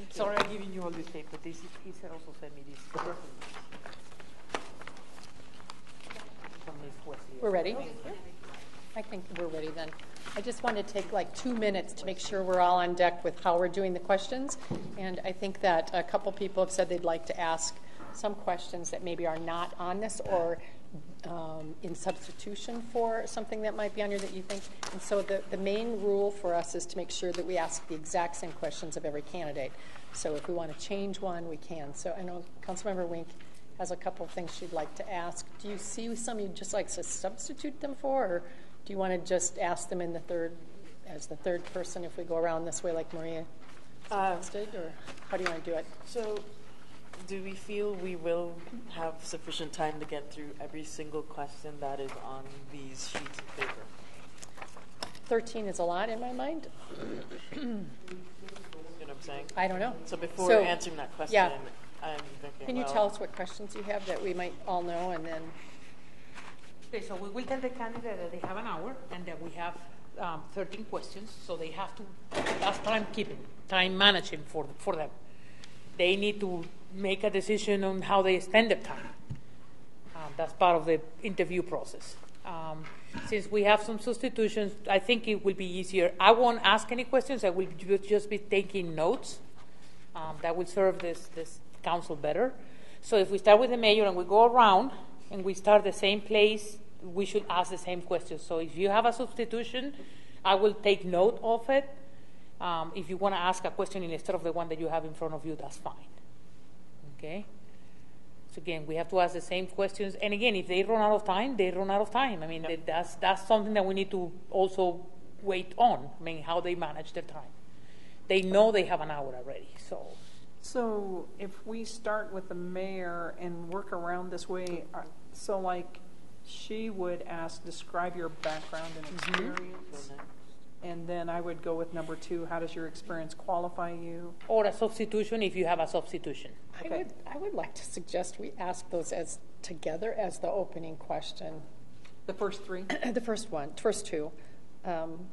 Thank you. Sorry, I'm giving you all this paper. This is, he said also send me this. From Ms. Wesley. We're ready? I think we're ready then. I just want to take like two minutes to make sure we're all on deck with how we're doing the questions. And I think that a couple people have said they'd like to ask some questions that maybe are not on this or um, in substitution for something that might be on here that you think. And so the, the main rule for us is to make sure that we ask the exact same questions of every candidate. So if we want to change one, we can. So I know Councilmember Wink has a couple of things she'd like to ask. Do you see some you'd just like to substitute them for, or do you want to just ask them in the third, as the third person if we go around this way like Maria suggested, or how do you want to do it? So, do we feel we will have sufficient time to get through every single question that is on these sheets of paper? 13 is a lot in my mind. You know what I'm saying? I don't know. So before So, answering that question, yeah. I'm thinking, Can you well, tell us what questions you have that we might all know, and then, Okay, so we will tell the candidate that they have an hour and that we have um, 13 questions, so they have to, that's timekeeping, time managing for, for them. They need to make a decision on how they spend their time. Um, that's part of the interview process. Um, since we have some substitutions, I think it will be easier. I won't ask any questions. I will just be taking notes. Um, that will serve this, this council better. So if we start with the mayor and we go around and we start the same place, we should ask the same questions. So if you have a substitution, I will take note of it. Um, if you want to ask a question instead of the one that you have in front of you, that's fine. Okay? So again, we have to ask the same questions. And again, if they run out of time, they run out of time. I mean, that- that's, that's something that we need to also wait on. I mean, how they manage their time. They know they have an hour already, so. So if we start with the mayor and work around this way, uh, so like she would ask, describe your background and experience. And then I would go with number two, how does your experience qualify you? Or a substitution if you have a substitution. I Okay. would, I would like to suggest we ask those as, together as the opening question. The first three? The first one, first two. Um,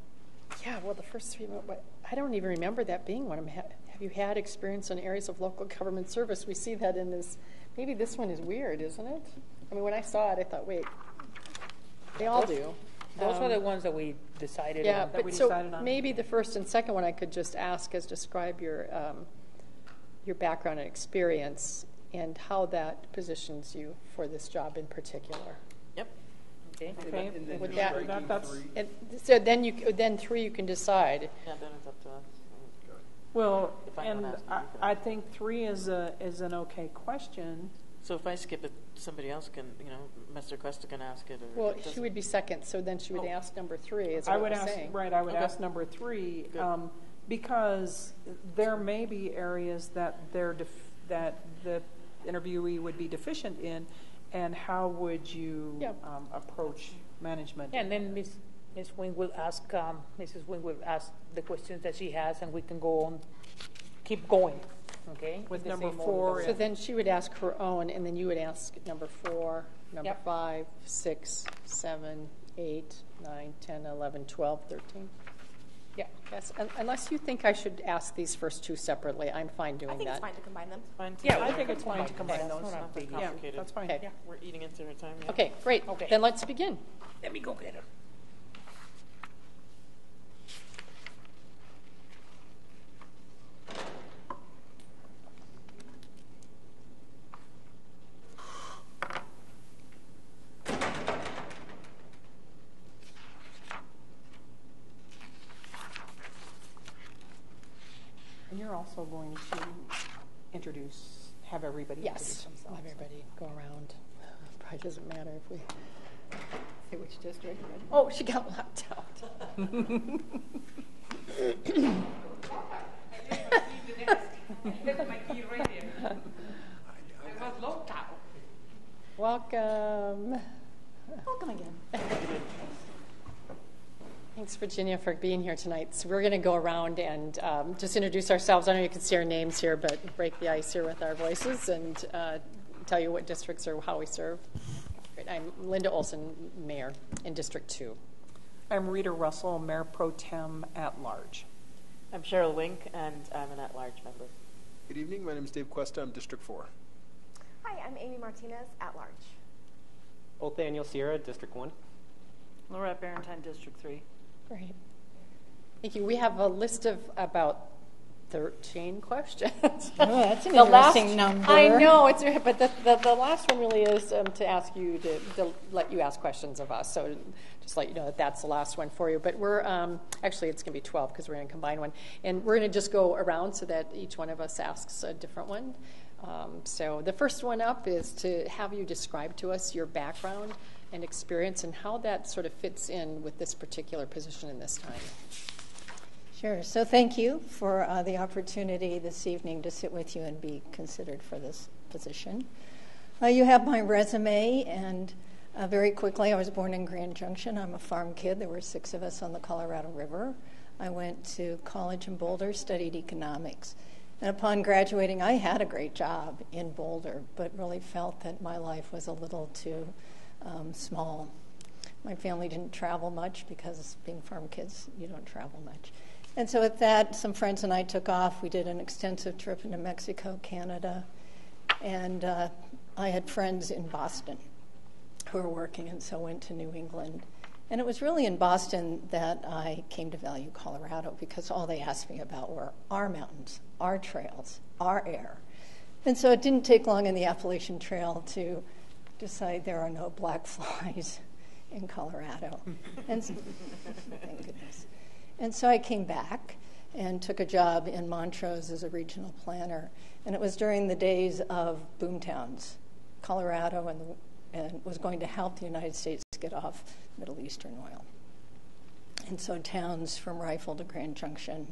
Yeah, well, the first three, what- what- I don't even remember that being one of them. Ha- Have you had experience in areas of local government service? We see that in this, maybe this one is weird, isn't it? I mean, when I saw it, I thought, wait, they all do. Those are Um, the ones that we decided Yeah, on. that we but so decided on. maybe the first and second one I could just ask is describe your, um, your background and experience and how that positions you for this job in particular. Yep. Okay. Okay, And then Would just that- striking that- that's- three. And so then you, c- then three you can decide. Yeah, then it's up to us. Well, If I and don't ask, I, can I think three is a, is an okay question. So if I skip it, somebody else can, you know, Mr. Cuesta can ask it, or Well, it she doesn't- would be second, so then she would Oh. ask number three, is I what would we're ask, saying. right, I would Okay. ask number three, Good. um, because there may be areas that they're, def- that the interviewee would be deficient in, and how would you Yeah. um, approach management? Yeah, and then Ms. Ms. Wink will ask, um, Mrs. Wink will ask the questions that she has, and we can go on, keep going, okay? With In the number same order four, So we- then she would ask her own, and then you would ask number four, number Yep. five, six, seven, eight, nine, 10, 11, 12, 13. Yeah, yes, un- unless you think I should ask these first two separately, I'm fine doing I doing think it's that. fine to combine them. Fine. Yeah, I think it's fine to combine those. not Not that big Yeah, complicated. that's fine. Okay. We're eating into our time. Yeah. Okay, great. Okay. Then let's begin. Let me go get her. Also going to introduce, have everybody introduce Yes, themselves. let everybody go around. Probably doesn't matter if we say which district. Oh, she got locked out. Welcome. Welcome again. Thanks, Virginia, for being here tonight. So we're going to go around and um, just introduce ourselves. I know you can see our names here, but break the ice here with our voices and uh, tell you what districts or how we serve. Great. I'm Linda Olson, Mayor in District 2. I'm Rita Russell, Mayor Pro Tem at Large. I'm Cheryl Wink, and I'm an at-large member. Good evening. My name is Dave Cuesta. I'm District 4. Hi, I'm Amy Martinez at large. Othoniel Sierra, District 1. Laura Barentine, District 3. Great. Thank you. We have a list of about 13 questions. Oh, that's an The last- interesting number. I know, it's, but the, the, the last one really is um, to ask you to, to let you ask questions of us. So just let you know that that's the last one for you. But we're, um, actually, it's going to be 12 because we're going to combine one. And we're going to just go around so that each one of us asks a different one. Um, so the first one up is to have you describe to us your background and experience and how that sort of fits in with this particular position in this time. Sure. So thank you for uh, the opportunity this evening to sit with you and be considered for this position. Uh, you have my resume, and uh, very quickly, I was born in Grand Junction. I'm a farm kid. There were six of us on the Colorado River. I went to college in Boulder, studied economics. And upon graduating, I had a great job in Boulder, but really felt that my life was a little too um, small. My family didn't travel much because being farm kids, you don't travel much. And so, with that, some friends and I took off. We did an extensive trip into Mexico, Canada, and uh, I had friends in Boston who were working, and so went to New England. And it was really in Boston that I came to value Colorado because all they asked me about were our mountains, our trails, our air. And so it didn't take long in the Appalachian Trail to decide there are no black flies in Colorado. and so, thank goodness. And so I came back and took a job in Montrose as a regional planner. And it was during the days of boomtowns, Colorado, and, and was going to help the United States get off Middle Eastern oil. And so towns from Rifle to Grand Junction,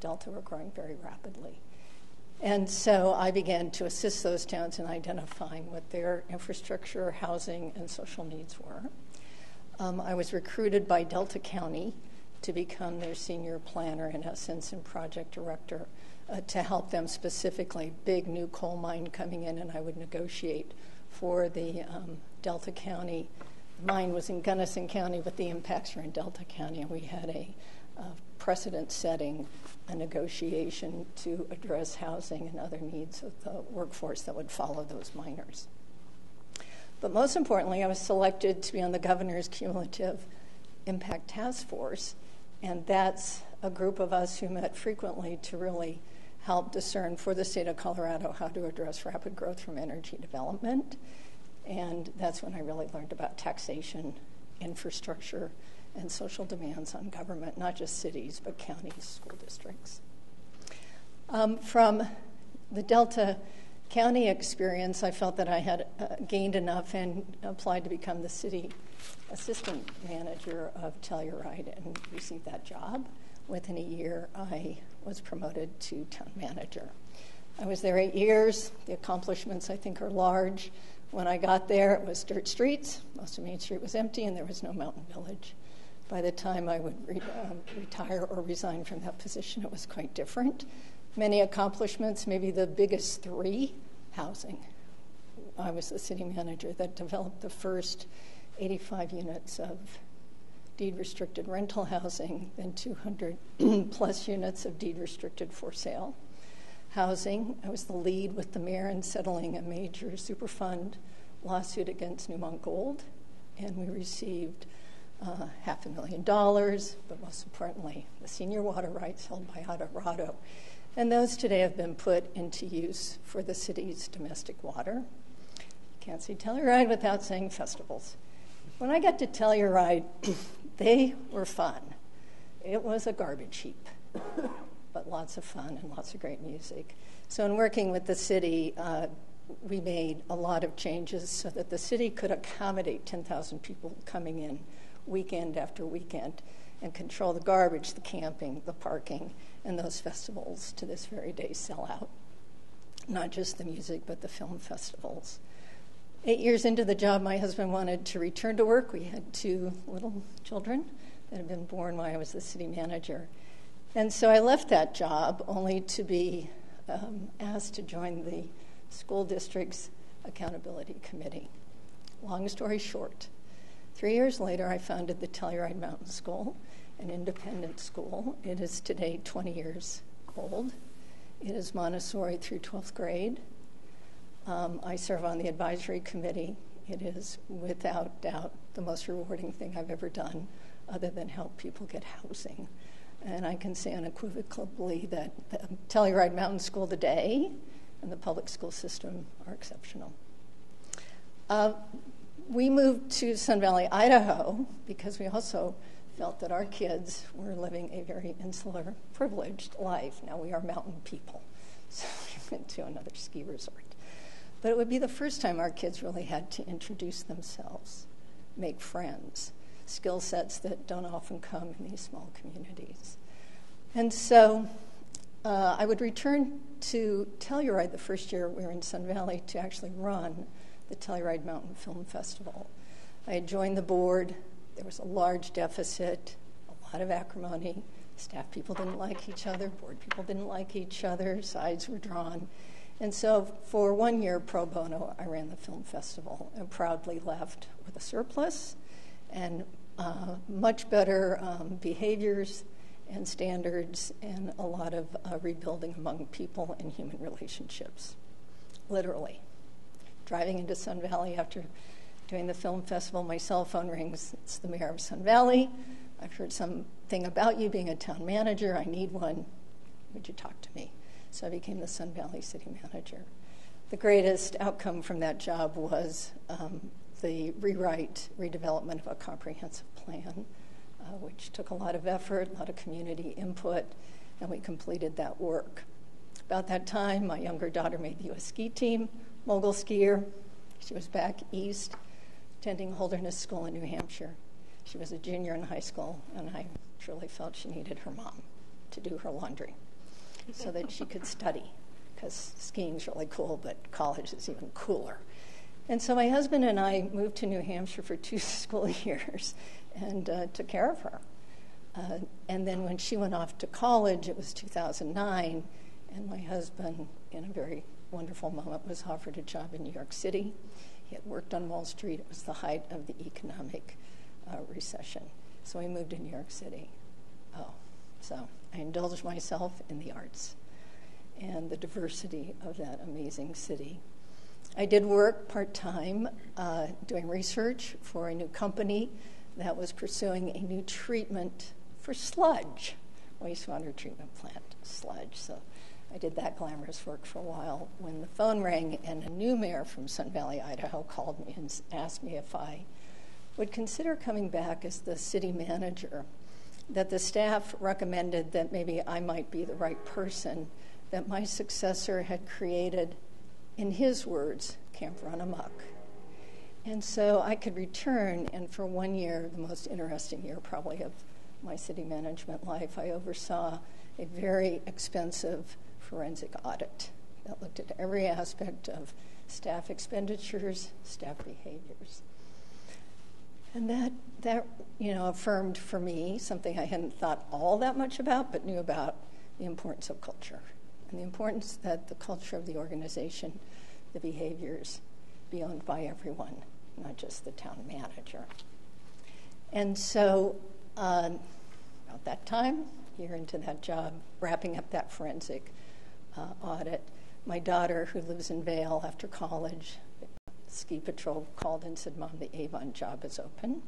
Delta were growing very rapidly. And so I began to assist those towns in identifying what their infrastructure, housing, and social needs were. Um, I was recruited by Delta County to become their senior planner, in essence, and project director uh, to help them specifically. Big new coal mine coming in, and I would negotiate for the um, Delta County. The mine was in Gunnison County, but the impacts were in Delta County, and we had a uh, precedent setting a negotiation to address housing and other needs of the workforce that would follow those miners. But most importantly, I was selected to be on the governor's cumulative impact task force, and that's a group of us who met frequently to really help discern for the state of Colorado how to address rapid growth from energy development. And that's when I really learned about taxation, infrastructure, and social demands on government, not just cities, but counties, school districts. Um, from the Delta County experience, I felt that I had uh, gained enough and applied to become the city assistant manager of Telluride and received that job. Within a year, I was promoted to town manager. I was there eight years. The accomplishments, I think, are large. When I got there, it was dirt streets. Most of Main Street was empty, and there was no mountain village. By the time I would re- um, retire or resign from that position, it was quite different. Many accomplishments, maybe the biggest three housing. I was the city manager that developed the first 85 units of deed restricted rental housing, then 200 plus units of deed restricted for sale housing. I was the lead with the mayor in settling a major Superfund lawsuit against Newmont Gold, and we received uh, half a million dollars, but most importantly, the senior water rights held by Idarado. And those today have been put into use for the city's domestic water. You can't say Telluride without saying festivals. When I got to Telluride, they were fun. It was a garbage heap, but lots of fun and lots of great music. So, in working with the city, uh, we made a lot of changes so that the city could accommodate 10,000 people coming in weekend after weekend and control the garbage, the camping, the parking, and those festivals to this very day sell out. Not just the music, but the film festivals. Eight years into the job, my husband wanted to return to work. We had two little children that had been born while I was the city manager. And so I left that job only to be um, asked to join the school district's accountability committee. Long story short, three years later, I founded the Telluride Mountain School, an independent school. It is today 20 years old. It is Montessori through 12th grade. Um, I serve on the advisory committee. It is without doubt the most rewarding thing I've ever done, other than help people get housing. And I can say unequivocally that the Telluride Mountain School today and the public school system are exceptional. Uh, we moved to Sun Valley, Idaho, because we also felt that our kids were living a very insular, privileged life. Now we are mountain people, so we went to another ski resort. But it would be the first time our kids really had to introduce themselves, make friends, skill sets that don't often come in these small communities. And so uh, I would return to Telluride the first year we were in Sun Valley to actually run the Telluride Mountain Film Festival. I had joined the board. There was a large deficit, a lot of acrimony. Staff people didn't like each other, board people didn't like each other, sides were drawn. And so, for one year pro bono, I ran the film festival and proudly left with a surplus and uh, much better um, behaviors and standards and a lot of uh, rebuilding among people and human relationships. Literally. Driving into Sun Valley after doing the film festival, my cell phone rings. It's the mayor of Sun Valley. I've heard something about you being a town manager. I need one. Would you talk to me? So I became the Sun Valley city manager. The greatest outcome from that job was um, the rewrite, redevelopment of a comprehensive plan, uh, which took a lot of effort, a lot of community input, and we completed that work. About that time, my younger daughter made the U.S. ski team, mogul skier. She was back east, attending Holderness School in New Hampshire. She was a junior in high school, and I truly felt she needed her mom to do her laundry so that she could study because skiing's really cool, but college is even cooler. And so my husband and I moved to New Hampshire for two school years and uh, took care of her. Uh, and then when she went off to college, it was 2009, and my husband, in a very wonderful moment, was offered a job in New York City. He had worked on Wall Street. It was the height of the economic uh, recession. So we moved to New York City. Oh, so I indulged myself in the arts and the diversity of that amazing city. I did work part time uh, doing research for a new company that was pursuing a new treatment for sludge, wastewater treatment plant sludge. So I did that glamorous work for a while when the phone rang and a new mayor from Sun Valley, Idaho called me and asked me if I would consider coming back as the city manager that the staff recommended that maybe I might be the right person, that my successor had created, in his words, Camp Run Amok. And so I could return, and for one year, the most interesting year probably of my city management life, I oversaw a very expensive forensic audit that looked at every aspect of staff expenditures, staff behaviors. And that, that, you know, affirmed for me something I hadn't thought all that much about, but knew about the importance of culture and the importance that the culture of the organization, the behaviors, be owned by everyone, not just the town manager. And so, uh, about that time, year into that job, wrapping up that forensic uh, audit, my daughter, who lives in Vail after college, ski patrol called and said, Mom, the Avon job is open.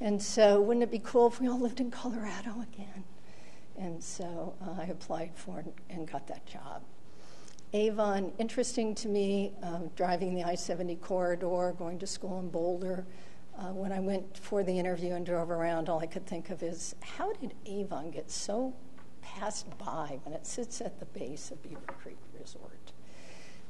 And so, wouldn't it be cool if we all lived in Colorado again? And so uh, I applied for and got that job. Avon, interesting to me, um, driving the I 70 corridor, going to school in Boulder. Uh, when I went for the interview and drove around, all I could think of is how did Avon get so passed by when it sits at the base of Beaver Creek Resort?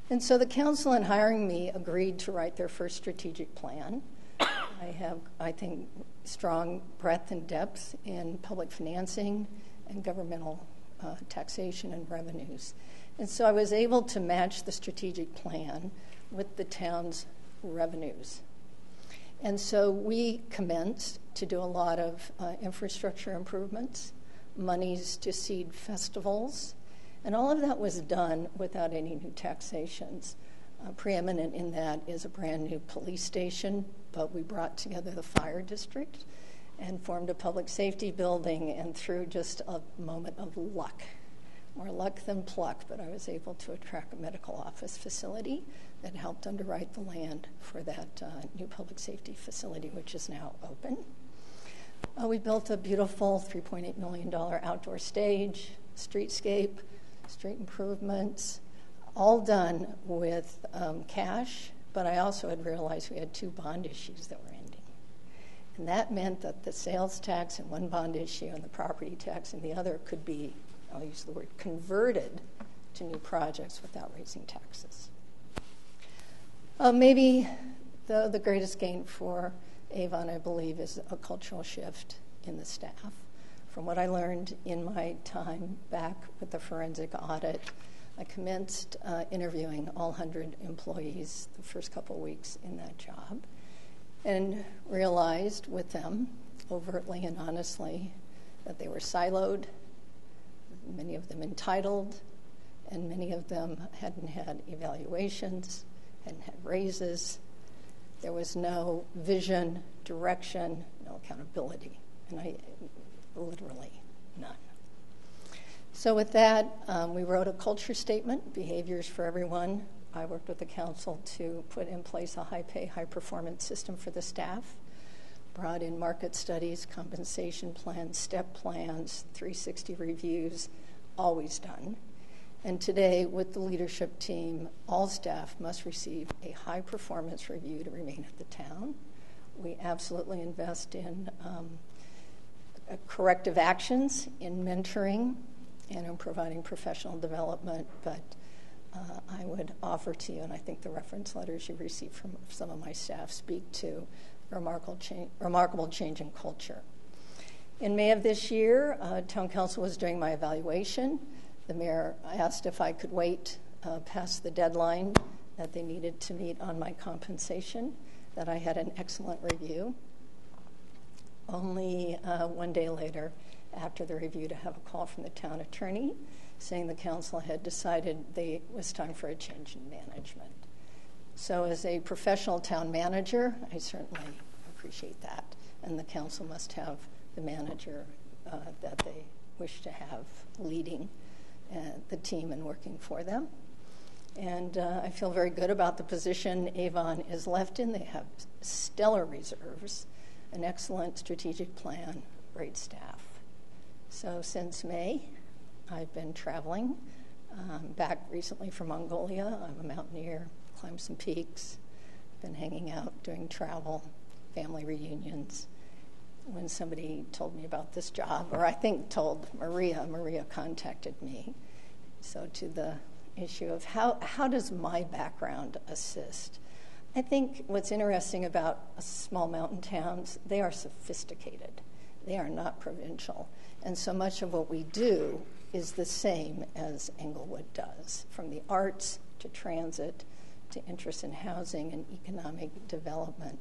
And so the council, in hiring me, agreed to write their first strategic plan. I have, I think, strong breadth and depth in public financing and governmental uh, taxation and revenues. And so I was able to match the strategic plan with the town's revenues. And so we commenced to do a lot of uh, infrastructure improvements, monies to seed festivals, and all of that was done without any new taxations. Uh, preeminent in that is a brand new police station, but we brought together the fire district and formed a public safety building, and through just a moment of luck, More luck than pluck, but I was able to attract a medical office facility that helped underwrite the land for that uh, new public safety facility, which is now open. Uh, we built a beautiful $3.8 million outdoor stage, streetscape, street improvements, all done with um, cash, but I also had realized we had two bond issues that were ending. And that meant that the sales tax in one bond issue and the property tax in the other could be, I'll use the word, converted to new projects without raising taxes. Uh, maybe the, the greatest gain for Avon, I believe, is a cultural shift in the staff. From what I learned in my time back with the forensic audit, I commenced uh, interviewing all 100 employees the first couple weeks in that job and realized with them, overtly and honestly, that they were siloed, many of them entitled, and many of them hadn't had evaluations, hadn't had raises. There was no vision, direction, no accountability, and I literally none. So, with that, um, we wrote a culture statement, behaviors for everyone, I worked with the council to put in place a high pay, high performance system for the staff, brought in market studies, compensation plans, step plans, 360 reviews, always done. And today, with the leadership team, all staff must receive a high performance review to remain at the town. We absolutely invest in um, corrective actions, in mentoring, and in providing professional development, but uh, I would offer to you, and I think the reference letters you received from some of my staff speak to remarkable change, remarkable change in culture. In May of this year, uh, Town Council was doing my evaluation. The mayor asked if I could wait uh, past the deadline that they needed to meet on my compensation, that I had an excellent review. Only uh, one day later, after the review, to have a call from the town attorney saying the council had decided they, it was time for a change in management. So, as a professional town manager, I certainly appreciate that. And the council must have the manager uh, that they wish to have leading the team and working for them. And uh, I feel very good about the position Avon is left in. They have stellar reserves, an excellent strategic plan, great staff. So, since May, I've been traveling. Um, back recently from Mongolia. I'm a mountaineer, climbed some peaks, been hanging out, doing travel, family reunions. When somebody told me about this job, or I think told Maria, Maria contacted me. So, to the issue of how, how does my background assist? I think what's interesting about small mountain towns, they are sophisticated. They are not provincial. And so much of what we do is the same as Englewood does, from the arts to transit to interest in housing and economic development.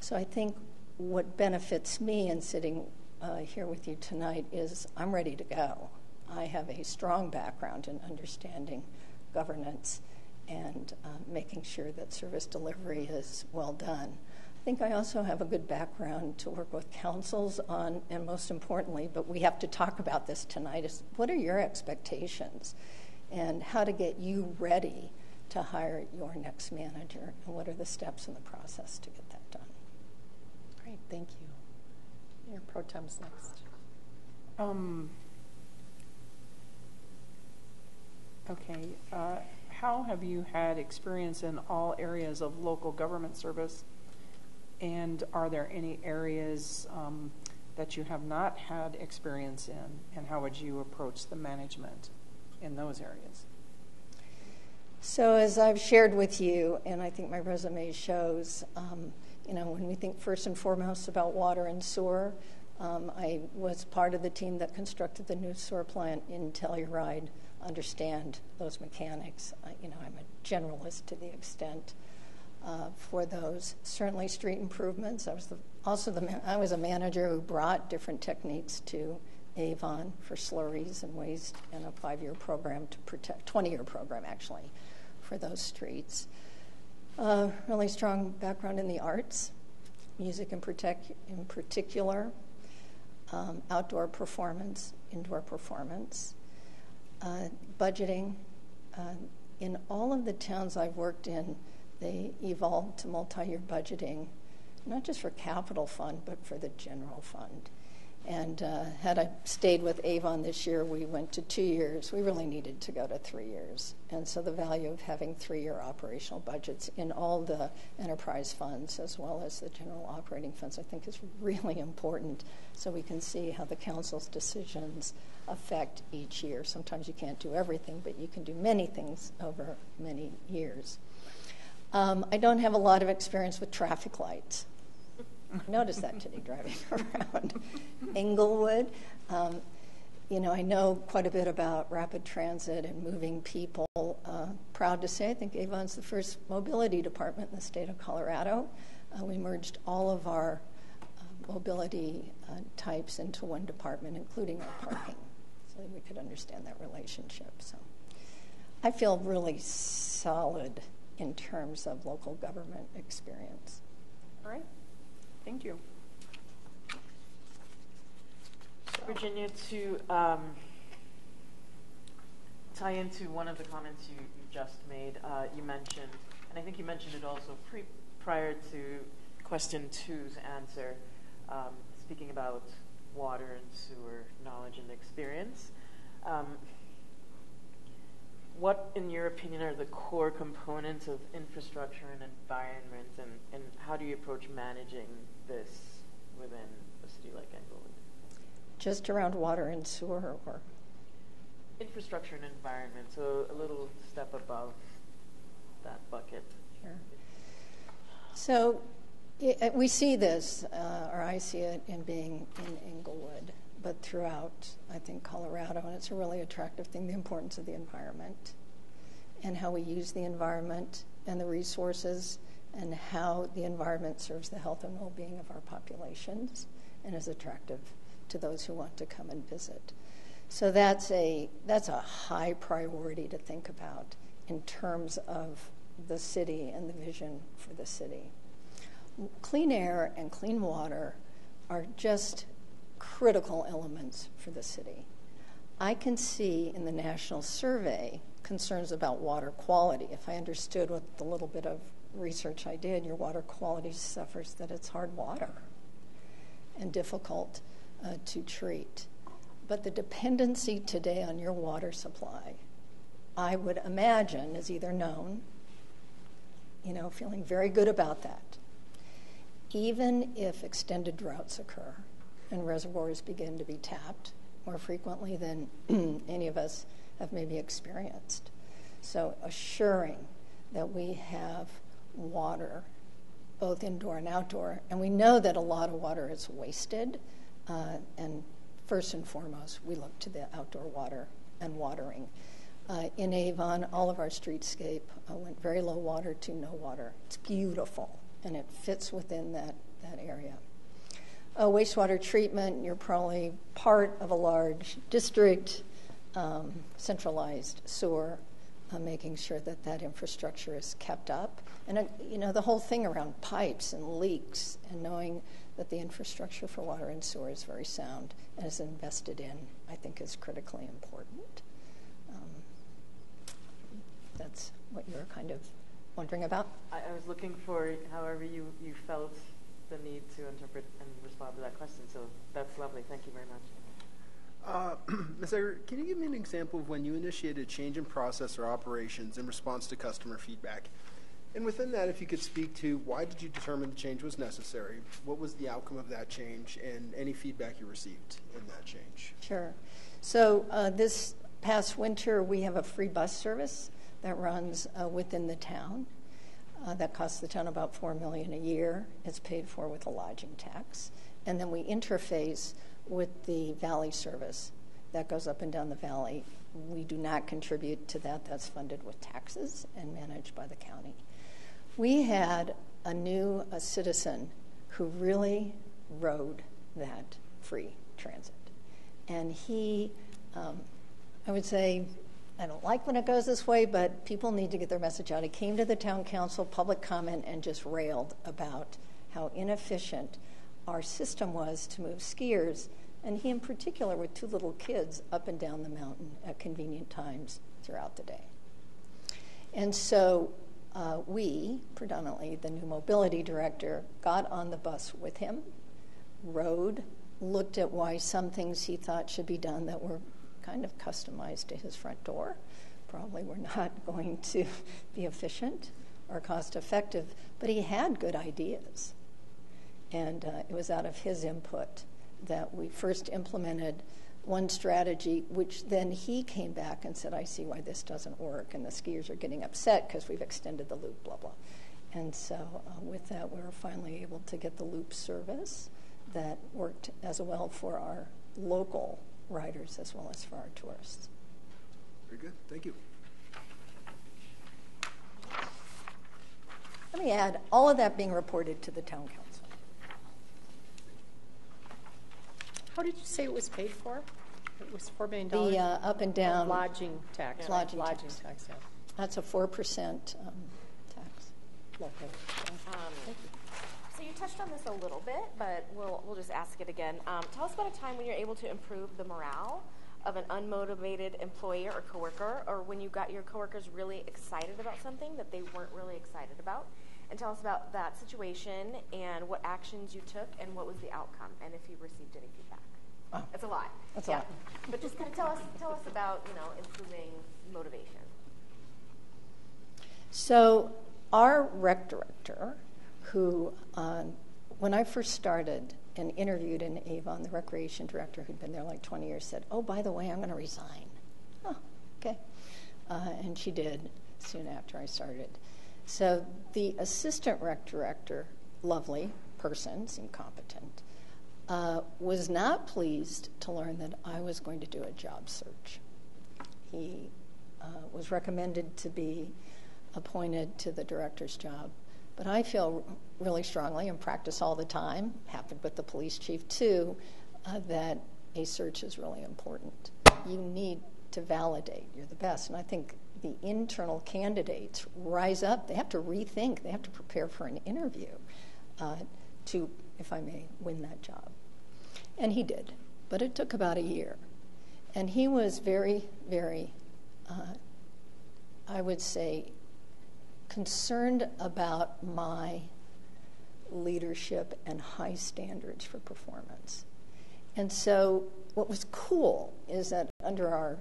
So I think what benefits me in sitting uh, here with you tonight is I'm ready to go. I have a strong background in understanding governance and uh, making sure that service delivery is well done I think I also have a good background to work with councils on, and most importantly, but we have to talk about this tonight, is what are your expectations and how to get you ready to hire your next manager and what are the steps in the process to get. Great, thank you. Your pro tem's next. Um, okay, uh, how have you had experience in all areas of local government service? And are there any areas um, that you have not had experience in, and how would you approach the management in those areas? So, as I've shared with you, and I think my resume shows, um, you know, when we think first and foremost about water and sewer, um, I was part of the team that constructed the new sewer plant in Telluride. Understand those mechanics. Uh, you know, I'm a generalist to the extent uh, for those. Certainly, street improvements. I was the, also the I was a manager who brought different techniques to Avon for slurries and waste and a five-year program to protect, 20-year program actually, for those streets. Uh, really strong background in the arts, music in, protect, in particular, um, outdoor performance, indoor performance. uh, budgeting. Uh, in all of the towns I've worked in, they evolved to multi year budgeting, not just for capital fund, but for the general fund. And uh, had I stayed with Avon this year, we went to two years. We really needed to go to three years. And so the value of having three year operational budgets in all the enterprise funds as well as the general operating funds, I think is really important so we can see how the council's decisions affect each year. Sometimes you can't do everything, but you can do many things over many years. Um, I don't have a lot of experience with traffic lights. I noticed that today driving around Englewood. Um, you know, I know quite a bit about rapid transit and moving people. Uh, proud to say, I think Avon's the first mobility department in the state of Colorado. Uh, we merged all of our uh, mobility uh, types into one department, including our parking, so that we could understand that relationship. So I feel really solid in terms of local government experience. All right. Thank you. Virginia, to um, tie into one of the comments you, you just made, uh, you mentioned, and I think you mentioned it also pre- prior to question two's answer, um, speaking about water and sewer knowledge and experience. Um, what, in your opinion, are the core components of infrastructure and environment, and, and how do you approach managing this within a city like Englewood? Just around water and sewer, or infrastructure and environment, so a little step above that bucket. Sure. So it, we see this, uh, or I see it in being in Englewood but throughout, I think, Colorado. And it's a really attractive thing the importance of the environment and how we use the environment and the resources and how the environment serves the health and well being of our populations and is attractive to those who want to come and visit. So that's a, that's a high priority to think about in terms of the city and the vision for the city. Clean air and clean water are just critical elements for the city. I can see in the national survey concerns about water quality. If I understood what the little bit of research I did, your water quality suffers that it's hard water and difficult uh, to treat. But the dependency today on your water supply, I would imagine, is either known, you know, feeling very good about that. Even if extended droughts occur, and reservoirs begin to be tapped more frequently than any of us have maybe experienced. So, assuring that we have water, both indoor and outdoor, and we know that a lot of water is wasted. Uh, and first and foremost, we look to the outdoor water and watering. Uh, in Avon, all of our streetscape uh, went very low water to no water. It's beautiful, and it fits within that, that area uh, wastewater treatment, you're probably part of a large district, um, centralized sewer, uh, making sure that that infrastructure is kept up. And, uh, you know, the whole thing around pipes and leaks and knowing that the infrastructure for water and sewer is very sound and is invested in, I think is critically important. Um, that's what you're kind of wondering about? I, I was looking for however you, you felt the need to interpret and respond to that question. So that's lovely. Thank you very much. Uh, Ms. Egger, can you give me an example of when you initiated a change in process or operations in response to customer feedback? And within that, if you could speak to why did you determine the change was necessary? What was the outcome of that change, and any feedback you received in that change? Sure. So uh, this past winter, we have a free bus service that runs uh, within the town. Uh, that costs the town about four million a year. It's paid for with a lodging tax, and then we interface with the valley service that goes up and down the valley. We do not contribute to that. That's funded with taxes and managed by the county. We had a new a citizen who really rode that free transit, and he, um, I would say, I don't like when it goes this way, but people need to get their message out. He came to the town council, public comment, and just railed about how inefficient our system was to move skiers and he in particular with two little kids up and down the mountain at convenient times throughout the day. And so uh, we, predominantly the new mobility director, got on the bus with him, rode, looked at why some things he thought should be done that were kind of customized to his front door probably were not going to be efficient or cost effective, but he had good ideas. And uh, it was out of his input that we first implemented one strategy, which then he came back and said, I see why this doesn't work, and the skiers are getting upset because we've extended the loop, blah, blah. And so, uh, with that, we were finally able to get the loop service that worked as well for our local riders as well as for our tourists. Very good. Thank you. Let me add all of that being reported to the town council. How did you say it was paid for? It was $4 million? The uh, up and down Lodging tax. right? Lodging Lodging tax. tax, yeah. That's a 4% um, tax. Local. Um, so you touched on this a little bit, but we'll, we'll just ask it again. Um, tell us about a time when you're able to improve the morale of an unmotivated employee or coworker, or when you got your coworkers really excited about something that they weren't really excited about. And tell us about that situation and what actions you took and what was the outcome, and if you received any feedback. Wow. That's a lot. That's a yeah. lot. But just kind of tell us tell us about you know improving motivation. So, our rec director, who, uh, when I first started and interviewed in Avon, the recreation director who'd been there like 20 years, said, Oh, by the way, I'm going to resign. Oh, okay. Uh, and she did soon after I started. So, the assistant rec director, lovely person, seemed competent, uh, was not pleased to learn that I was going to do a job search. He uh, was recommended to be appointed to the director's job. But I feel really strongly and practice all the time, happened with the police chief too, uh, that a search is really important. You need to validate you're the best. And I think the internal candidates rise up. They have to rethink, they have to prepare for an interview uh, to, if I may, win that job. And he did. But it took about a year. And he was very, very, uh, I would say, concerned about my leadership and high standards for performance. And so, what was cool is that under our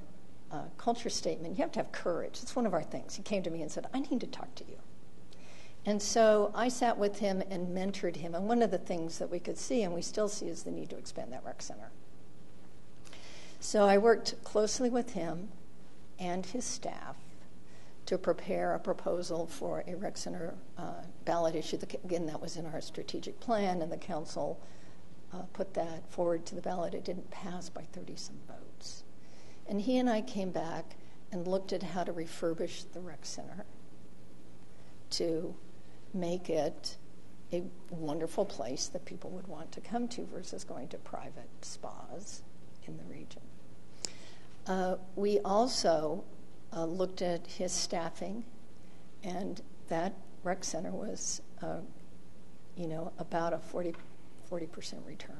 uh, culture statement, you have to have courage. It's one of our things. He came to me and said, I need to talk to you. And so I sat with him and mentored him. And one of the things that we could see, and we still see, is the need to expand that rec center. So I worked closely with him and his staff to prepare a proposal for a rec center uh, ballot issue. Again, that was in our strategic plan, and the council uh, put that forward to the ballot. It didn't pass by 30 some votes. And he and I came back and looked at how to refurbish the rec center to make it a wonderful place that people would want to come to versus going to private spas in the region. Uh, we also uh, looked at his staffing, and that rec center was, uh, you know, about a 40, 40% return.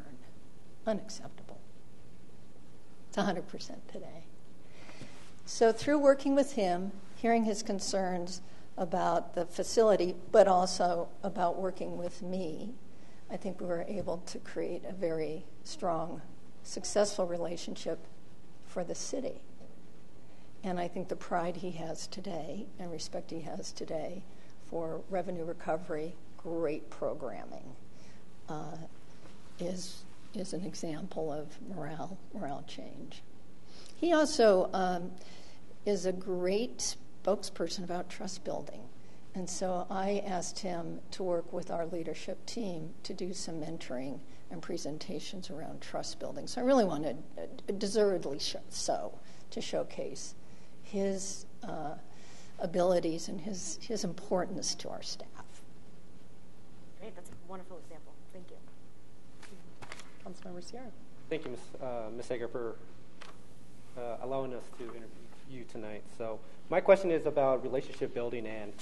Unacceptable. It's 100% today. So, through working with him, hearing his concerns about the facility, but also about working with me, I think we were able to create a very strong, successful relationship for the city. And I think the pride he has today and respect he has today for revenue recovery, great programming, uh, is, is an example of morale, morale change. He also um, is a great spokesperson about trust building. And so I asked him to work with our leadership team to do some mentoring and presentations around trust building. So I really wanted, uh, deservedly so, to showcase his uh, abilities and his, his importance to our staff. Great, that's a wonderful example. Thank you. Councilmember Sierra. Thank you, Ms. Uh, Ms. Egger, for uh, allowing us to interview you tonight. So, my question is about relationship building. And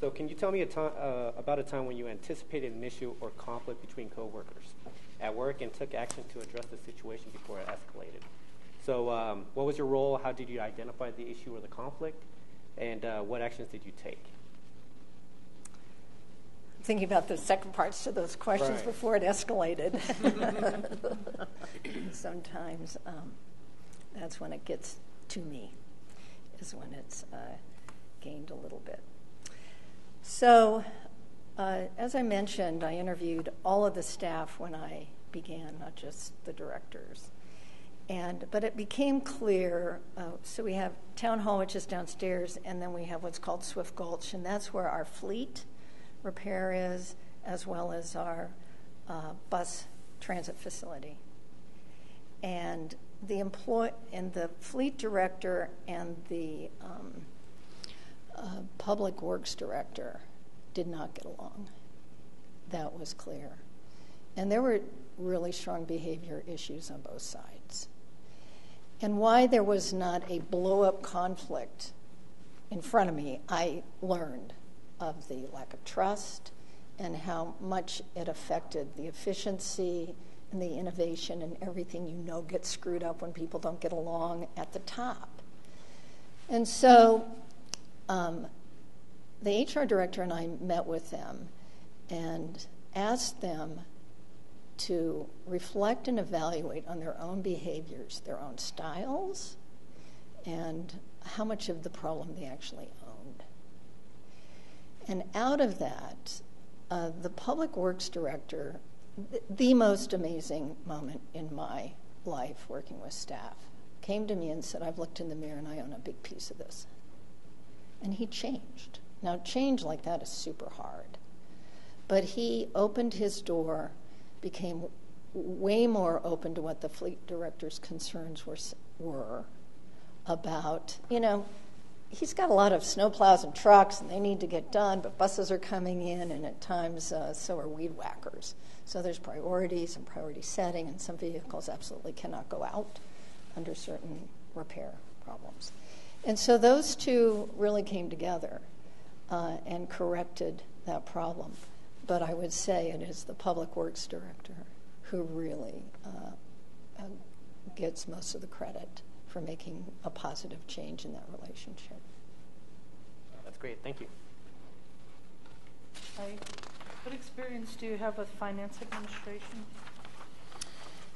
so, can you tell me a time, uh, about a time when you anticipated an issue or conflict between coworkers? at work and took action to address the situation before it escalated. So, um, what was your role? How did you identify the issue or the conflict? And uh, what actions did you take? Thinking about the second parts to those questions Right. before it escalated. Sometimes um, that's when it gets to me, is when it's uh, gained a little bit. So, uh, as I mentioned, I interviewed all of the staff when I began, not just the directors. And but it became clear. Uh, so we have town hall, which is downstairs, and then we have what's called Swift Gulch, and that's where our fleet repair is, as well as our uh, bus transit facility. And the employ and the fleet director and the um, uh, public works director did not get along. That was clear. And there were really strong behavior issues on both sides. And why there was not a blow up conflict in front of me, I learned of the lack of trust and how much it affected the efficiency and the innovation and everything you know gets screwed up when people don't get along at the top. And so um, the HR director and I met with them and asked them to reflect and evaluate on their own behaviors, their own styles, and how much of the problem they actually owned. And out of that, uh, the public works director, the most amazing moment in my life working with staff, came to me and said, I've looked in the mirror and I own a big piece of this. And he changed. Now, change like that is super hard. But he opened his door, became way more open to what the fleet director's concerns were, were about, you know, he's got a lot of snowplows and trucks, and they need to get done, but buses are coming in, and at times uh, so are weed whackers. So there's priorities and priority setting, and some vehicles absolutely cannot go out under certain repair problems. And so those two really came together uh, and corrected that problem. But I would say it is the public works director who really uh, uh, gets most of the credit for making a positive change in that relationship. That's great. Thank you. Hi. What experience do you have with finance administration?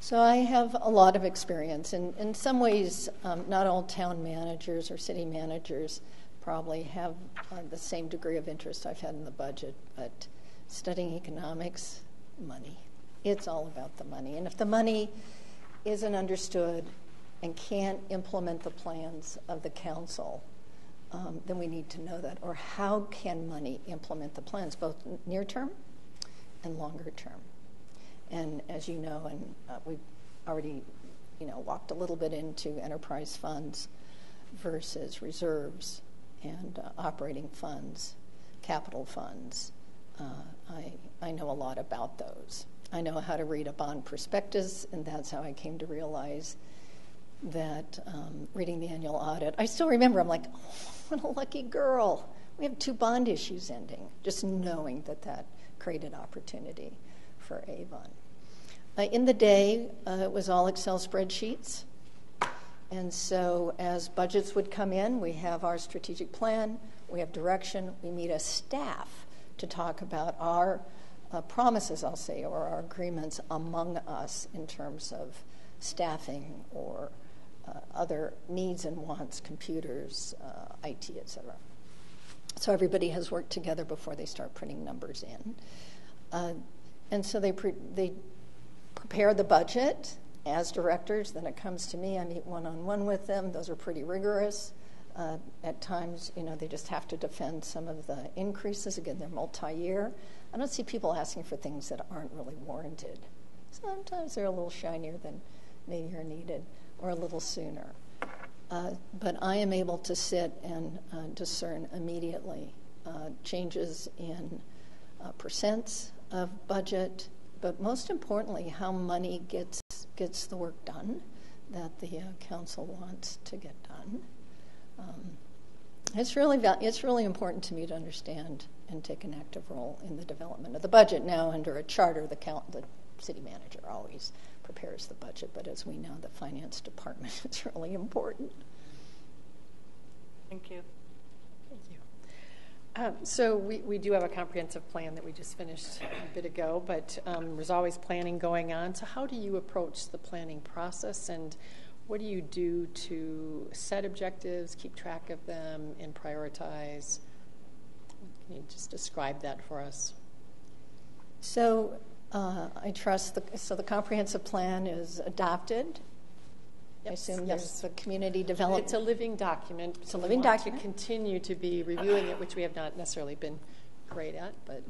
So I have a lot of experience. In, in some ways, um, not all town managers or city managers probably have uh, the same degree of interest I've had in the budget, but studying economics, money. It's all about the money. And if the money isn't understood and can't implement the plans of the council, um, then we need to know that. Or how can money implement the plans, both near term and longer term? And as you know, and uh, we've already, you know, walked a little bit into enterprise funds versus reserves and uh, operating funds, capital funds. Uh, I, I know a lot about those. I know how to read a bond prospectus, and that's how I came to realize that um, reading the annual audit, I still remember, I'm like, oh, what a lucky girl. We have two bond issues ending, just knowing that that created opportunity for Avon. Uh, in the day, uh, it was all Excel spreadsheets. And so, as budgets would come in, we have our strategic plan, we have direction, we meet as staff to talk about our uh, promises, I'll say, or our agreements among us in terms of staffing or other needs and wants, computers, uh, IT, et cetera. So everybody has worked together before they start putting numbers in. Uh, and so they, pre- they prepare the budget as directors. Then it comes to me. I meet one on one with them. Those are pretty rigorous. Uh, at times, you know, they just have to defend some of the increases. Again, they're multi year. I don't see people asking for things that aren't really warranted. Sometimes they're a little shinier than maybe are needed or a little sooner. Uh, but I am able to sit and uh, discern immediately uh, changes in uh, percents of budget, but most importantly, how money gets gets the work done that the uh, council wants to get done. Um, it's really val- it's really important to me to understand and take an active role in the development of the budget. Now, under a charter, the, count- the city manager always prepares the budget, but as we know, the finance department is really important. Thank you. Thank you. Um, so we, we do have a comprehensive plan that we just finished a bit ago, but um, there's always planning going on. So how do you approach the planning process, and what do you do to set objectives, keep track of them, and prioritize? Can you just describe that for us? So uh, I trust the so the comprehensive plan is adopted. I assume yes. there's the community development. It's a living document. It's a We living want document. To continue to be reviewing it, which we have not necessarily been great at, but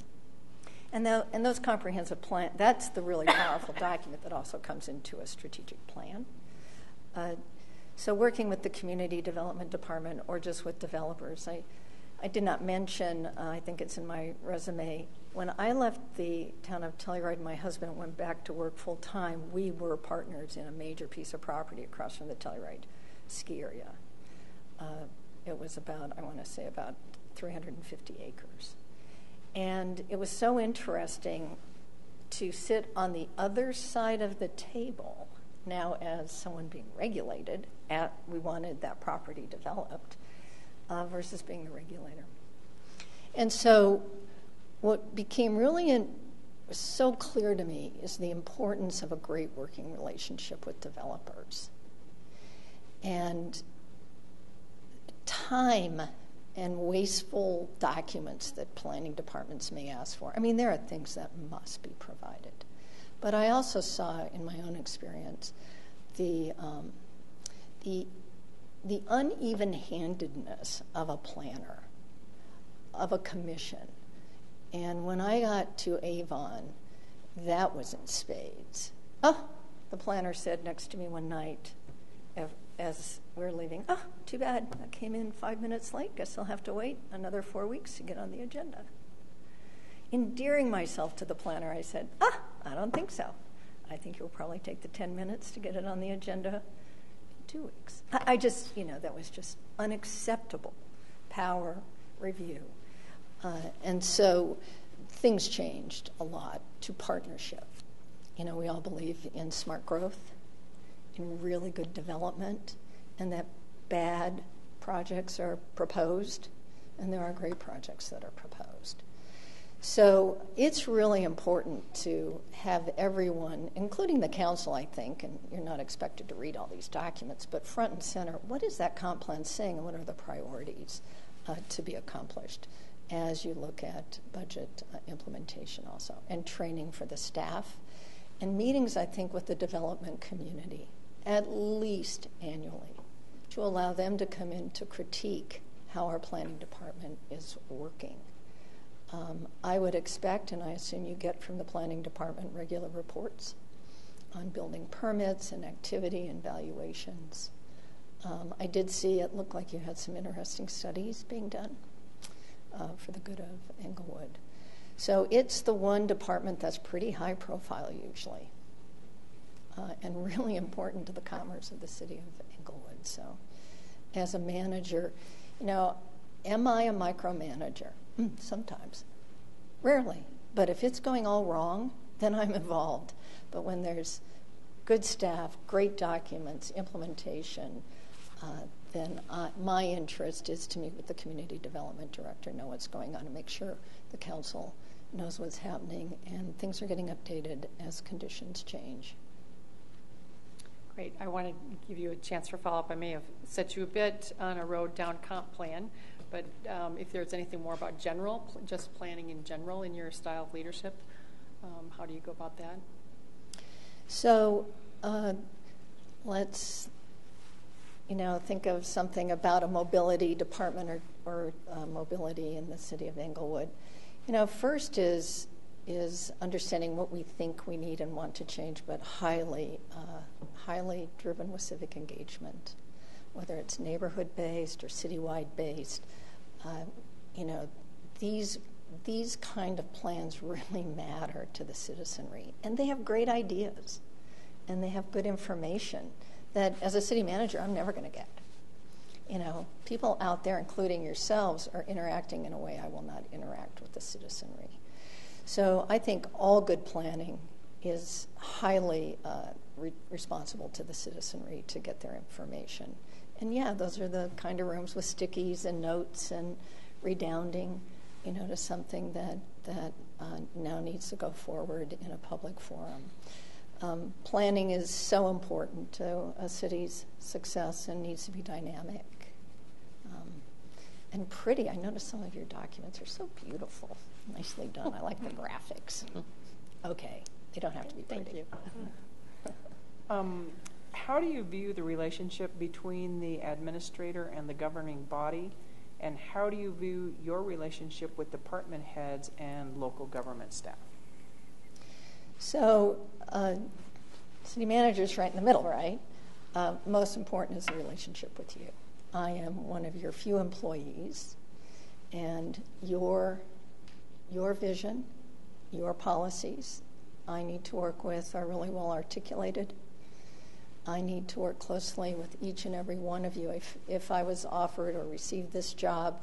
And, tho- and those comprehensive plan, that's the really powerful document that also comes into a strategic plan. Uh, so working with the community development department or just with developers, I, I did not mention, uh, I think it's in my resume, when I left the town of Telluride, my husband went back to work full time. We were partners in a major piece of property across from the Telluride ski area. Uh, it was about, I want to say, about 350 acres. And it was so interesting to sit on the other side of the table now as someone being regulated at we wanted that property developed uh, versus being the regulator and so what became really in, so clear to me is the importance of a great working relationship with developers and time and wasteful documents that planning departments may ask for. I mean, there are things that must be provided. But I also saw in my own experience the, um, the, the uneven handedness of a planner, of a commission. And when I got to Avon, that was in spades. Oh, the planner said next to me one night, as we are leaving, oh, too bad. I came in five minutes late. Guess I'll have to wait another four weeks to get on the agenda. Endearing myself to the planner, I said, ah, I don't think so. I think you'll probably take the 10 minutes to get it on the agenda in two weeks. I just, you know, that was just unacceptable power review. Uh, and so things changed a lot to partnership. You know, we all believe in smart growth in really good development, and that bad projects are proposed, and there are great projects that are proposed. So it's really important to have everyone, including the council, I think, and you're not expected to read all these documents, but front and center, what is that comp plan saying, and what are the priorities uh, to be accomplished as you look at budget uh, implementation also, and training for the staff, and meetings, I think, with the development community at least annually to allow them to come in to critique how our planning department is working. Um, I would expect, and I assume you get from the planning department regular reports on building permits and activity and valuations. Um, I did see it looked like you had some interesting studies being done uh, for the good of Englewood. So it's the one department that's pretty high profile usually uh, and really important to the commerce of the city of Englewood. So, as a manager, you know, am I a micromanager? Mm, sometimes, rarely. But if it's going all wrong, then I'm involved. But when there's good staff, great documents, implementation, uh, then uh, my interest is to meet with the community development director, know what's going on, and make sure the council knows what's happening and things are getting updated as conditions change. Great. I want to give you a chance for follow-up. I may have set you a bit on a road down comp plan, but um, if there's anything more about general, just planning in general in your style of leadership, um, how do you go about that? So uh, let's, you know, think of something about a mobility department or, or uh, mobility in the city of Englewood. You know, first is is understanding what we think we need and want to change, but highly, uh, highly driven with civic engagement, whether it's neighborhood based or citywide based. Uh, you know, these these kind of plans really matter to the citizenry, and they have great ideas, and they have good information that, as a city manager, I'm never going to get. You know, people out there, including yourselves, are interacting in a way I will not interact with the citizenry. So I think all good planning is highly uh, re- responsible to the citizenry to get their information. And yeah, those are the kind of rooms with stickies and notes and redounding, you know, to something that that uh, now needs to go forward in a public forum. Um, planning is so important to a city's success and needs to be dynamic um, and pretty. I noticed some of your documents are so beautiful, nicely done. I like the graphics. Okay, they don't have to be pretty. Thank you. Um, how do you view the relationship between the administrator and the governing body? And how do you view your relationship with department heads and local government staff? So, uh, city manager's right in the middle, right? Uh, most important is the relationship with you. I am one of your few employees, and your your vision, your policies, I need to work with are really well articulated. I need to work closely with each and every one of you. If, if I was offered or received this job,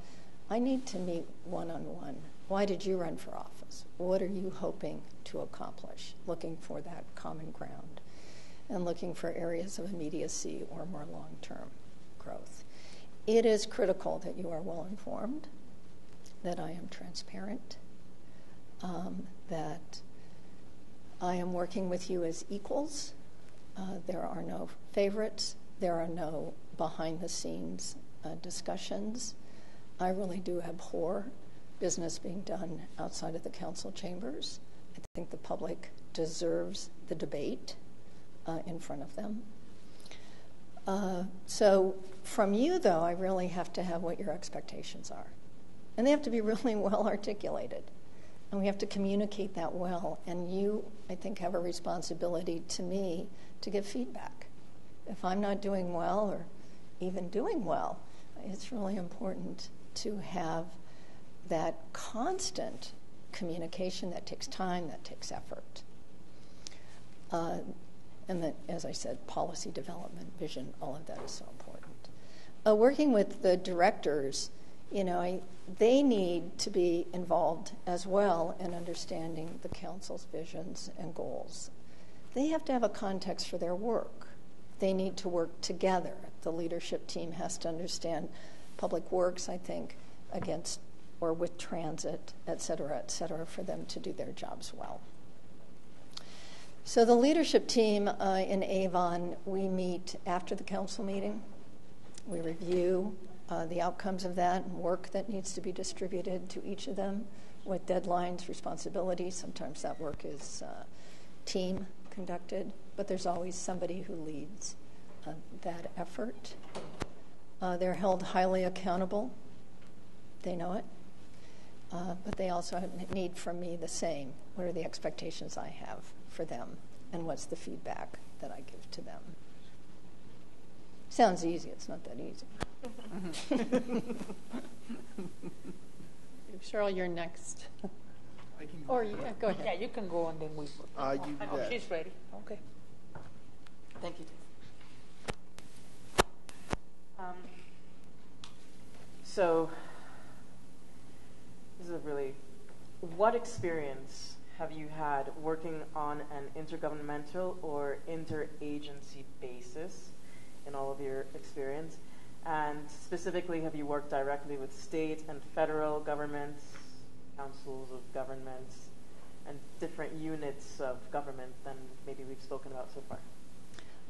I need to meet one on one. Why did you run for office? What are you hoping to accomplish? Looking for that common ground and looking for areas of immediacy or more long term growth. It is critical that you are well informed, that I am transparent, um, that I am working with you as equals. Uh, there are no favorites, there are no behind the scenes uh, discussions. I really do abhor business being done outside of the council chambers. I think the public deserves the debate uh, in front of them. Uh, so, from you, though, I really have to have what your expectations are. And they have to be really well articulated. And we have to communicate that well. And you, I think, have a responsibility to me to give feedback. If I'm not doing well or even doing well, it's really important to have that constant communication that takes time, that takes effort. Uh, and that, as I said, policy development, vision, all of that is so important. Uh, working with the directors, you know, I, they need to be involved as well in understanding the council's visions and goals. They have to have a context for their work. They need to work together. The leadership team has to understand public works, I think, against or with transit, et cetera, et cetera, for them to do their jobs well. So the leadership team uh, in Avon, we meet after the council meeting. We review uh, the outcomes of that and work that needs to be distributed to each of them with deadlines, responsibilities. Sometimes that work is uh, team conducted, but there's always somebody who leads uh, that effort. Uh, they're held highly accountable. They know it. Uh, but they also need from me the same. What are the expectations I have for them, and what's the feedback that I give to them? Sounds easy, it's not that easy. Cheryl, you're next. Or, yeah, go ahead. Yeah, you can go and then we. Uh, you I know bet. she's ready. Okay. Thank you. Um, so, this is a really, what experience have you had working on an intergovernmental or interagency basis in all of your experience? And specifically, have you worked directly with state and federal governments, councils of governments, and different units of government than maybe we've spoken about so far?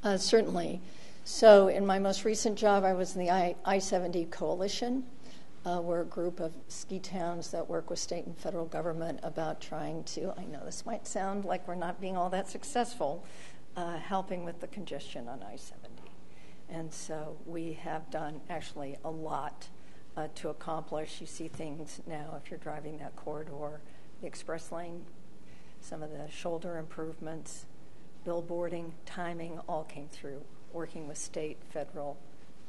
Uh, certainly. So, in my most recent job, I was in the I 70 Coalition. Uh, we're a group of ski towns that work with state and federal government about trying to, I know this might sound like we're not being all that successful, uh, helping with the congestion on I 70. And so we have done actually a lot uh, to accomplish. You see things now if you're driving that corridor, the express lane, some of the shoulder improvements, billboarding, timing all came through working with state, federal,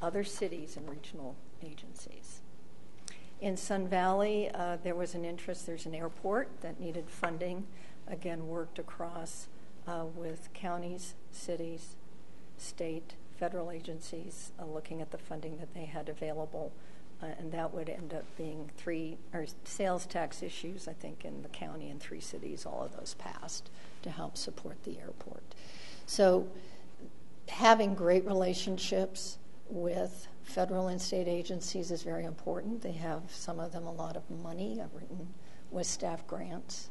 other cities, and regional agencies. In Sun Valley, uh, there was an interest, there's an airport that needed funding. Again, worked across uh, with counties, cities, state, federal agencies, uh, looking at the funding that they had available uh, and that would end up being three or sales tax issues, I think, in the county and three cities. All of those passed to help support the airport. So, having great relationships with federal and state agencies is very important. They have some of them a lot of money. I've written with staff grants,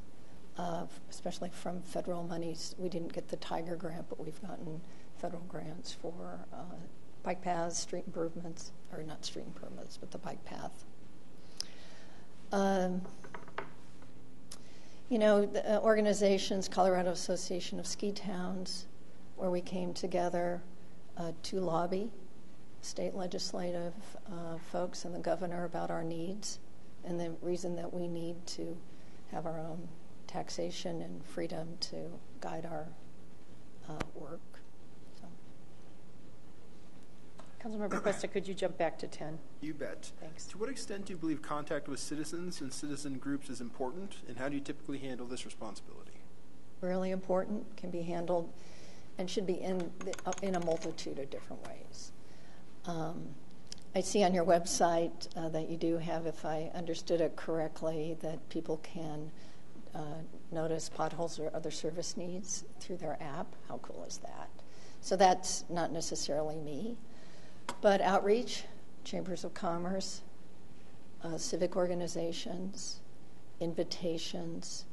uh, especially from federal monies. We didn't get the Tiger grant, but we've gotten federal grants for uh, bike paths, street improvements, or not street improvements, but the bike path. Um, you know, the uh, organizations, Colorado Association of Ski Towns, where we came together uh, to lobby state legislative uh, folks and the governor about our needs and the reason that we need to have our own taxation and freedom to guide our uh, work. Councilmember Cuesta, could you jump back to 10? You bet. Thanks. To what extent do you believe contact with citizens and citizen groups is important, and how do you typically handle this responsibility? Really important, can be handled, and should be in, uh, in a multitude of different ways. Um, I see on your website uh, that you do have, if I understood it correctly, that people can uh, notice potholes or other service needs through their app. How cool is that? So that's not necessarily me. But outreach, chambers of commerce, uh, civic organizations, invitations,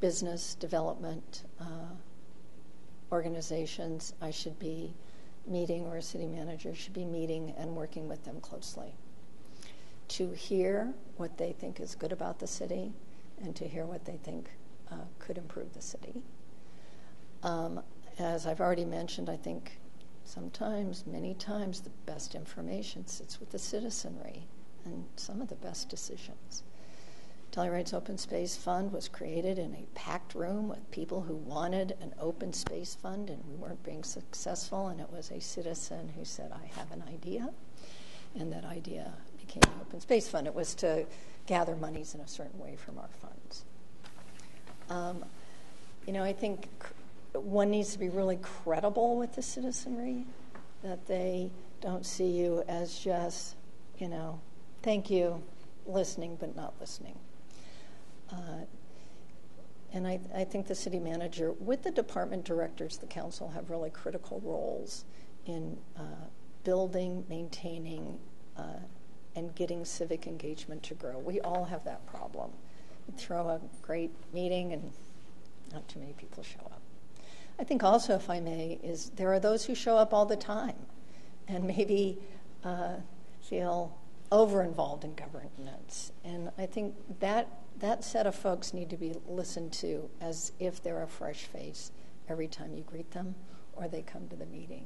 business development uh, organizations, I should be meeting, or a city manager should be meeting and working with them closely to hear what they think is good about the city and to hear what they think uh, could improve the city. Um, as I've already mentioned, I think sometimes, many times, the best information sits with the citizenry and some of the best decisions. Telluride's Open Space Fund was created in a packed room with people who wanted an open space fund, and we weren't being successful. And it was a citizen who said, I have an idea. And that idea became the Open Space Fund. It was to gather monies in a certain way from our funds. Um, you know, I think one needs to be really credible with the citizenry, that they don't see you as just, you know, thank you, listening but not listening. Uh, and I, I, think the city manager, with the department directors, the council have really critical roles in uh, building, maintaining, uh, and getting civic engagement to grow. We all have that problem. You throw a great meeting and not too many people show up. I think also, if I may, is there are those who show up all the time and maybe uh, feel over involved in governance. And I think that that set of folks need to be listened to as if they're a fresh face every time you greet them or they come to the meeting.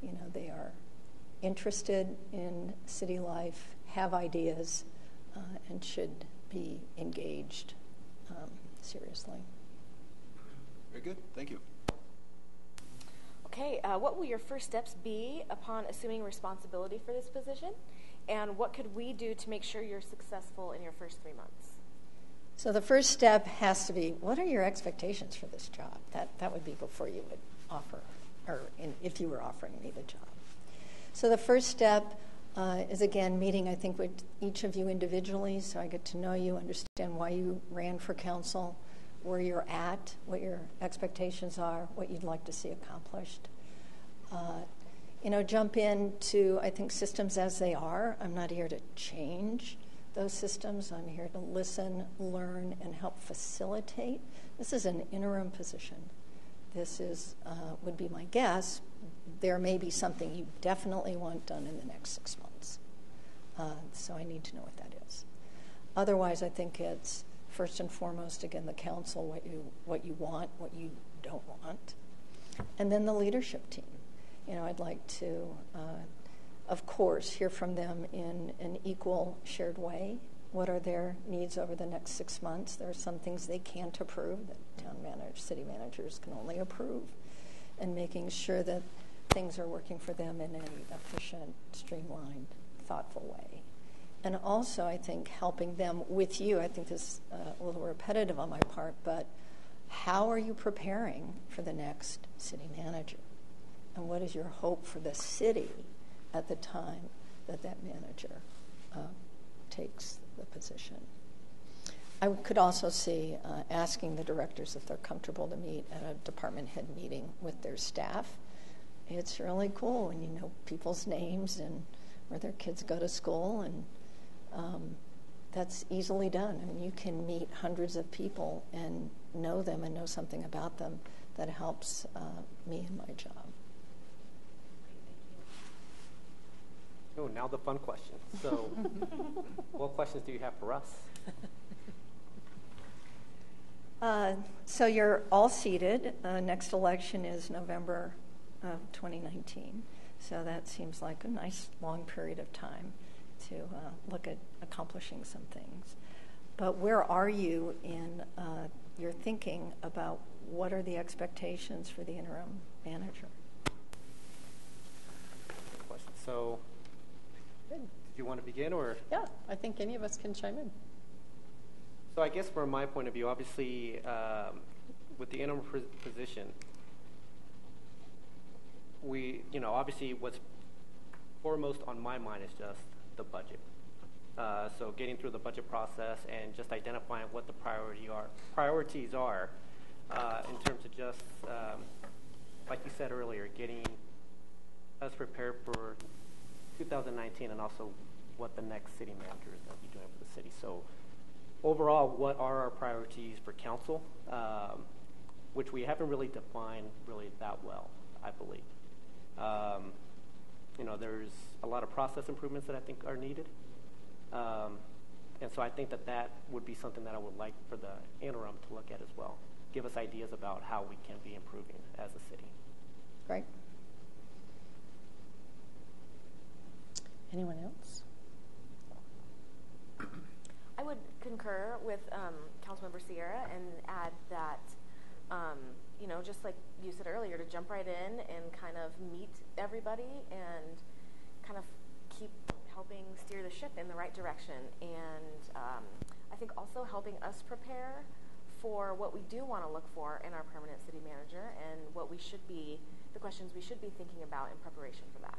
You know, they are interested in city life, have ideas, uh, and should be engaged um, seriously. Very good. Thank you. Okay, uh, what will your first steps be upon assuming responsibility for this position? And what could we do to make sure you're successful in your first three months? So the first step has to be what are your expectations for this job? That, that would be before you would offer, or in, if you were offering me the job. So the first step uh, is again meeting, I think, with each of you individually so I get to know you, understand why you ran for council where you're at, what your expectations are, what you'd like to see accomplished. Uh, you know, jump into, I think, systems as they are. I'm not here to change those systems. I'm here to listen, learn, and help facilitate. This is an interim position. This is, uh, would be my guess. There may be something you definitely want done in the next six months. Uh, so I need to know what that is. Otherwise, I think it's first and foremost, again, the council, what you, what you want, what you don't want, and then the leadership team. You know, I'd like to, uh, of course, hear from them in an equal, shared way. What are their needs over the next six months? There are some things they can't approve that town managers, city managers can only approve, and making sure that things are working for them in an efficient, streamlined, thoughtful way and also I think helping them with you. I think this is uh, a little repetitive on my part, but how are you preparing for the next city manager? And what is your hope for the city at the time that that manager uh, takes the position. I could also see uh, asking the directors if they're comfortable to meet at a department head meeting with their staff. It's really cool when you know people's names and where their kids go to school, and um, that's easily done. I mean, you can meet hundreds of people and know them and know something about them that helps uh, me in my job. Oh, now the fun question. So, what questions do you have for us? Uh, so you're all seated. Uh, next election is November of 2019. So that seems like a nice long period of time to uh, look at accomplishing some things. But where are you in uh, your thinking about what are the expectations for the interim manager? Question. Did you want to begin or? Yeah, I think any of us can chime in. So I guess from my point of view, obviously, um, with the interim position, we, you know, obviously what's foremost on my mind is just the budget. Uh, so getting through the budget process and just identifying what the priority are, priorities are uh, in terms of just, um, like you said earlier, getting us prepared for 2019 and also what the next city manager is going to be doing for the city. So overall, what are our priorities for council, um, which we haven't really defined really that well, I believe. Um, you know, there's a lot of process improvements that I think are needed. Um, and so I think that that would be something that I would like for the interim to look at as well. Give us ideas about how we can be improving as a city. Great. Anyone else? I would concur with um, Councilmember Sierra and add that, um, you know, just like you said earlier, to jump right in and kind of meet everybody and kind of keep helping steer the ship in the right direction. And um, I think also helping us prepare for what we do want to look for in our permanent city manager and what we should be, the questions we should be thinking about in preparation for that.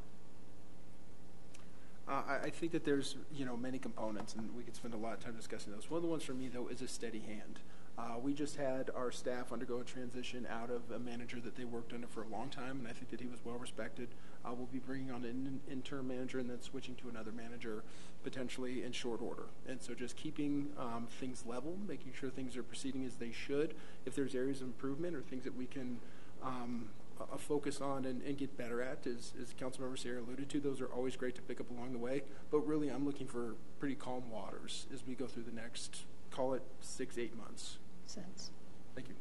Uh, I, I think that there's you know many components, and we could spend a lot of time discussing those. One of the ones for me though is a steady hand. Uh, we just had our staff undergo a transition out of a manager that they worked under for a long time, and I think that he was well respected. Uh, we'll be bringing on an interim manager and then switching to another manager potentially in short order. And so just keeping um, things level, making sure things are proceeding as they should. If there's areas of improvement or things that we can um, a focus on and, and, get better at, as, as Councilmember Sierra alluded to. Those are always great to pick up along the way. But really, I'm looking for pretty calm waters as we go through the next, call it six, eight months. Sense. Thank you.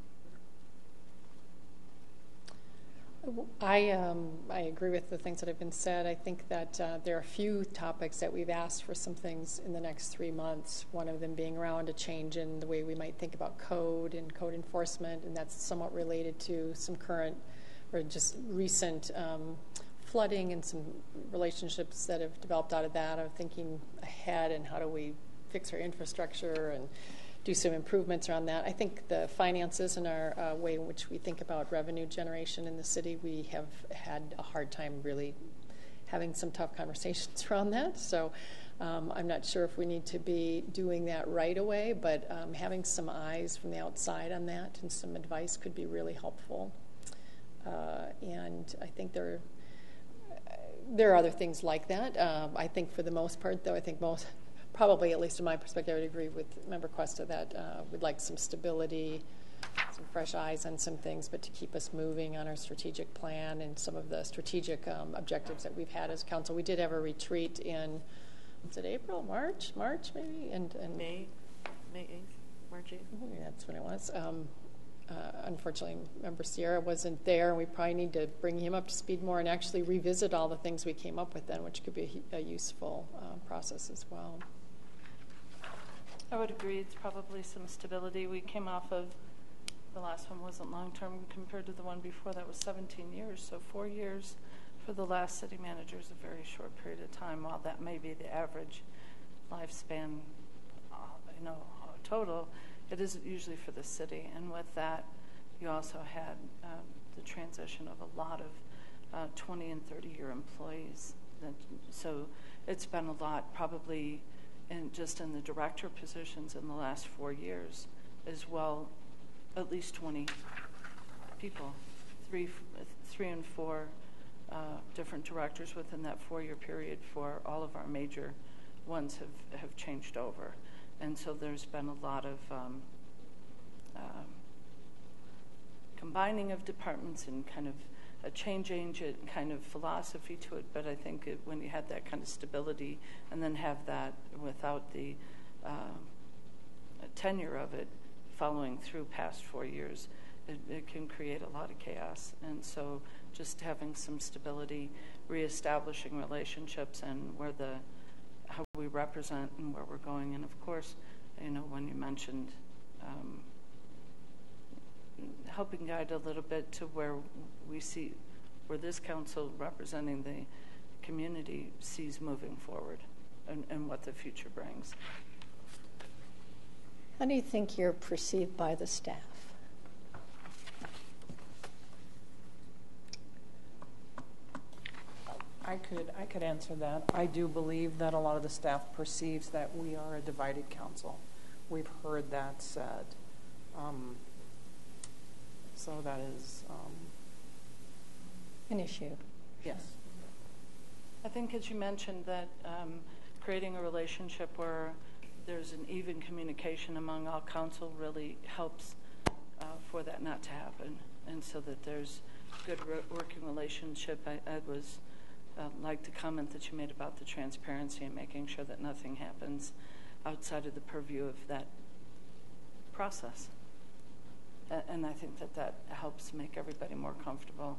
I, um, I agree with the things that have been said. I think that uh, there are a few topics that we've asked for some things in the next three months. One of them being around a change in the way we might think about code and code enforcement, and that's somewhat related to some current or just recent um, flooding and some relationships that have developed out of that of thinking ahead and how do we fix our infrastructure and do some improvements around that. I think the finances and our uh, way in which we think about revenue generation in the city, we have had a hard time really having some tough conversations around that. So um, I'm not sure if we need to be doing that right away, but um, having some eyes from the outside on that and some advice could be really helpful. Uh, and I think there, there are other things like that. Um, I think for the most part, though, I think most probably, at least in my perspective, I would agree with Member Cuesta that uh, we'd like some stability, some fresh eyes on some things, but to keep us moving on our strategic plan and some of the strategic um, objectives that we've had as council. We did have a retreat in, was it April, March, March maybe, and, and May, May eighth, March eighth. That's when it was. Um, unfortunately, Member Sierra wasn't there, and we probably need to bring him up to speed more and actually revisit all the things we came up with then, which could be a, a useful uh, process as well. I would agree. It's probably some stability. We came off of the last one wasn't long term compared to the one before. That was 17 years. So four years for the last city manager is a very short period of time. While that may be the average lifespan, uh, you know, total, it isn't usually for the city. And with that, you also had um, the transition of a lot of uh, 20 and 30 year employees. So it's been a lot, probably and just in the director positions in the last four years as well, at least 20 people, three, three and four uh, different directors within that four-year period for all of our major ones have, have changed over. And so there's been a lot of um, um, combining of departments and kind of a changing kind of philosophy to it. But I think it, when you had that kind of stability and then have that without the uh, tenure of it following through past four years, it, it, can create a lot of chaos. And so just having some stability, reestablishing relationships and where the how we represent and where we're going. And of course, you know, when you mentioned um, helping guide a little bit to where we see where this council representing the community sees moving forward and, and what the future brings. How do you think you're perceived by the staff? I could I could answer that. I do believe that a lot of the staff perceives that we are a divided council. We've heard that said. Um, so that is um, an issue. Yes. I think, as you mentioned, that um, creating a relationship where there's an even communication among all council really helps uh, for that not to happen, and so that there's good working relationship. I, I was uh, like the comment that you made about the transparency and making sure that nothing happens outside of the purview of that process and I think that that helps make everybody more comfortable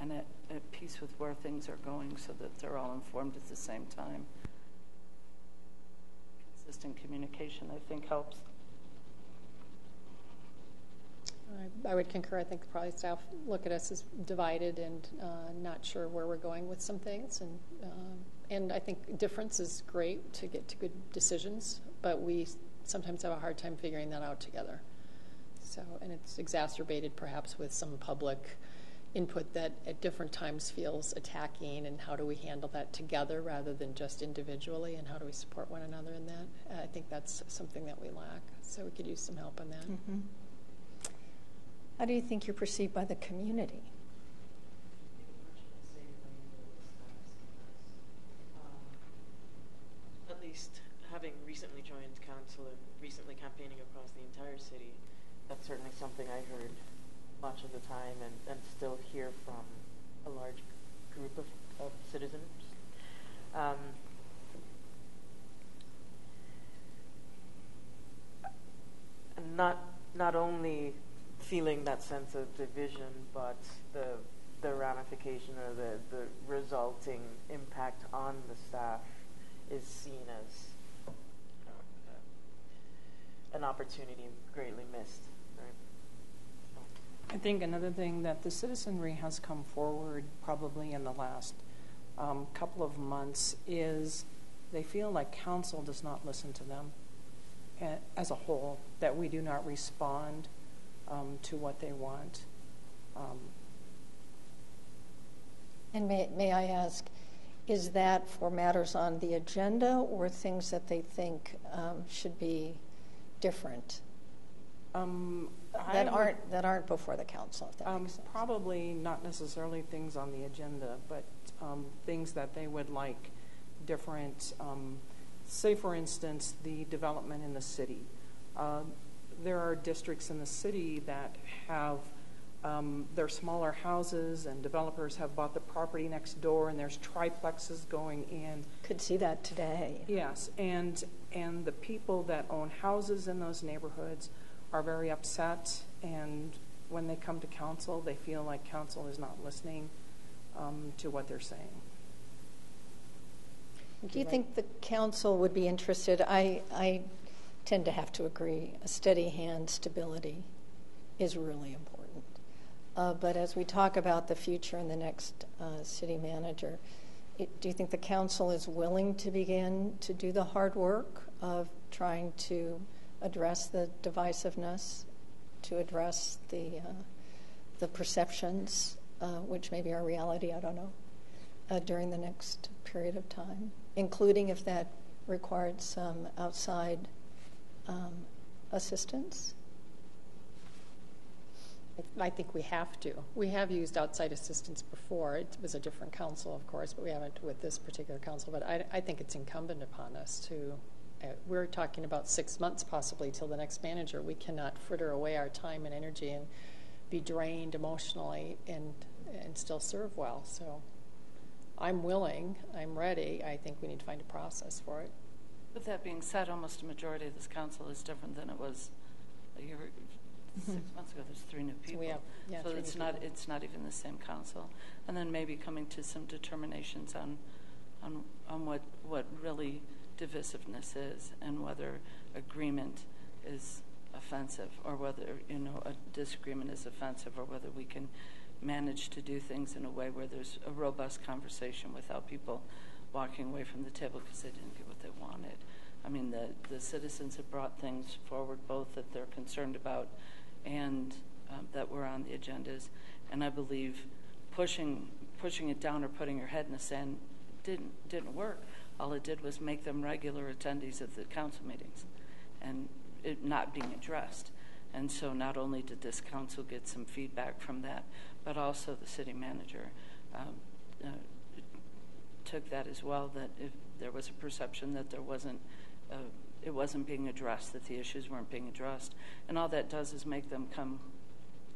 and at, at peace with where things are going so that they're all informed at the same time. Consistent communication, I think, helps. I, would concur. I think probably staff look at us as divided and uh, not sure where we're going with some things. And, um, and I think difference is great to get to good decisions, but we sometimes have a hard time figuring that out together. So, and it's exacerbated perhaps with some public input that at different times feels attacking, and how do we handle that together rather than just individually, and how do we support one another in that? Uh, I think that's something that we lack. So we could use some help in that. Mm-hmm. How do you think you're perceived by the community? At least having recently joined council and recently campaigning across the entire city, that's certainly something I heard much of the time and, and still hear from a large group of, of citizens. Um, not not only feeling that sense of division, but the the ramification or the, the resulting impact on the staff is seen as uh, an opportunity greatly missed. I think another thing that the citizenry has come forward probably in the last um, couple of months is they feel like council does not listen to them eh, as a whole, that we do not respond to what they want. Um, and may, may I ask, is that for matters on the agenda or things that they think um, should be different? Um, that would, aren't that aren't before the council. Um, probably not necessarily things on the agenda, but um, things that they would like different. Um, say, for instance, the development in the city. Uh, there are districts in the city that have um, their smaller houses, and developers have bought the property next door, and there's triplexes going in. Could see that today. Yes, and and the people that own houses in those neighborhoods are very upset, and when they come to council, they feel like council is not listening um, to what they're saying. Do you think the council would be interested? I, I tend to have to agree. A steady hand stability is really important. Uh, but as we talk about the future and the next uh, city manager, it, do you think the council is willing to begin to do the hard work of trying to address the divisiveness, to address the uh, the perceptions, uh, which may be our reality. I don't know. Uh, during the next period of time, including if that required some outside um, assistance? I think we have to. We have used outside assistance before. It was a different council, of course, but we haven't with this particular council. But I, I think it's incumbent upon us to. Uh, we're talking about six months possibly till the next manager. We cannot fritter away our time and energy and be drained emotionally and and still serve well. So I'm willing. I'm ready. I think we need to find a process for it. With that being said, almost a majority of this council is different than it was a year, six mm-hmm. months ago. There's three new people. we have- yeah, So it's not, people. it's not even the same council. And then maybe coming to some determinations on, on, on what, what really divisiveness is and whether agreement is offensive or whether, you know, a disagreement is offensive or whether we can manage to do things in a way where there's a robust conversation without people walking away from the table because they didn't get what they wanted. I mean, the, the citizens have brought things forward, both that they're concerned about and um, that were on the agendas. And I believe pushing, pushing it down or putting your head in the sand didn't, didn't work. All it did was make them regular attendees of the council meetings and it not being addressed. And so not only did this council get some feedback from that, but also the city manager um, uh, took that as well, that if there was a perception that there wasn't, uh, it wasn't being addressed, that the issues weren't being addressed. And all that does is make them come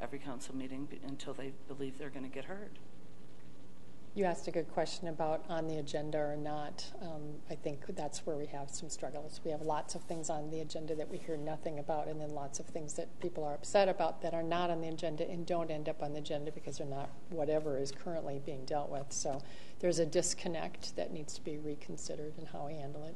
every council meeting until they believe they're going to get heard. You asked a good question about on the agenda or not. Um, I think that's where we have some struggles. We have lots of things on the agenda that we hear nothing about, and then lots of things that people are upset about that are not on the agenda and don't end up on the agenda because they're not whatever is currently being dealt with. So there's a disconnect that needs to be reconsidered in how we handle it.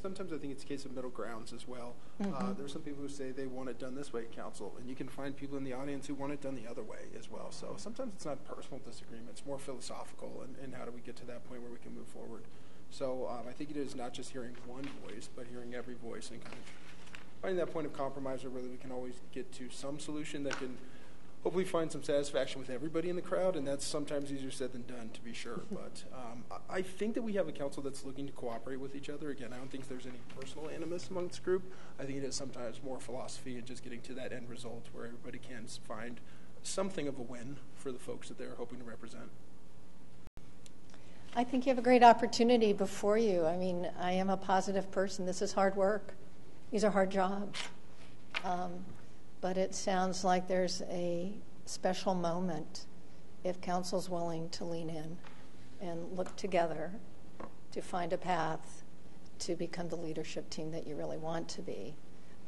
Sometimes I think it's a case of middle grounds as well. Uh, there's some people who say they want it done this way, council, and you can find people in the audience who want it done the other way as well. So sometimes it's not personal disagreement; it's more philosophical, and, and how do we get to that point where we can move forward? So um, I think it is not just hearing one voice, but hearing every voice and kind of finding that point of compromise where really we can always get to some solution that can hopefully find some satisfaction with everybody in the crowd, and that's sometimes easier said than done, to be sure. But um, I I think that we have a council that's looking to cooperate with each other. Again, I don't think there's any personal animus amongst the group. I think it is sometimes more philosophy and just getting to that end result where everybody can find something of a win for the folks that they're hoping to represent. I think you have a great opportunity before you. I mean, I am a positive person. This is hard work. These are hard jobs. Um, but it sounds like there's a special moment if council's willing to lean in and look together to find a path to become the leadership team that you really want to be.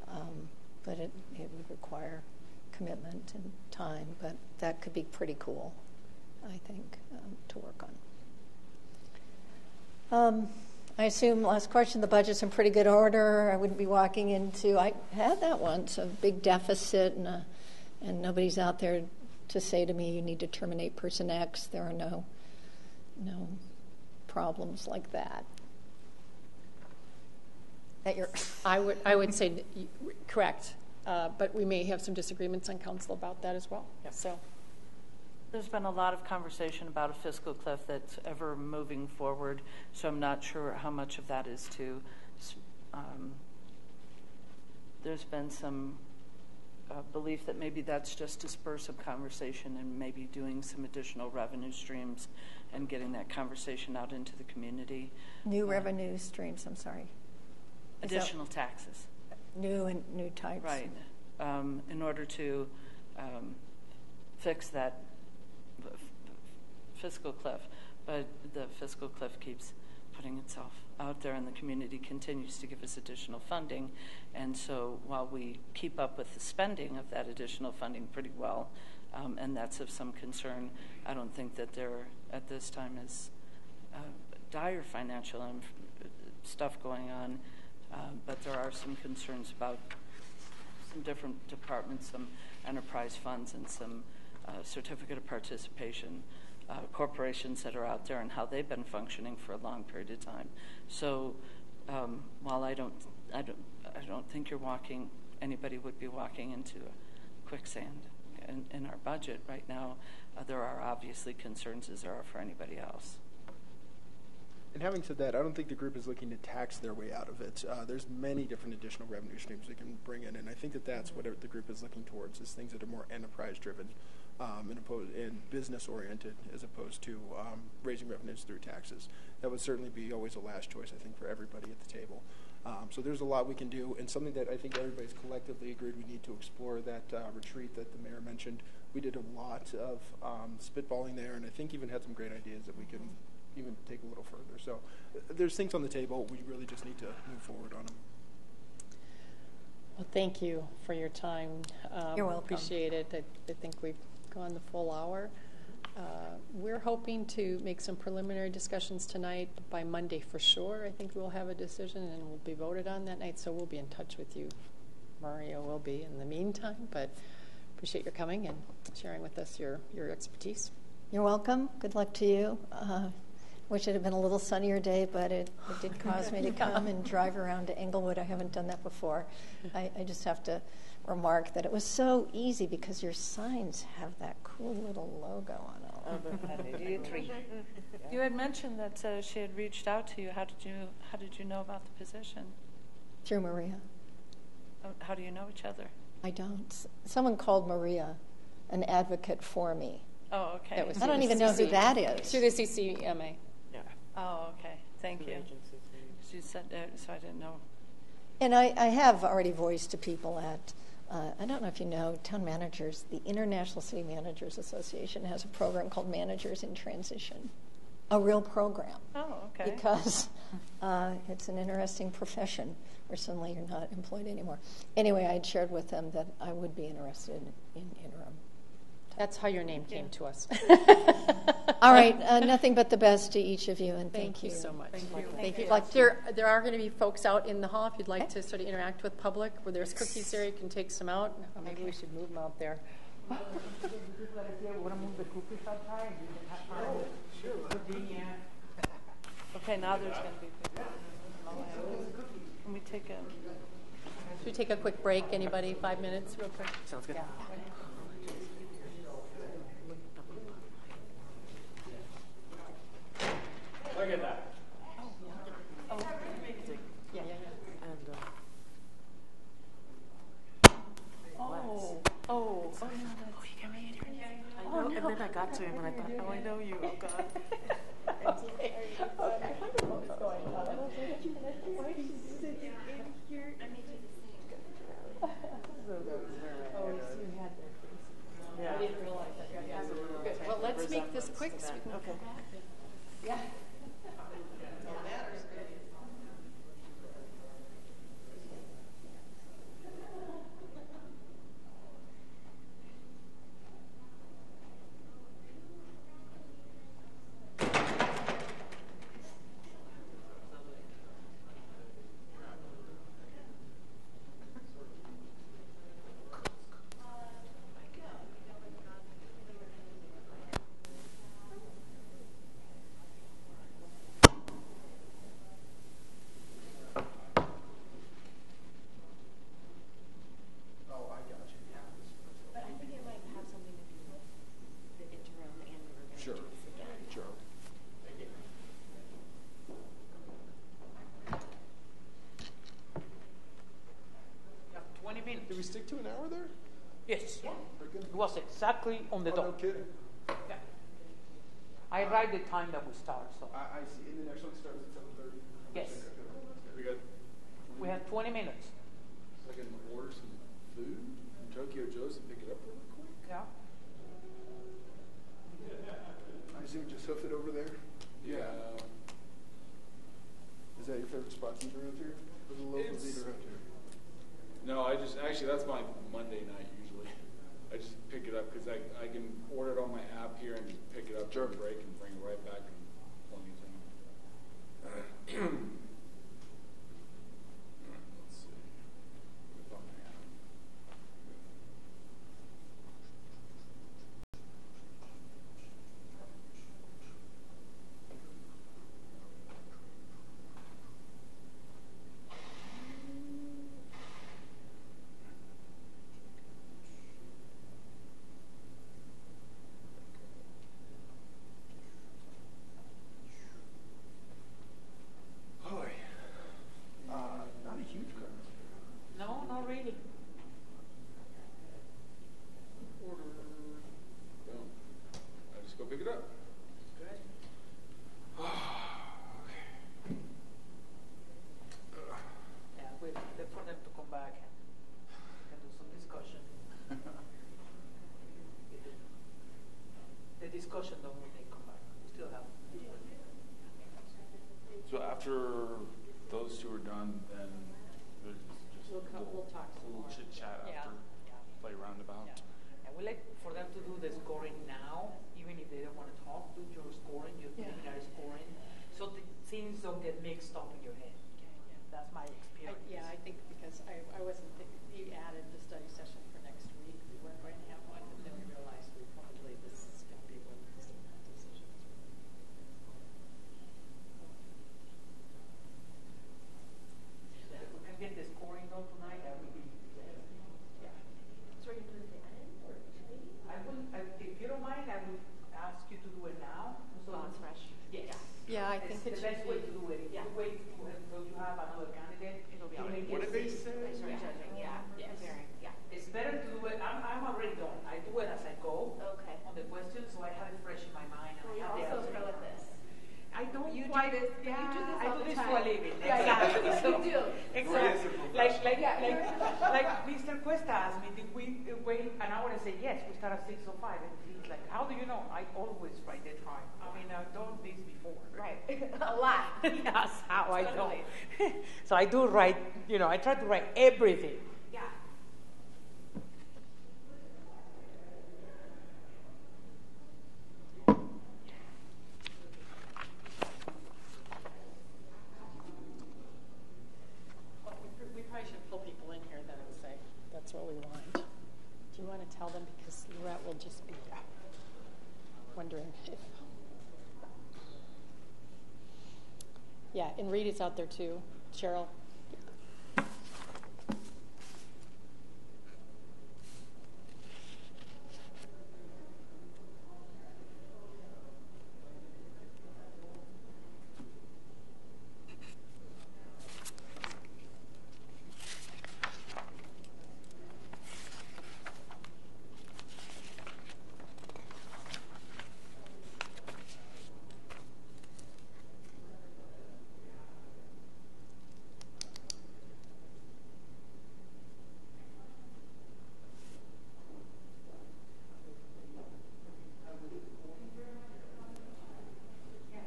Um, but it, it would require commitment and time, but that could be pretty cool, I think, um, to work on. Um, I assume, last question, the budget's in pretty good order. I wouldn't be walking into, I had that once, a big deficit, and, a, and nobody's out there to say to me, you need to terminate person X. There are no, no problems like that. That you're, I would, I would say correct, uh, but we may have some disagreements on council about that as well. So There's been a lot of conversation about a fiscal cliff that's ever moving forward, so I'm not sure how much of that is to. Um, there's been some uh, belief that maybe that's just to spur some conversation and maybe doing some additional revenue streams and getting that conversation out into the community. new revenue streams, I'm sorry. Additional taxes. New and new types. Right, um, in order to um, fix that fiscal cliff. But the fiscal cliff keeps putting itself out there, and the community continues to give us additional funding. And so while we keep up with the spending of that additional funding pretty well, um, and that's of some concern, I don't think that there at this time is uh, dire financial inf- stuff going on, uh, but there are some concerns about some different departments, some enterprise funds, and some uh, certificate of participation uh, corporations that are out there and how they've been functioning for a long period of time. So um, while I don't, I don't, I don't think you're walking, anybody would be walking into a quicksand in, in our budget right now. Uh, there are obviously concerns as there are for anybody else. And having said that, I don't think the group is looking to tax their way out of it. Uh, there's many different additional revenue streams they can bring in, and I think that that's what the group is looking towards: is things that are more enterprise-driven um, and, opposed, and business-oriented, as opposed to um, raising revenues through taxes. That would certainly be always a last choice, I think, for everybody at the table. Um, so there's a lot we can do, and something that I think everybody's collectively agreed we need to explore. That uh, retreat that the mayor mentioned, we did a lot of um, spitballing there, and I think even had some great ideas that we can even take a little further. So uh, there's things on the table. We really just need to move forward on them. Well, thank you for your time. Um, You're welcome. Appreciate it. I, I think we've gone the full hour. Uh, we're hoping to make some preliminary discussions tonight. By Monday, for sure, I think we'll have a decision and we'll be voted on that night. So we'll be in touch with you. Maria will be in the meantime, but appreciate your coming and sharing with us your, your expertise. You're welcome. Good luck to you. Uh, wish it had been a little sunnier day, but it, it did cause me to come and drive around to Englewood. I haven't done that before. I, I just have to remark that it was so easy because your signs have that cool little logo on it. You had mentioned that uh, she had reached out to you. How did you How did you know about the position? Through Maria. Uh, How do you know each other? I don't. Someone called Maria an advocate for me. Oh, okay. That was I don't even know who that is. Through the CCMA. Yeah. Oh, okay. Thank Two you. agencies, maybe. She said that, so I didn't know. And I, I have already voiced to people at, uh, I don't know if you know, town managers, the International City Managers Association has a program called Managers in Transition, a real program. Oh, okay. Because uh, it's an interesting profession where suddenly you're not employed anymore. Anyway, I had shared with them that I would be interested in interim. That's how your name came to us. All right, uh, nothing but the best to each of you, and thank, Thank you so much. Thank you. Thank you. Like there, there are going to be folks out in the hall if you'd like to sort of interact with public. Where there's cookies there, you can take some out. Or maybe we should move them out there. Okay, now there's going to be people. Can we take a? Should we take a quick break? Anybody? Five minutes, real quick. Sounds good. Yeah. Yeah, yeah, yeah. And uh, Oh, oh, oh, no, that's. I know, and then I got to him and I thought, oh, I know you. Oh God. Okay. okay. I wonder what was going on. Why are you sitting in here? I mean, oh, you had that. Yeah. I didn't realize that. Yeah. Well, let's make this quick. so we can- Okay. Oh, I got you. But I think it might have something to do with the interim and we were going to Sure. do this again. Sure. You have 20 minutes. Did we stick to an hour there? Yes. Very good. It was exactly on the Oh, no dot. kidding. Yeah. I write the time that we start, so I, I see. And the next one starts at seven thirty. Yes. We got. we have 20 minutes. So I can order some food from Tokyo Joe's and pick it up real quick. Yeah. I assume just hoof it over there. Yeah. Is that your favorite spot to eat around here? Or the locals It's- eat around here? No, I just actually that's my Monday night usually. I just pick it up because I I can order it on my app here and pick it up Sure. during break and bring it right back in you know? I always write the time. I mean, I've done this before. Right. A lot. That's how I do. Totally. so I do write, you know, I try to write everything. Yeah. Well, we pr- we probably should pull people in here then and say, that's what we want. Do you want to tell them, because Laurett will just be wondering if. Yeah, and Reed is out there too, Cheryl.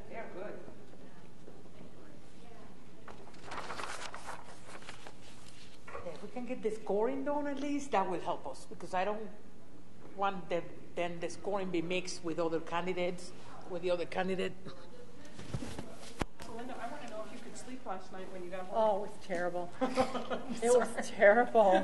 They're good. Yeah, If we can get the scoring at least, that will help us, because I don't want the, then the scoring be mixed with other candidates, with the other candidate. So Linda, I want to know if you could sleep last night when you got home. Oh, it was terrible. It was terrible.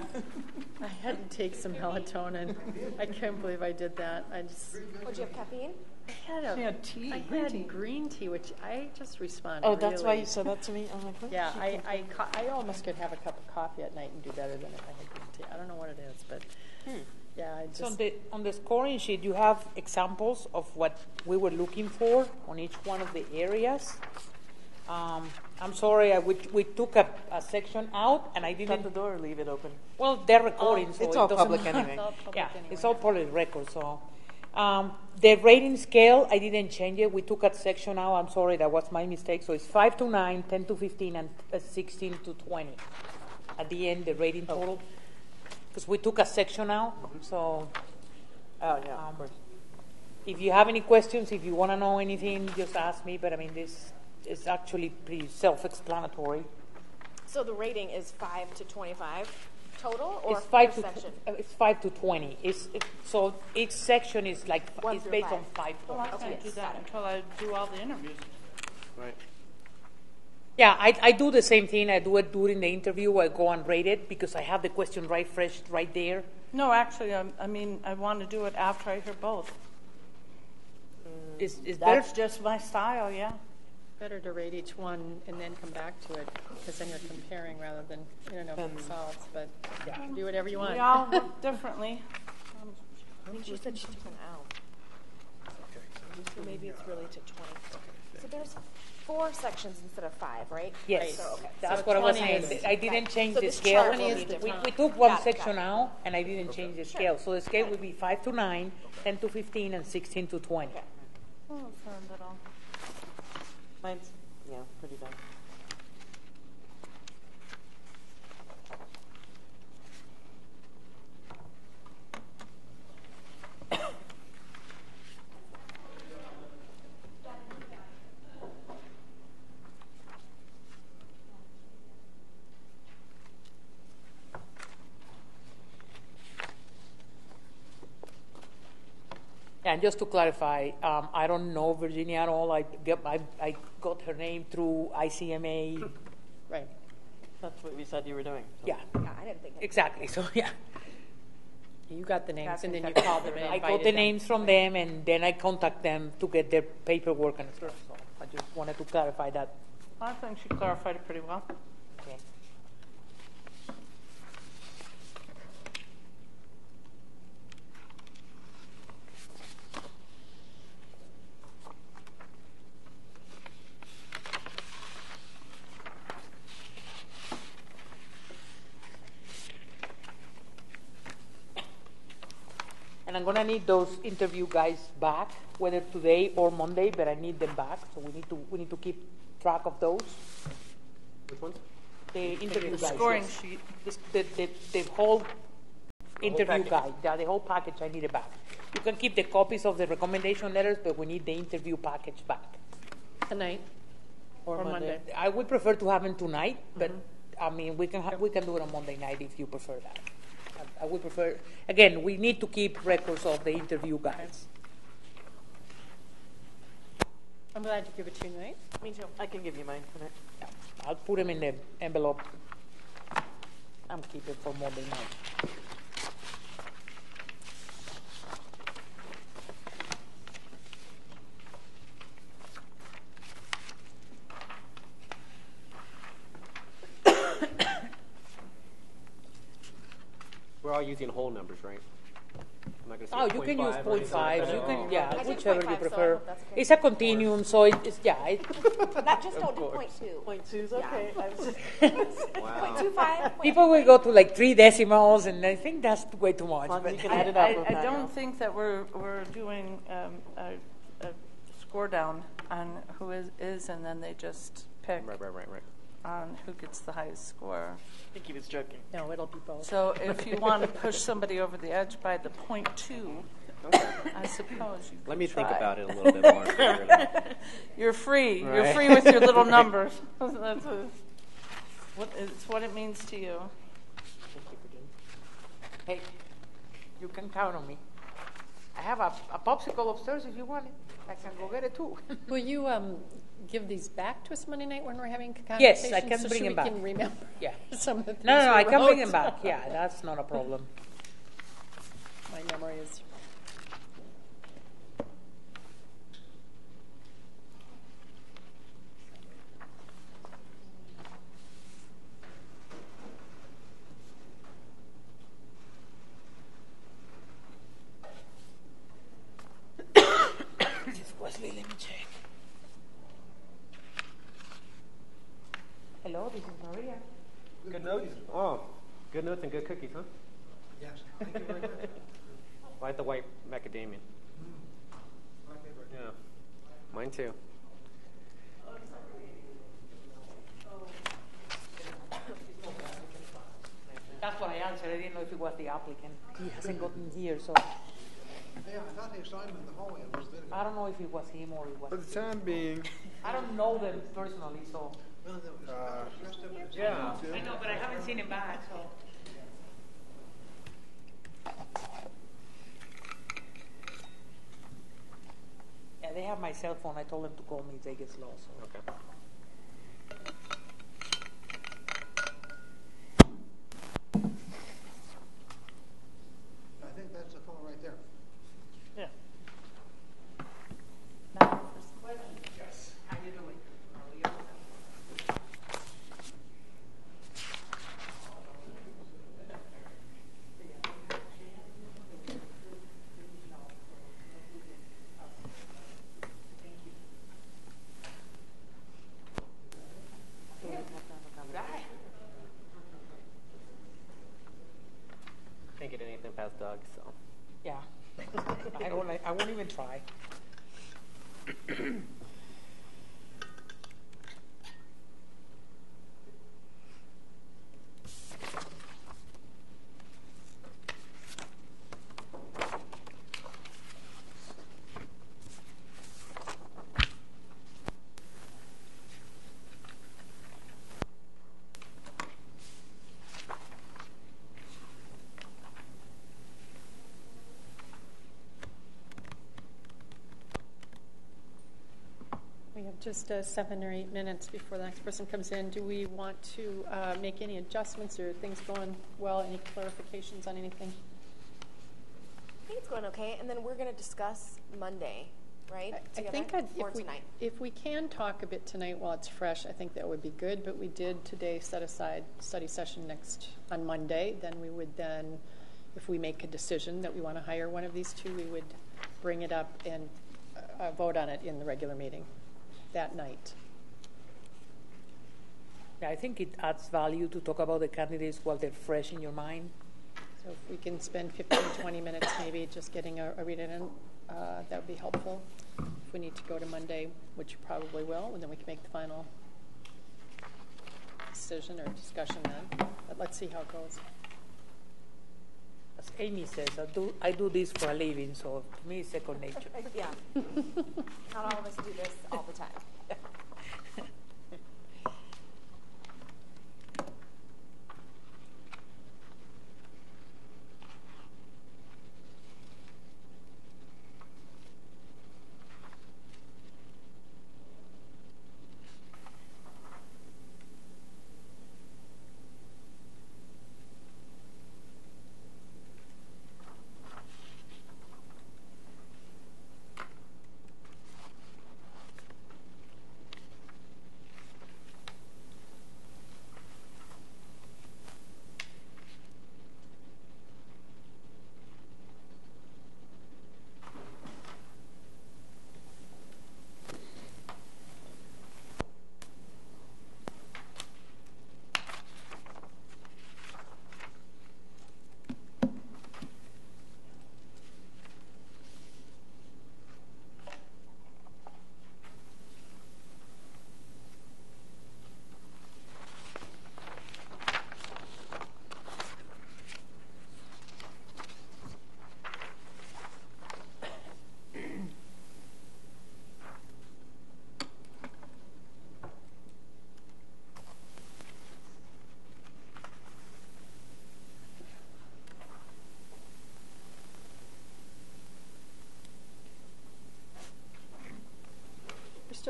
I had to take some melatonin. I can't believe I did that. I just, Would you have caffeine? I had a, She had tea, I green had tea. green tea, which I just responded Oh, that's why you said that to me? I'm like, what? Yeah, I, I, co- I almost could have a cup of coffee at night and do better than if I had green tea. I don't know what it is, but yeah, I So on just, the, on the scoring sheet, you have examples of what we were looking for on each one of the areas. Um, I'm sorry, I, we, we took a, a section out and I Shut didn't, the door or leave it open? well, they're recording, so It's it all doesn't public matter. anyway. It's all public Yeah, anyway. it's all public record, so. Um, the rating scale, I didn't change it. We took a section out. I'm sorry, that was my mistake. So it's 5 to 9, 10 to 15, and uh, 16 to 20. At the end, the rating total. Because we took a section out, so Oh, yeah, Um, if you have any questions, if you want to know anything, just ask me. But I mean, this is actually pretty self-explanatory. So the rating is five to twenty-five total, or It's five per to section? uh, it's five to twenty. It's it, so each section is like One it's through based five. on five Well, I points. can't do that until I do all the interviews. Right. Yeah, I, I do the same thing. I do it during the interview. I go and rate it because I have the question right fresh right there. No, actually, I, I mean, I want to do it after I hear both. Is is there? That's just my style, yeah. Better to rate each one and then come back to it, because then you're comparing rather than, you don't know if it solves, but do whatever you want. We all work differently. Um, I think she said she took an out. So maybe it's really to twenty. So there's four sections instead of five, right? Yes, So, okay. that's So what I was 20 saying. is- I didn't change So the this scale. chart will We, be different. we took one Got it, got section it. out, and I didn't change the scale. So the scale would be five to nine, 10 to 15, and 16 to 20. Oh, fun little. Mine's, yeah, pretty bad. And just to clarify, um, I don't know Virginia at all. I, I, I got her name through ICMA. Right. That's what we said you were doing. yeah, Yeah, I didn't think. it- exactly. So yeah, You got the names, That's and then you called them and I invited got the them. names from them, and then I contact them to get their paperwork and stuff. So I just wanted to clarify that. I think she clarified it pretty well. Okay. And I'm gonna need those interview guys back, whether today or Monday, but I need them back, so we need to, we need to keep track of those. Which ones? The interview The guys. scoring yes. sheet. This- The, the, the whole interview package. guide, yeah, the whole package, I need it back. You can keep the copies of the recommendation letters, but we need the interview package back. Tonight or Monday. I would prefer to have them tonight, but, mm-hmm. I mean, we can, ha- we can do it on Monday night if you prefer that. I- I would prefer, again, we need to keep records of the interview guides. I'm glad to give it to you tonight. Me too. I can give you mine tonight. I'll put them in the envelope. I'm keeping for Monday night. We're all using whole numbers, right? I'm not gonna say Oh, you can use 0.5 or point anything like five, that you can, yeah, I did whichever 0.5, you so I prefer. hope that's okay. It's a continuum, so it- it's, yeah, it, That just don't do point two. Point two's Yeah. okay. I was Point Wow. two five. point- people will go to like three decimals, and I think that's way too much. long as but- you can I, head it up. I, we'll I pack don't think that we're, we're doing um, a, a score down on who is, is, and then they just pick Right, right, right, right. On who gets the highest score. I think he was joking. No, it'll be both. So if you want to push somebody over the edge by the point two, Okay. I suppose you could Let me think try. about it a little bit more. figure it out. You're free. You're Right. free with your little numbers. That's a, what, it's what it means to you. Hey, you can count on me. I have a, a popsicle upstairs if you want it. I can go get it too. Will you um, give these back to us Monday night when we're having Yes. I can so bring them back. can remember Yeah. some of the things No, no, no, I we can bring wrote. them back. Yeah, that's not a problem. My memory is. This is Wesley, let me check. Hello, this is Maria. Good notes? Oh, good notes and good cookies, huh? Yes, thank you very much. Like the white macadamia. My favorite. Yeah. Mine too. That's what I answered. I didn't know if it was the applicant. He hasn't gotten here, so Yeah, I thought they saw him in the hallway a little. I don't know if it was him or it was. For the time being, I don't know them personally, so. Well, that was Uh, dressed up in his- Yeah. I know, but I haven't seen him back, so. Yeah, they have my cell phone. I told them to call me if they get lost. So. Okay. Just uh, seven or eight minutes before the next person comes in. Do we want to uh, make any adjustments or things going well? Any clarifications on anything? I think it's going okay, and then we're going to discuss Monday, right? I- I think I'd- if we, tonight. if we can talk a bit tonight while it's fresh, I think that would be good. But we did today set aside study session next on Monday. Then we would then, if we make a decision that we want to hire one of these two, we would bring it up and uh, uh, vote on it in the regular meeting that night. I think it adds value to talk about the candidates while they're fresh in your mind. So if we can spend 15, 20 minutes maybe just getting a, a read in, uh, that would be helpful. If we need to go to Monday, which you probably will, and then we can make the final decision or discussion then. But let's see how it goes. As Amy says, I do, I do this for a living, so to me it's second nature. Yeah. Not all of us do this all the time.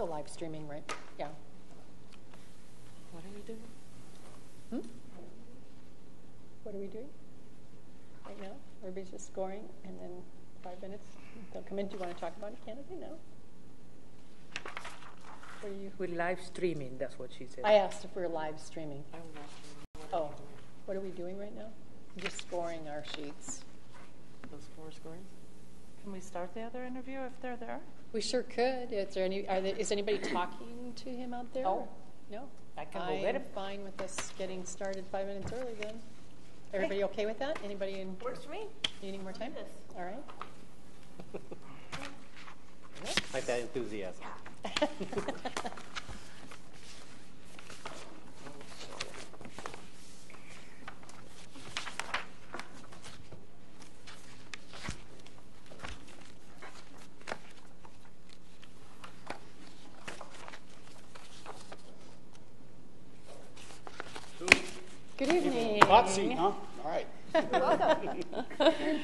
still live streaming, right? Yeah. What are we doing? Hmm? What are we doing right now? Everybody's just scoring, and then five minutes, they'll come in. Do you want to talk about it, candidate? No? What are you? We're live streaming, that's what she said. I asked if we're live streaming. I what Oh, are we doing? what are we doing right now? Just scoring our sheets. Those four scoring? Can we start the other interview if they're there? We sure could. Is there any? Are there, is anybody talking to him out there? Oh. No. No. I can go I'm get him. fine with us getting started five minutes early. Then. Everybody okay with that? Anybody in Works for me. needing more time? this. All right. Like that enthusiasm. Good evening. Hot seat, huh? All right.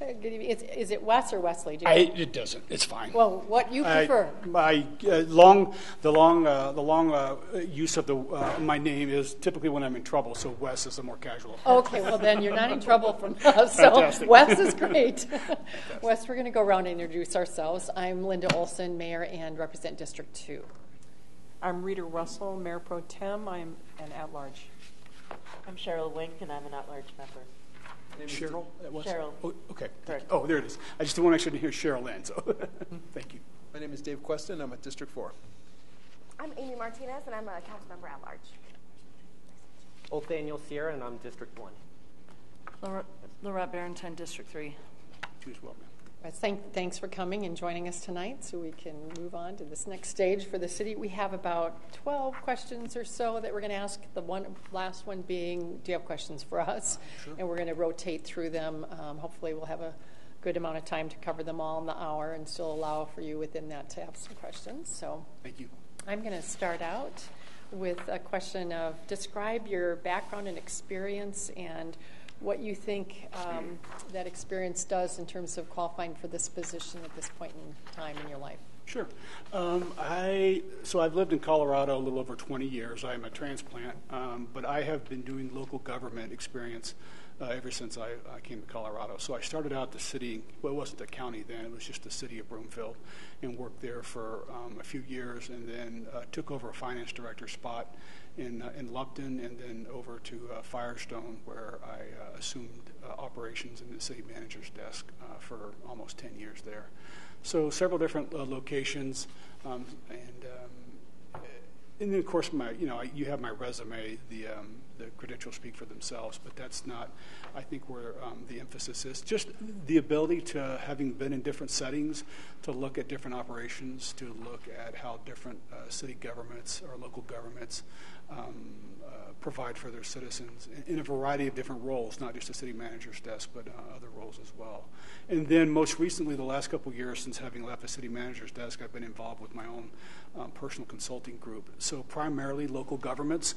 Good evening. Is, is it Wes or Wesley? Do you I, know? it doesn't. It's fine. well, what you I- prefer? my uh, long, the long, uh, the long uh, use of the uh, my name is typically when I'm in trouble. So Wes is the more casual. Okay, well then you're not in trouble from us. So Fantastic. Wes is great. Wes, we're going to go around and introduce ourselves. I'm Linda Olson, Mayor and represent District Two. I'm Rita Russell, Mayor Pro Tem. I'm an at-large. I'm Cheryl Wink, and I'm an at-large member. Cheryl. Wes? Cheryl. Oh, okay. Correct. Oh, there it is. I just want to make sure to hear Cheryl Lynn. So, thank you. My name is Dave Cuesta. I'm at District 4. I'm Amy Martinez, and I'm a council member at large. Othoniel Sierra, and I'm District 1. Laurett Laurett Barrentine, District 3. You as well, ma'am. Thank, thanks for coming and joining us tonight so we can move on to this next stage for the city. We have about 12 questions or so that we're going to ask. The one last one being, do you have questions for us? Sure. And we're going to rotate through them. Um, hopefully, we'll have a good amount of time to cover them all in the hour and still allow for you within that to have some questions. So Thank you. I'm going to start out with a question of describe your background and experience and what you think um, that experience does in terms of qualifying for this position at this point in time in your life. Sure. Um, I so I've lived in Colorado a little over 20 years. I'm a transplant, um, but I have been doing local government experience uh, ever since I, I, came to Colorado. So I started out the city. Well, it wasn't the county then; it was just the city of Broomfield, and worked there for um, a few years, and then uh, took over a finance director spot in uh, in Lupton, and then over to uh, Firestone, where I uh, assumed uh, operations in the city manager's desk for almost 10 years there. So several different uh, locations, um, and um, and then of course my you know you have my resume. The um, the credentials speak for themselves, but that's not, I think, where um, the emphasis is. Just the ability to, having been in different settings, to look at different operations, to look at how different uh, city governments or local governments uh, provide for their citizens in, a variety of different roles, not just a city manager's desk, but uh, other roles as well. And then, most recently, the last couple of years since having left the city manager's desk, I've been involved with my own um, personal consulting group. So, primarily local governments,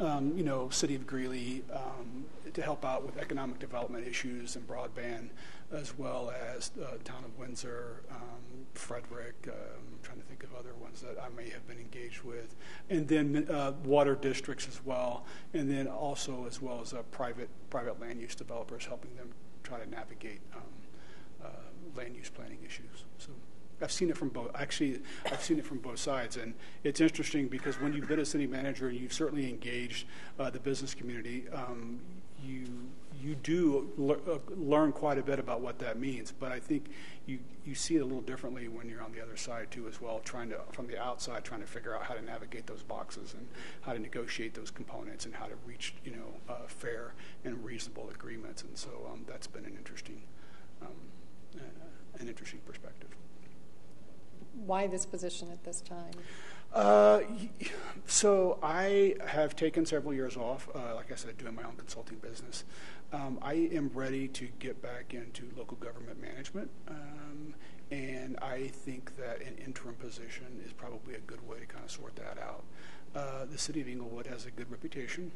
um, you know, City of Greeley, um, to help out with economic development issues and broadband, as well as uh, town of Windsor, um, Frederick. I'm um, trying to think of other ones that I may have been engaged with, and then uh, water districts as well, and then also as well as uh, private private land use developers, helping them try to navigate um, uh, land use planning issues. So. I've seen it from both. Actually, I've seen it from both sides, and it's interesting because when you've been a city manager and you've certainly engaged uh, the business community, um, you you do uh, learn quite a bit about what that means. But I think you you see it a little differently when you're on the other side too, as well, trying to from the outside trying to figure out how to navigate those boxes and how to negotiate those components and how to reach you know uh, fair and reasonable agreements. And so um, that's been an interesting um, uh, an interesting perspective why this position at this time? Uh, so I have taken several years off, uh, like I said, doing my own consulting business. Um, I am ready to get back into local government management, um, and I think that an interim position is probably a good way to kind of sort that out. Uh, the city of Englewood has a good reputation.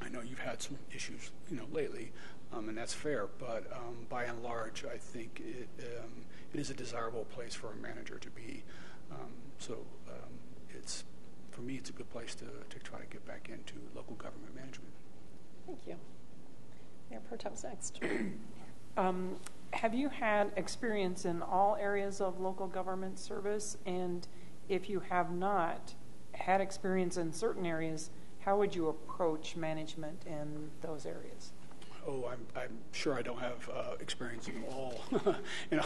I know you've had some issues, you know, lately, um, and that's fair. But um, by and large, I think it, um, it is a desirable place for a manager to be. Um, so um, it's for me, it's a good place to, to try to get back into local government management. Thank you. Mayor Protem's next. Um, have you had experience in all areas of local government service? And if you have not had experience in certain areas, how would you approach management in those areas? oh, I'm, I'm sure I don't have uh, experience in all in,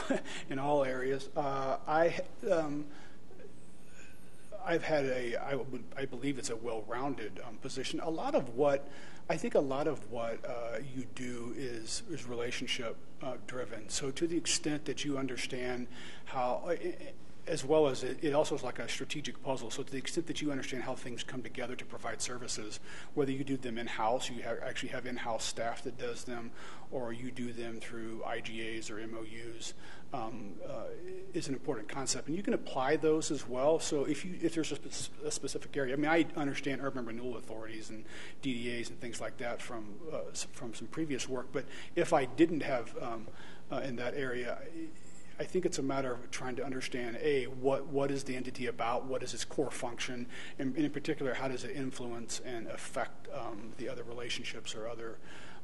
in all areas. Uh, I um, I've had a I, would, I believe it's a well-rounded um, position. A lot of what I think a lot of what uh, you do is is relationship uh, driven. So to the extent that you understand how as well as it, it, also is like a strategic puzzle. So to the extent that you understand how things come together to provide services, whether you do them in-house, you have, actually have in-house staff that does them, or you do them through IGAs or MOUs, uh, is an important concept. And you can apply those as well. So if you if there's a, specific area, I mean, I understand urban renewal authorities and DDAs and things like that from uh, from some previous work. But if I didn't have um, uh, in that area, I think it's a matter of trying to understand a what what is the entity about, what is its core function, and, and in particular, how does it influence and affect um, the other relationships or other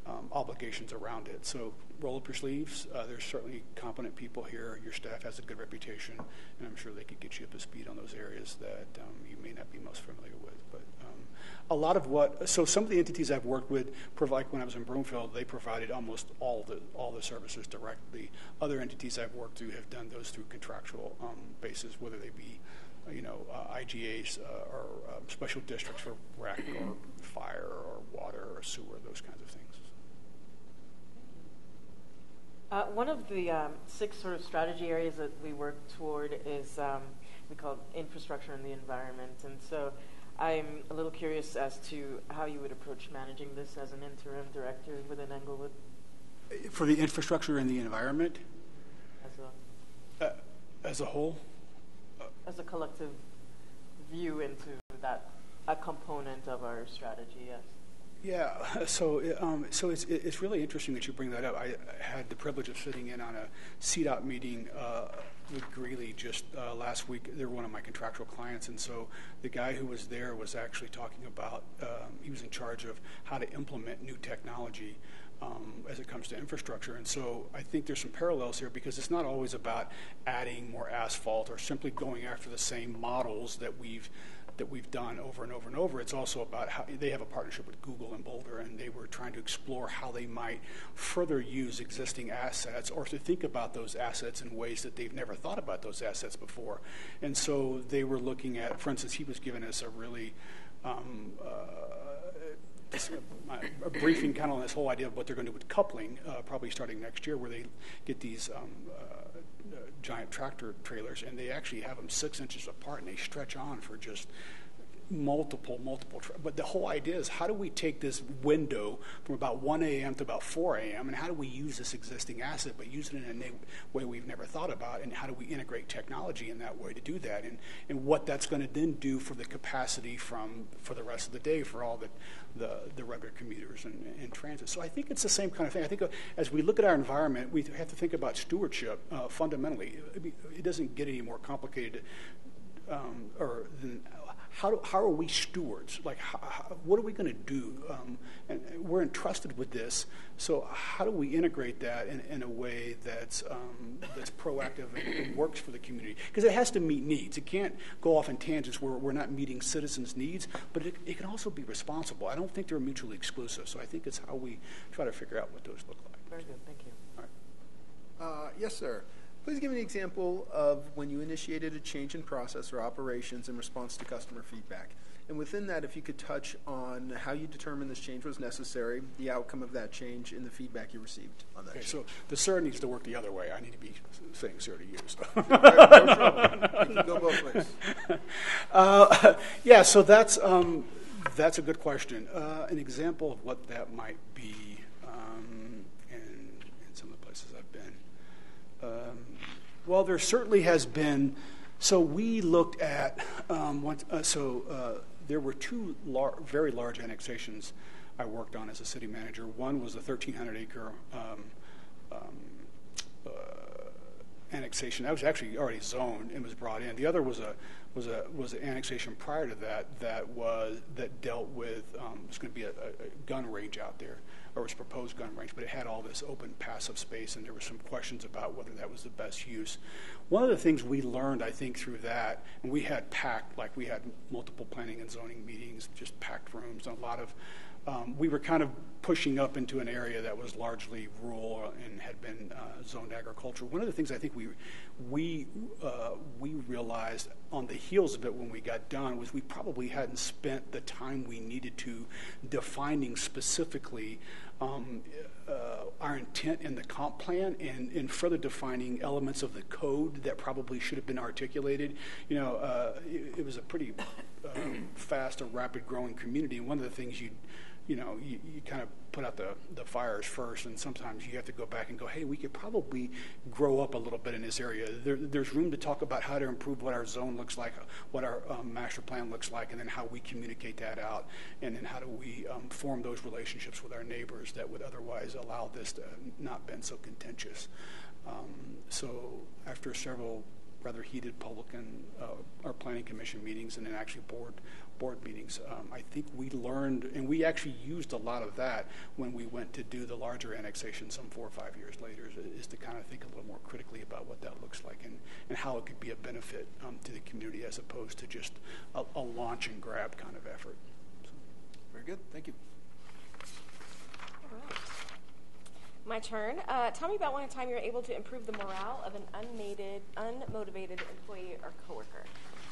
um, obligations around it. So roll up your sleeves. Uh, there's certainly competent people here. Your staff has a good reputation, and I'm sure they could get you up to speed on those areas that um, you may not be most familiar with. But um, a lot of what, so some of the entities I've worked with, like when I was in Broomfield, they provided almost all the all the services directly. Other entities I've worked through have done those through contractual um, basis, whether they be you know, uh, IGAs uh, or uh, special districts for rec or fire or water or sewer, those kinds of things. Uh, one of the um, six sort of strategy areas that we work toward is um, we call infrastructure and the environment. And so I'm a little curious as to how you would approach managing this as an interim director within Englewood. For the infrastructure and the environment? As a, uh, as a whole? As a collective view into that, a component of our strategy, yes. Yeah, so um, so it's it's really interesting that you bring that up. I had the privilege of sitting in on a CDOT meeting uh, with Greeley just uh, last week. They're one of my contractual clients, and so the guy who was there was actually talking about um, he was in charge of how to implement new technology. Um, as it comes to infrastructure. And so I think there's some parallels here because it's not always about adding more asphalt or simply going after the same models that we've that we've done over and over and over. It's also about how they have a partnership with Google and Boulder, and they were trying to explore how they might further use existing assets or to think about those assets in ways that they've never thought about those assets before. And so they were looking at, for instance, he was giving us a really um, uh, a briefing kind of on this whole idea of what they're going to do with coupling, uh, probably starting next year, where they get these um, uh, giant tractor trailers, and they actually have them six inches apart, and they stretch on for just multiple, multiple. Tra- but the whole idea is how do we take this window from about 1 a.m. to about 4 a.m. and how do we use this existing asset, but use it in a way we've never thought about, and how do we integrate technology in that way to do that, and, and what that's going to then do for the capacity from for the rest of the day for all the the, the regular commuters and, and transit. So I think it's the same kind of thing. I think uh, as we look at our environment, we have to think about stewardship uh, fundamentally. It doesn't get any more complicated um, or than how, do, how are we stewards? Like, how, how, what are we going to do? Um, and we're entrusted with this, so how do we integrate that in, in a way that's, um, that's proactive and works for the community? Because it has to meet needs. It can't go off in tangents where we're not meeting citizens' needs, but it, it can also be responsible. I don't think they're mutually exclusive, so I think it's how we try to figure out what those look like. Very good, thank you. All right. Uh, yes, sir. Please give me an example of when you initiated a change in process or operations in response to customer feedback. And within that, if you could touch on how you determined this change was necessary, the outcome of that change, and the feedback you received on that. Okay, change. so the sir needs to work the other way. I need to be saying sir to you. So. no, no go both ways. Uh, yeah, so that's um, that's a good question. Uh, an example of what that might be um, in, in some of the places I've been. Um, well, there certainly has been. So we looked at um, what, uh, so uh, there were two lar- very large annexations I worked on as a city manager. One was a 1,300 acre um, um, uh, annexation that was actually already zoned and was brought in. The other was a was a was an annexation prior to that that was that dealt with um, was going to be a, a, gun range out there or was proposed gun range, but it had all this open passive space, and there were some questions about whether that was the best use. One of the things we learned, I think, through that, and we had packed like we had multiple planning and zoning meetings, just packed rooms, and a lot of we were kind of pushing up into an area that was largely rural and had been uh, zoned agricultural. One of the things I think we we uh, we realized on the heels of it when we got done was we probably hadn't spent the time we needed to defining specifically um, uh, our intent in the comp plan and, and further defining elements of the code that probably should have been articulated. You know, uh, it, it, was a pretty um, fast or rapid growing community, and one of the things you you know, you, you kind of put out the, the fires first, and sometimes you have to go back and go, hey, we could probably grow up a little bit in this area. There, there's room to talk about how to improve what our zone looks like, what our um, master plan looks like, and then how we communicate that out, and then how do we um, form those relationships with our neighbors that would otherwise allow this to not been so contentious. Um, so after several rather heated public and uh, our planning commission meetings and then actually board board meetings. Um, I think we learned, and we actually used a lot of that when we went to do the larger annexation some four or five years later, is, is to kind of think a little more critically about what that looks like and, and how it could be a benefit um, to the community as opposed to just a, a launch and grab kind of effort. So. Very good. Thank you. My turn. Uh, tell me about one time you were able to improve the morale of an unmated, unmotivated employee or coworker,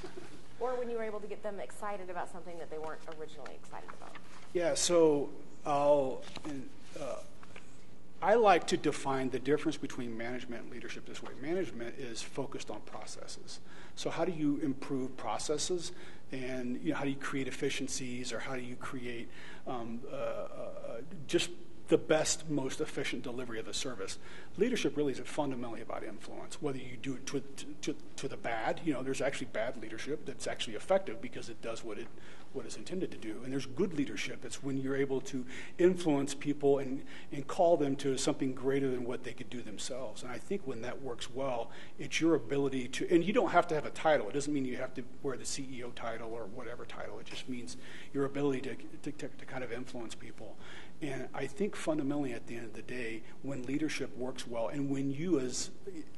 or when you were able to get them excited about something that they weren't originally excited about. Yeah. So I'll. Uh, I like to define the difference between management and leadership this way. Management is focused on processes. So how do you improve processes, and you know, how do you create efficiencies, or how do you create um, uh, uh, just the best, most efficient delivery of the service. Leadership really is fundamentally about influence, whether you do it to, to, to the bad, you know, there's actually bad leadership that's actually effective because it does what it what it's intended to do. And there's good leadership. It's when you're able to influence people and, and call them to something greater than what they could do themselves. And I think when that works well, it's your ability to, and you don't have to have a title. It doesn't mean you have to wear the CEO title or whatever title. It just means your ability to, to, to, to kind of influence people. And I think fundamentally, at the end of the day, when leadership works well, and when you, as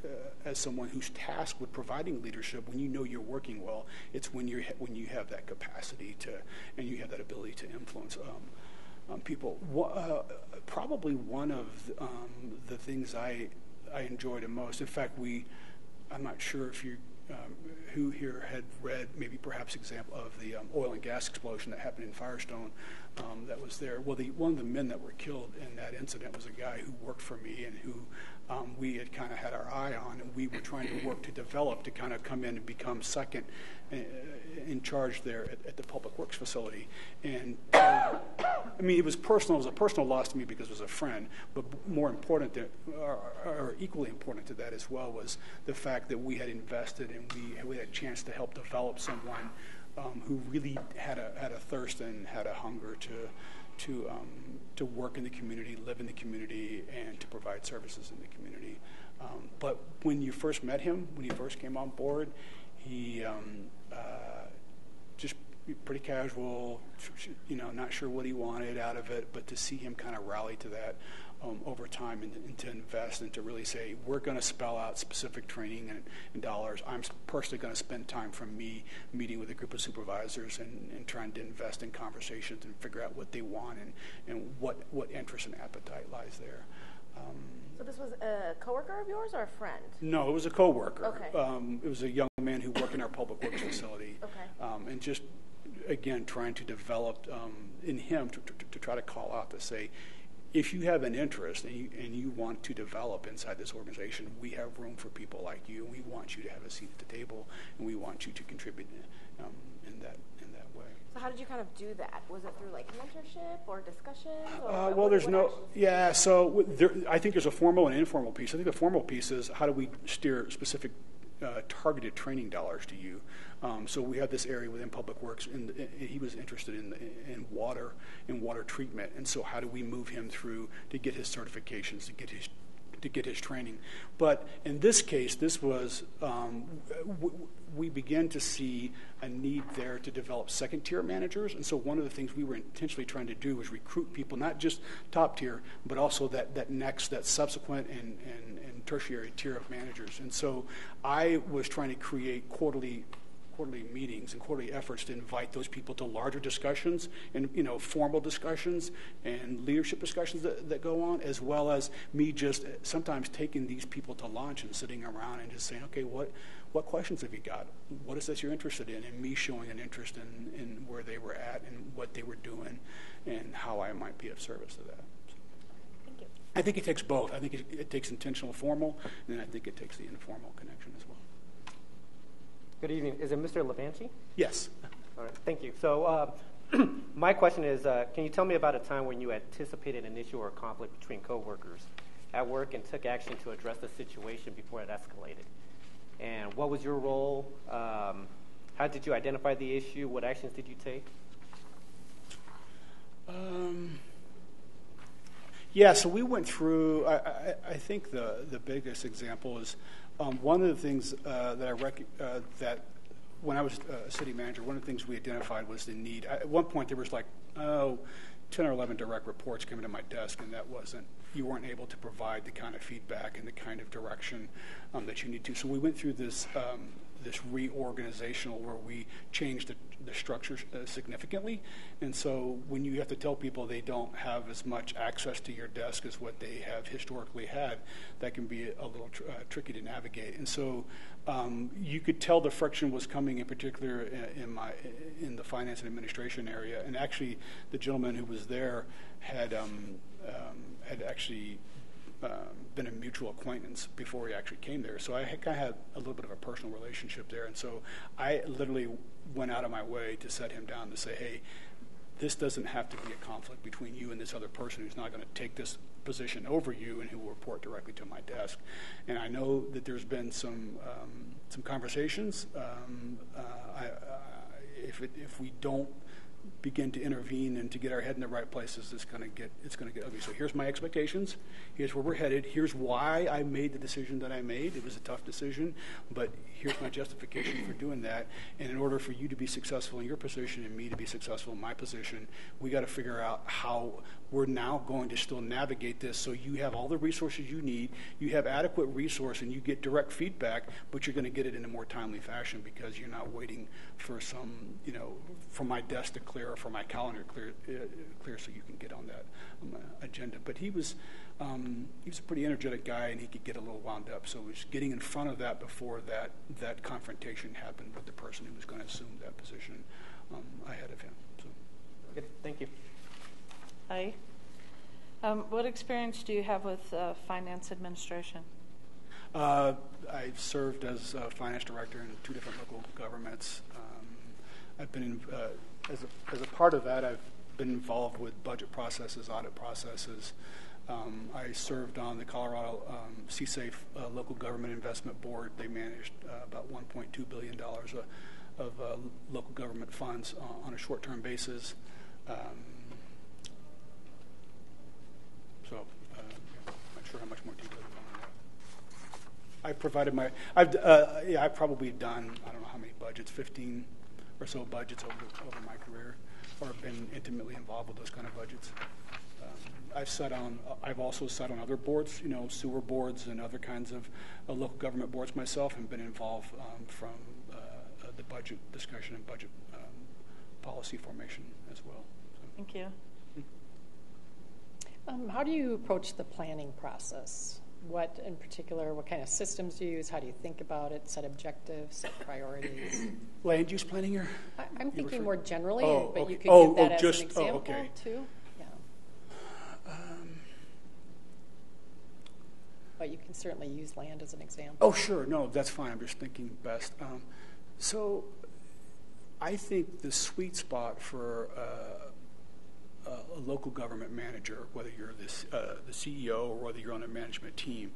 uh, as someone who's tasked with providing leadership, when you know you're working well, it's when you when you have that capacity to, and you have that ability to influence um, um, people. Uh, probably one of um, the things I I enjoyed the most. In fact, we, I'm not sure if you um, who here had read maybe perhaps example of the um, oil and gas explosion that happened in Firestone that was there. Well, the, one of the men that were killed in that incident was a guy who worked for me and who um, we had kind of had our eye on, and we were trying to work to develop to kind of come in and become second uh, in charge there at, at, the Public Works facility. And uh, I mean, it was personal. It was a personal loss to me because it was a friend. But more important, or, or, equally important to that as well, was the fact that we had invested and we, we had a chance to help develop someone um, who really had a had a thirst and had a hunger to to um, to work in the community, live in the community, and to provide services in the community. Um, but when you first met him, when he first came on board, he um, uh, just pretty casual, you know, not sure what he wanted out of it, but to see him kind of rally to that um, over time and, and, to invest and to really say, we're going to spell out specific training and, and dollars. I'm personally going to spend time from me meeting with a group of supervisors and, and, trying to invest in conversations and figure out what they want and, and what, what interest and appetite lies there. Um, so this was a coworker of yours or a friend? No, it was a coworker. Okay. Um, it was a young man who worked in our public works facility. Okay. Um, and just again trying to develop um, in him to, to, to, try to call out to say if you have an interest and you, and you want to develop inside this organization, we have room for people like you, and we want you to have a seat at the table, and we want you to contribute um, in that in that way. So, how did you kind of do that? Was it through like mentorship or discussions? Or uh, well, there's no, yeah. So, there, I think there's a formal and informal piece. I think the formal piece is how do we steer specific uh, targeted training dollars to you. Um, so we have this area within Public Works, and, and he was interested in, in water and water treatment. And so how do we move him through to get his certifications, to get his to get his training. But in this case, this was um, w- we began to see a need there to develop second tier managers. And so one of the things we were intentionally trying to do was recruit people, not just top tier, but also that, that next, that subsequent and, and, and tertiary tier of managers. And so I was trying to create quarterly quarterly meetings and quarterly efforts to invite those people to larger discussions and you know formal discussions and leadership discussions that, that go on as well as me just sometimes taking these people to lunch and sitting around and just saying okay what what questions have you got what is this you're interested in and me showing an interest in, in where they were at and what they were doing and how I might be of service to that I think it takes both. I think it, it takes intentional formal, and I think it takes the informal connection as well. Good evening. Is it Mr. LaVanchy? Yes. All right. Thank you. So, uh, my question is, uh, can you tell me about a time when you anticipated an issue or conflict between coworkers at work and took action to address the situation before it escalated? And what was your role? Um, how did you identify the issue? What actions did you take? Um, yeah, so we went through. I, I, I think the the biggest example is um, one of the things uh, that I rec- uh, that when I was uh, city manager, one of the things we identified was the need. at one point, there was like oh, 10 or 11 direct reports coming to my desk, and that wasn't you weren't able to provide the kind of feedback and the kind of direction um, that you need to. So we went through this um, this reorganizational where we change the, the structure uh, significantly. And so when you have to tell people they don't have as much access to your desk as what they have historically had, that can be a, little tr- uh, tricky to navigate. And so um, you could tell the friction was coming, in particular in, in, my in the finance and administration area. And actually, the gentleman who was there had um, um, had actually um, been a mutual acquaintance before he actually came there. So I kind of had a little bit of a personal relationship there. And so I literally went out of my way to set him down to say, hey, this doesn't have to be a conflict between you and this other person who's not going to take this position over you and who will report directly to my desk. And I know that there's been some um, some conversations. Um, uh, I, uh, if it, if we don't begin to intervene and to get our head in the right places, it's going to get it's going to get ugly. So here's my expectations. Here's where we're headed. Here's why I made the decision that I made. It was a tough decision, but here's my justification for doing that. And in order for you to be successful in your position and me to be successful in my position, we got to figure out how we're now going to still navigate this so you have all the resources you need, you have adequate resource, and you get direct feedback, but you're going to get it in a more timely fashion because you're not waiting for some, you know, for my desk to clear or for my calendar clear, uh, clear so you can get on that agenda. But he was, um, he was a pretty energetic guy, and he could get a little wound up. So it was getting in front of that before that that confrontation happened with the person who was going to assume that position um, ahead of him. So. Good. Thank you. Hi. Um, what experience do you have with uh, finance administration? Uh, I served as a finance director in two different local governments. Um, I've been in, uh, as, a, as a part of that. I've been involved with budget processes, audit processes. Um, I served on the Colorado um, CSAFE uh, Local Government Investment Board. They managed uh, about $1.2 billion of, of uh, local government funds uh, on a short term basis. Um, so, uh, I'm not sure how much more detail you want on that. I provided my, I've, uh, yeah, I've probably done, I don't know how many budgets, 15 or so budgets over, over my career, or been intimately involved with those kind of budgets. Um, I've sat on, I've also sat on other boards, you know, sewer boards and other kinds of uh, local government boards myself, and been involved um, from uh, uh, the budget discussion and budget um, policy formation as well. So. Thank you. Um, how do you approach the planning process? What, in particular, what kind of systems do you use? How do you think about it? Set objectives, set priorities. Land use planning, or I, I'm thinking refer- more generally, Oh, but okay. you could Oh, give that oh, as just- an oh, example okay. too. Yeah, um, but you can certainly use land as an example. Oh, sure. No, that's fine. I'm just thinking best. Um, so, I think the sweet spot for uh, a, local government manager, whether you're this, uh, the CEO or whether you're on a management team,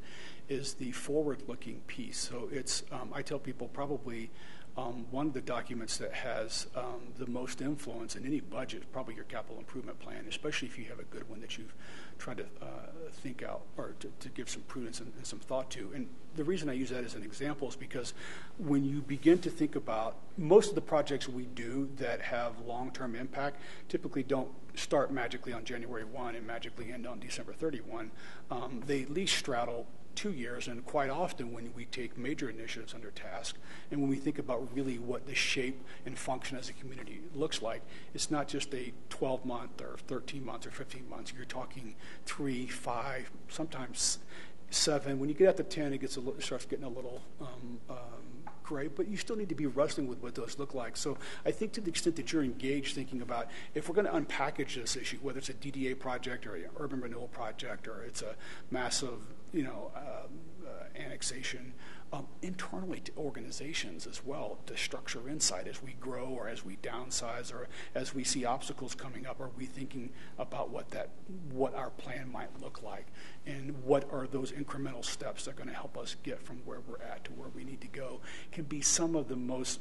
is the forward-looking piece. So it's um, I tell people probably. Um, one of the documents that has um, the most influence in any budget is probably your capital improvement plan, especially if you have a good one that you've tried to uh, think out or to, to give some prudence and, and some thought to. And the reason I use that as an example is because when you begin to think about most of the projects we do that have long term impact typically don't start magically on January 1 and magically end on December 31. Um, they at least straddle two years, and quite often when we take major initiatives under task, and when we think about really what the shape and function as a community looks like, it's not just a 12 month or 13 months or 15 months. You're talking three, five, sometimes seven. When you get up to 10, it gets a little, it starts getting a little um, um, gray, but you still need to be wrestling with what those look like. So I think to the extent that you're engaged thinking about if we're going to unpackage this issue, whether it's a DDA project or an urban renewal project or it's a massive, you know, um, uh, annexation, um, internally to organizations as well to structure insight as we grow or as we downsize or as we see obstacles coming up are we thinking about what that what our plan might look like? And what are those incremental steps that are going to help us get from where we're at to where we need to go? Can be some of the most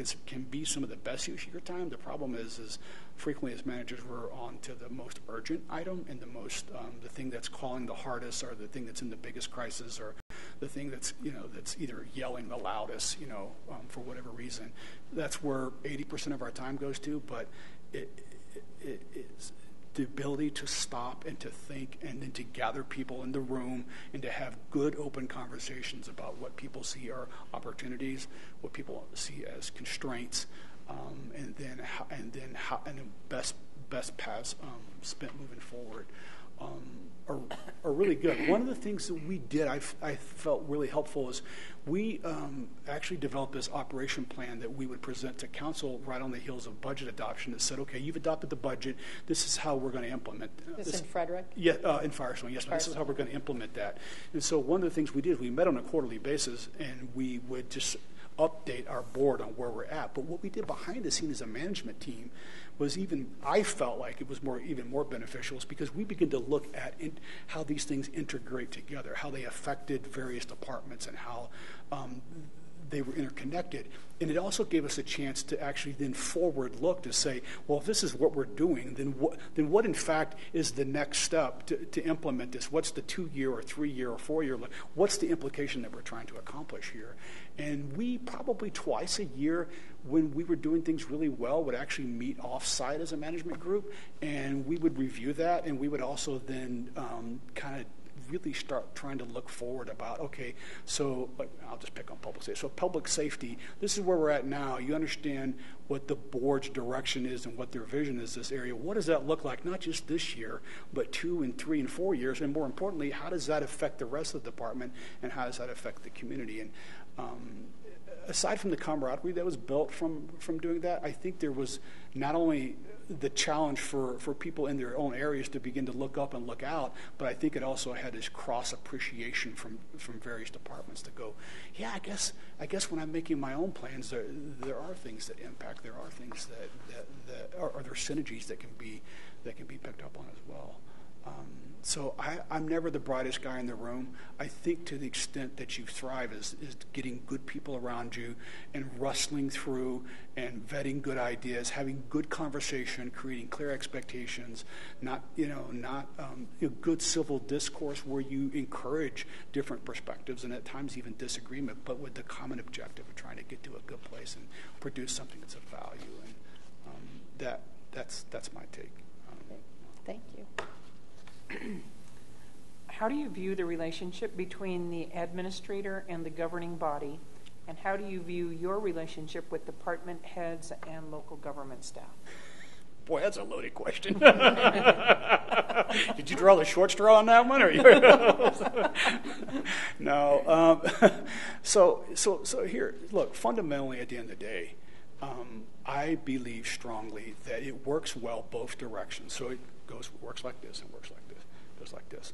can, can be some of the best use of your time. The problem is, is frequently as managers we're on to the most urgent item and the most um, the thing that's calling the hardest or the thing that's in the biggest crisis or the thing that's you know that's either yelling the loudest, you know, um, for whatever reason. That's where 80% of our time goes to. But it, it, it the ability to stop and to think and then to gather people in the room and to have good open conversations about what people see are opportunities, what people see as constraints, um, and then how, and then how and the best best paths um, spent moving forward. Um, are, are really good. One of the things that we did, I, I felt really helpful, is we um, actually developed this operation plan that we would present to council right on the heels of budget adoption that said, okay, you've adopted the budget. This is how we're going to implement This in Frederick? Yeah, uh, in Firestone, yes, ma'am. This is how we're going to implement that. And so one of the things we did is we met on a quarterly basis and we would just update our board on where we're at. But what we did behind the scenes as a management team was even I felt like it was more even more beneficial is because we began to look at in, how these things integrate together, how they affected various departments, and how um, they were interconnected. And it also gave us a chance to actually then forward look to say, well, if this is what we're doing, then what, then what in fact is the next step to, to implement this? What's the two year or three year or four year? What's the implication that we're trying to accomplish here? And we probably twice a year, when we were doing things really well, would actually meet offsite as a management group, and we would review that, and we would also then um, kind of really start trying to look forward about okay so i'll just pick on public safety. So public safety this is where we're at now. You understand what the board's direction is and what their vision is this area. What does that look like not just this year but two and three and four years? And more importantly how does that affect the rest of the department and how does that affect the community? And um, aside from the camaraderie that was built from from doing that, I think there was not only the challenge for, for people in their own areas to begin to look up and look out, but I think it also had this cross appreciation from, from various departments to go, yeah, I guess I guess when I'm making my own plans, there there are things that impact. There are things that that, that are, are there synergies that can be that can be picked up on as well. Um, so I, am never the brightest guy in the room. I think to the extent that you thrive is, is getting good people around you and rustling through and vetting good ideas, having good conversation, creating clear expectations, not you know not um, good civil discourse where you encourage different perspectives and at times even disagreement, but with the common objective of trying to get to a good place and produce something that's of value. And um, that that's that's my take. Um, Thank you. how do you view the relationship between the administrator and the governing body? And how do you view your relationship with department heads and local government staff? Boy, that's a loaded question. Did you draw the short straw on that one, or you? no. Um, so, so, so here, look. Fundamentally, at the end of the day, I believe strongly that it works well both directions. So it goes works like this and works like this goes like this.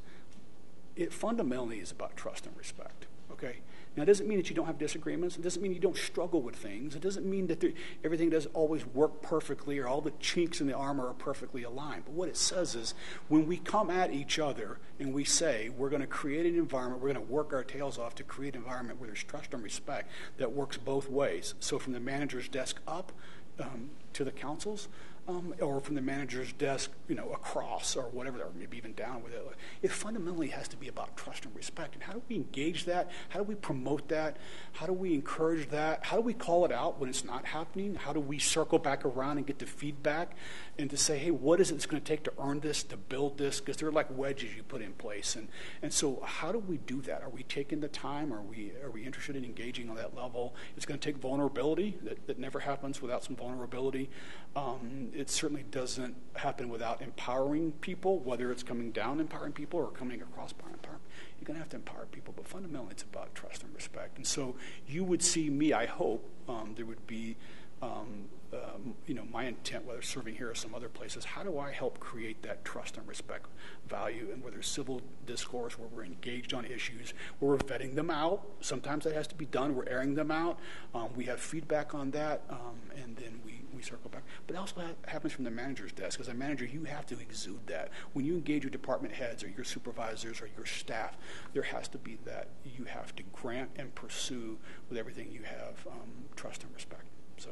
It fundamentally is about trust and respect. Okay. Now, it doesn't mean that you don't have disagreements. It doesn't mean you don't struggle with things. It doesn't mean that everything doesn't always work perfectly or all the chinks in the armor are perfectly aligned. But what it says is when we come at each other and we say we're going to create an environment, we're going to work our tails off to create an environment where there's trust and respect that works both ways. So from the manager's desk up um, to the councils, um, or from the manager's desk, you know, across or whatever, or maybe even down with it. It fundamentally has to be about trust and respect. And how do we engage that? How do we promote that? How do we encourage that? How do we call it out when it's not happening? How do we circle back around and get the feedback and to say, hey, what is it it's going to take to earn this, to build this? Because they're like wedges you put in place. And, and so, how do we do that? Are we taking the time? Are we, are we interested in engaging on that level? It's going to take vulnerability. That, that never happens without some vulnerability. Um, it certainly doesn't happen without empowering people, whether it's coming down empowering people or coming across empowering. people. You're going to have to empower people, but fundamentally, it's about trust and respect. And so, you would see me. I hope um, there would be um, um, you know, my intent, whether serving here or some other places, how do I help create that trust and respect value? And whether civil discourse, where we're engaged on issues, where we're vetting them out. Sometimes that has to be done. We're airing them out. Um, we have feedback on that, um, and then we, we circle back. But that also ha- happens from the manager's desk. As a manager, you have to exude that. When you engage your department heads or your supervisors or your staff, there has to be that. You have to grant and pursue with everything you have um, trust and respect. So.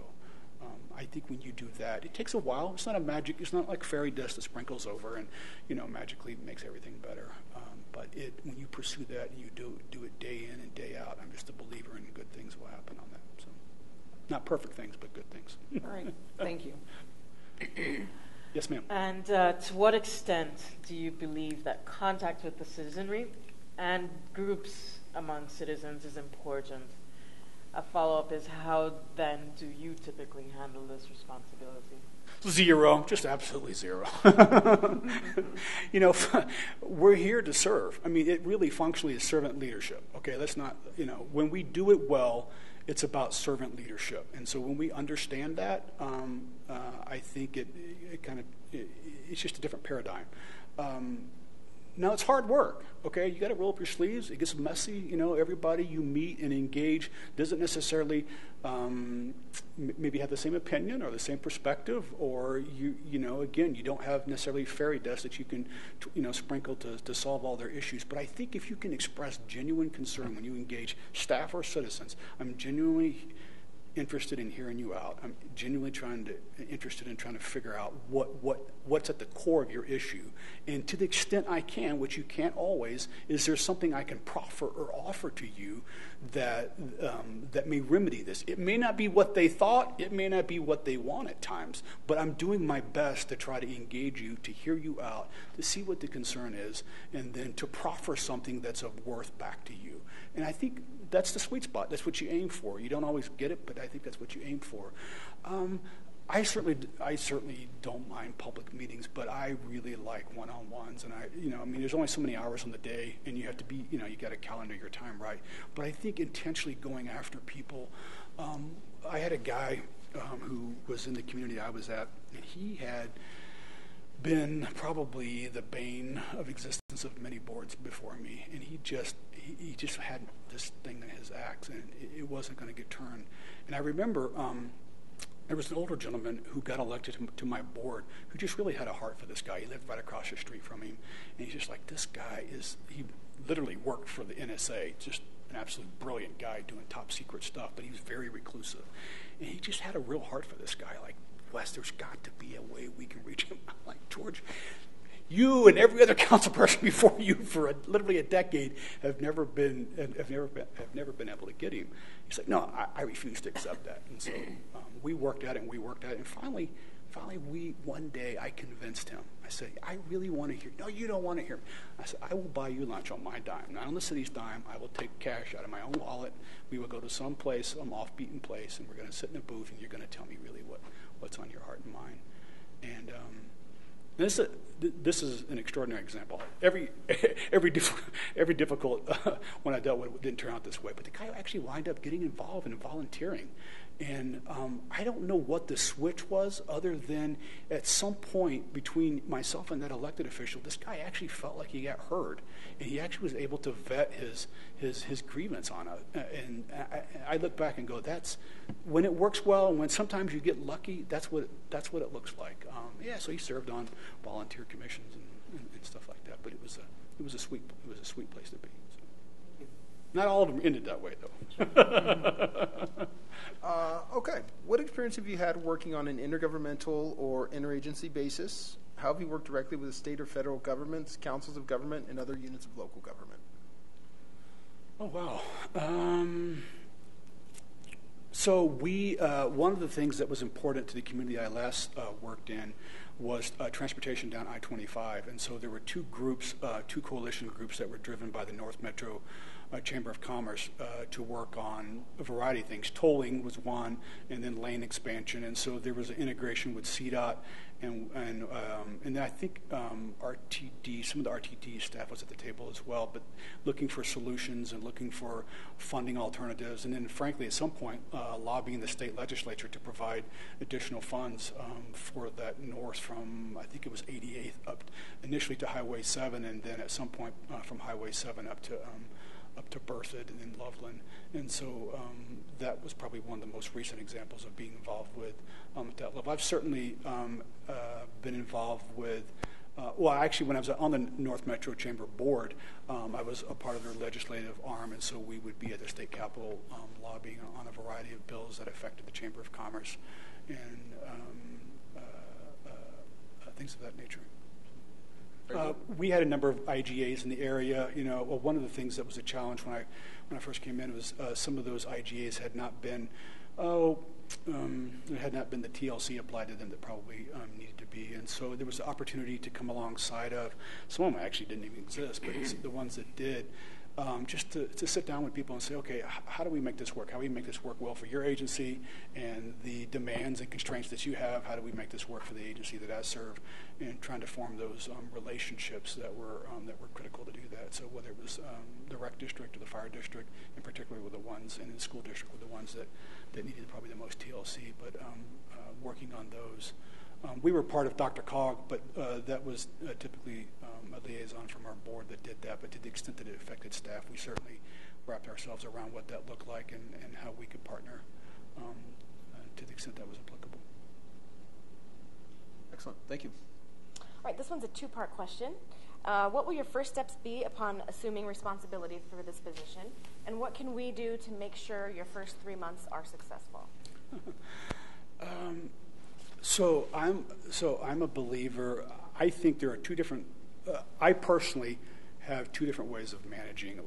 Um, I think when you do that, it takes a while. It's not a magic. It's not like fairy dust that sprinkles over and you know magically makes everything better. Um, but it when you pursue that and you do do it day in and day out, I'm just a believer in good things will happen on that. Not perfect things, but good things. All right. Thank you. yes, ma'am. And uh, to what extent do you believe that contact with the citizenry and groups among citizens is important? a follow up is how then do you typically handle this responsibility? Zero, just absolutely zero. you know, we're here to serve. I mean, it really functionally is servant leadership. Okay, let's not, you know, when we do it well, it's about servant leadership. And so when we understand that, um, uh, I think it, it kind of, it, it's just a different paradigm. Um, now it's hard work, okay? You got to roll up your sleeves. It gets messy. You know, everybody you meet and engage doesn't necessarily um, maybe have the same opinion or the same perspective, or you, you know, again, you don't have necessarily fairy dust that you can, you know, sprinkle to, to solve all their issues. But I think if you can express genuine concern when you engage staff or citizens, I'm genuinely interested in hearing you out. I'm genuinely trying to interested in trying to figure out what what what's at the core of your issue, and to the extent I can, which you can't always, is there something I can proffer or offer to you that um, that may remedy this? It may not be what they thought, it may not be what they want at times, but I'm doing my best to try to engage you, to hear you out, to see what the concern is, and then to proffer something that's of worth back to you. And I think that's the sweet spot. That's what you aim for. You don't always get it, but I think that's what you aim for. Um, I certainly, I certainly don't mind public meetings, but I really like one-on-ones. And I, you know, I mean, there's only so many hours on the day, and you have to be, you know, you got to calendar your time right. But I think intentionally going after people. Um, I had a guy um, who was in the community I was at, and he had been probably the bane of existence of many boards before me, and he just he, just had this thing in his axe, and it, it wasn't going to get turned. And I remember um, there was an older gentleman who got elected to, to my board who just really had a heart for this guy. He lived right across the street from him, and he's just like, this guy is. He literally worked for the NSA, just an absolute brilliant guy doing top secret stuff, but he was very reclusive, and he just had a real heart for this guy, like Wes, there's got to be a way we can reach him. I'm like, George, you and every other council person before you for a, literally a decade have never been have never been, have never been able to get him. He's like, no, I, I refuse to accept that. And so um, we worked at it and we worked at it, and finally, finally, we one day I convinced him. I said, I really want to hear. No, you don't want to hear. I said, I will buy you lunch on my dime, not on the city's dime. I will take cash out of my own wallet. We will go to some place, some off-beaten place, and we're going to sit in a booth, and you're going to tell me really what what's on your heart and mind. And um, this, this is an extraordinary example. Every, every, diff- every difficult uh, one I dealt with didn't turn out this way, but the guy actually wind up getting involved and volunteering. And um, I don't know what the switch was, other than at some point between myself and that elected official, this guy actually felt like he got heard, and he actually was able to vet his his, his grievance on it. And I, I look back and go, that's when it works well, and when sometimes you get lucky, that's what that's what it looks like. Um, yeah, so he served on volunteer commissions and, and, and, stuff like that, but it was a it was a sweet it was a sweet place to be. So. Not all of them ended that way, though. Uh, okay. What experience have you had working on an intergovernmental or interagency basis? How have you worked directly with the state or federal governments, councils of government, and other units of local government? Oh, wow. Um, so we, uh, one of the things that was important to the community I last uh, worked in was uh, transportation down I-25. And so there were two groups, uh, two coalition groups that were driven by the North Metro uh, Chamber of Commerce uh, to work on a variety of things. Tolling was one, and then lane expansion. And so there was an integration with CDOT, and and um, and I think um, RTD, some of the RTD staff was at the table as well, but looking for solutions and looking for funding alternatives, and then frankly, at some point, uh, lobbying the state legislature to provide additional funds um, for that north from I think it was 88th up initially to Highway 7, and then at some point uh, from Highway 7 up to um, up to Berthoud and then Loveland. And so um, that was probably one of the most recent examples of being involved with um, at that level. I've certainly um, uh, been involved with, uh, well, actually, when I was on the North Metro Chamber Board, um, I was a part of their legislative arm, and so we would be at the state capitol um, lobbying on a variety of bills that affected the Chamber of Commerce and um, uh, uh, things of that nature. Uh, we had a number of IGAs in the area. You know, well, one of the things that was a challenge when I when I first came in was uh, some of those IGAs had not been, oh, um, there had not been the TLC applied to them that probably um, needed to be, and so there was the opportunity to come alongside of some of them actually didn't even exist, but the ones that did um, just to, to sit down with people and say, okay, how do we make this work? How do we make this work well for your agency and the demands and constraints that you have? How do we make this work for the agency that I serve? And trying to form those um, relationships that were um, that were critical to do that. So whether it was um, the rec district or the fire district, and particularly with the ones in the school district were the ones that, that needed probably the most TLC, but um, uh, working on those we were part of DRCOG, but uh, that was uh, typically um, a liaison from our board that did that. But to the extent that it affected staff, we certainly wrapped ourselves around what that looked like and, and how we could partner um, uh, to the extent that was applicable. Excellent. Thank you. All right, this one's a two part question. Uh, what will your first steps be upon assuming responsibility for this position? And what can we do to make sure your first three months are successful? um, so I'm so I'm a believer. I think there are two different. Uh, I personally have two different ways of managing,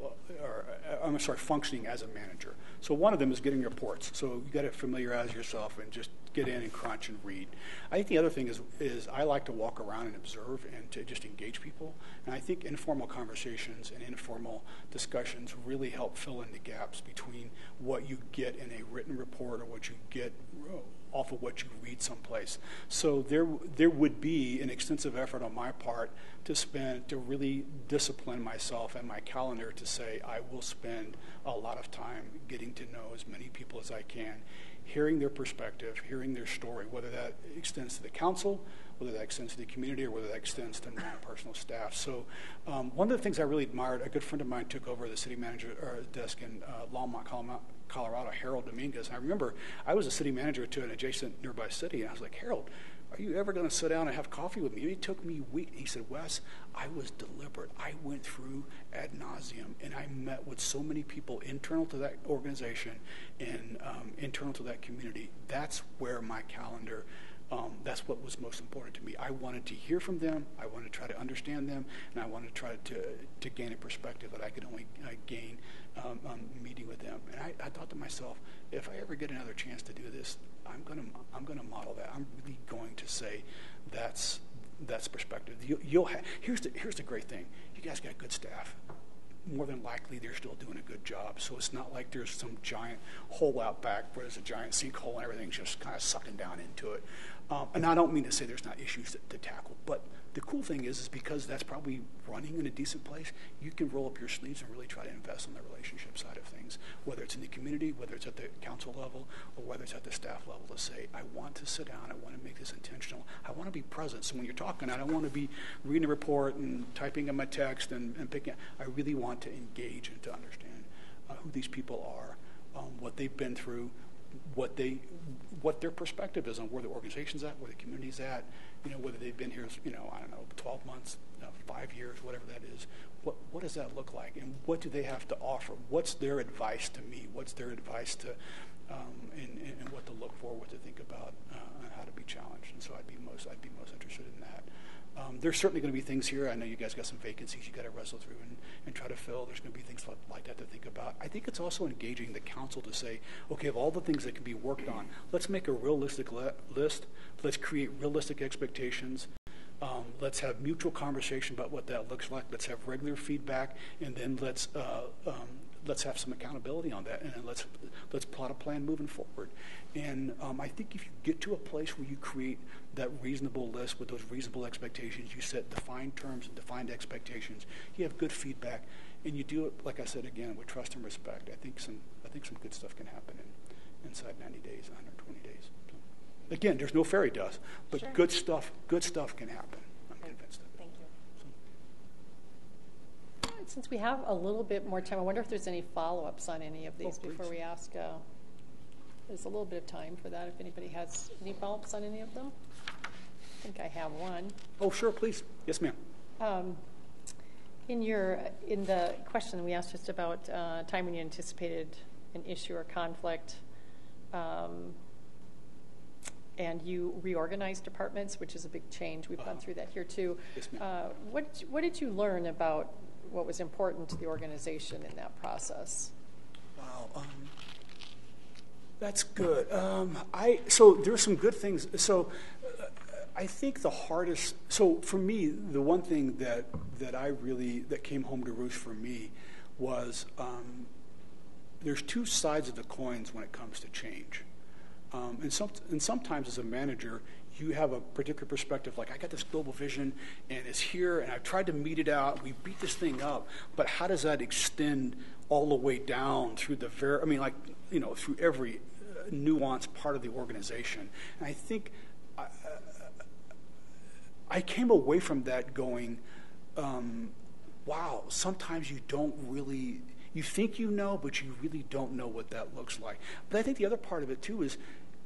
or uh, I'm sorry, functioning as a manager. So one of them is getting reports. So you got to familiarize yourself and just get in and crunch and read. I think the other thing is is I like to walk around and observe and to just engage people. And I think informal conversations and informal discussions really help fill in the gaps between what you get in a written report or what you get off of what you read someplace. So there, there would be an extensive effort on my part to spend, to really discipline myself and my calendar to say I will spend a lot of time getting to know as many people as I can, hearing their perspective, hearing their story, whether that extends to the council, whether that extends to the community, or whether that extends to my personal staff. So um, one of the things I really admired, a good friend of mine took over the city manager desk in uh, Longmont, Colorado, Harold Dominguez. And I remember I was a city manager to an adjacent nearby city, and I was like, Harold, are you ever going to sit down and have coffee with me? And took me week. He said, Wes, I was deliberate. I went through ad nauseum, and I met with so many people internal to that organization and um, internal to that community. That's where my calendar um, that's what was most important to me. I wanted to hear from them. I wanted to try to understand them, and I wanted to try to, to gain a perspective that I could only uh, gain um, um, meeting with them. And I, I, thought to myself, if I ever get another chance to do this, I'm going to I'm to model that. I'm really going to say that's that's perspective. You, will here's the here's the great thing. You guys got good staff. More than likely, they're still doing a good job. So it's not like there's some giant hole out back where there's a giant sinkhole and everything's just kind of sucking down into it. Um, and I don't mean to say there's not issues to, to tackle, but the cool thing is, is because that's probably running in a decent place, you can roll up your sleeves and really try to invest on the relationship side of things, whether it's in the community, whether it's at the council level, or whether it's at the staff level to say, I want to sit down, I want to make this intentional, I want to be present. So when you're talking, I don't want to be reading a report and typing in my text and, and picking, I really want to engage and to understand uh, who these people are, um, what they've been through, what they what their perspective is on where the organization's at, where the community's at, you know, whether they've been here, you know, I don't know, 12 months, you know, five years, whatever that is. What what does that look like, and what do they have to offer? What's their advice to me? What's their advice to, um, and, and, what to look for, what to think about, uh, how to be challenged? And so I'd be most I'd be most interested in. Um, there's certainly going to be things here. I know you guys got some vacancies you got to wrestle through and, and try to fill. There's going to be things like, like that to think about. I think it's also engaging the council to say, okay, of all the things that can be worked on, let's make a realistic le- list. Let's create realistic expectations. Um, let's have mutual conversation about what that looks like. Let's have regular feedback, and then let's uh, um, let's have some accountability on that, and let's let's plot a plan moving forward. And um, I think if you get to a place where you create that reasonable list with those reasonable expectations, you set defined terms and defined expectations, you have good feedback, and you do it, like I said again, with trust and respect. I think some I think some good stuff can happen in, inside 90 days, 120 days. So, again, there's no fairy dust, but sure. good stuff good stuff can happen. I'm convinced of it. Thank you. So. Since we have a little bit more time, I wonder if there's any follow-ups on any of these Oh, before we ask. Uh, there's a little bit of time for that. If anybody has any follow-ups on any of them, I think I have one. Oh, sure, please. Yes, ma'am. Um, in your in the question we asked just about uh, time when you anticipated an issue or conflict, um, and you reorganized departments, which is a big change. We've gone Uh-huh. through that here too. Yes, ma'am. Uh, what what did you learn about what was important to the organization in that process? Wow. Um, that's good. Um, I so there's some good things. So uh, I think the hardest. So for me, the one thing that that I really that came home to roost for me was um, there's two sides of the coins when it comes to change. Um, and, some, and sometimes as a manager, you have a particular perspective, like I got this global vision and it's here and I've tried to meet it out. We beat this thing up, but how does that extend all the way down through the very, I mean, like, you know, through every uh, nuanced part of the organization? And I think I, I came away from that going, um, wow, sometimes you don't really, you think you know, but you really don't know what that looks like. But I think the other part of it too is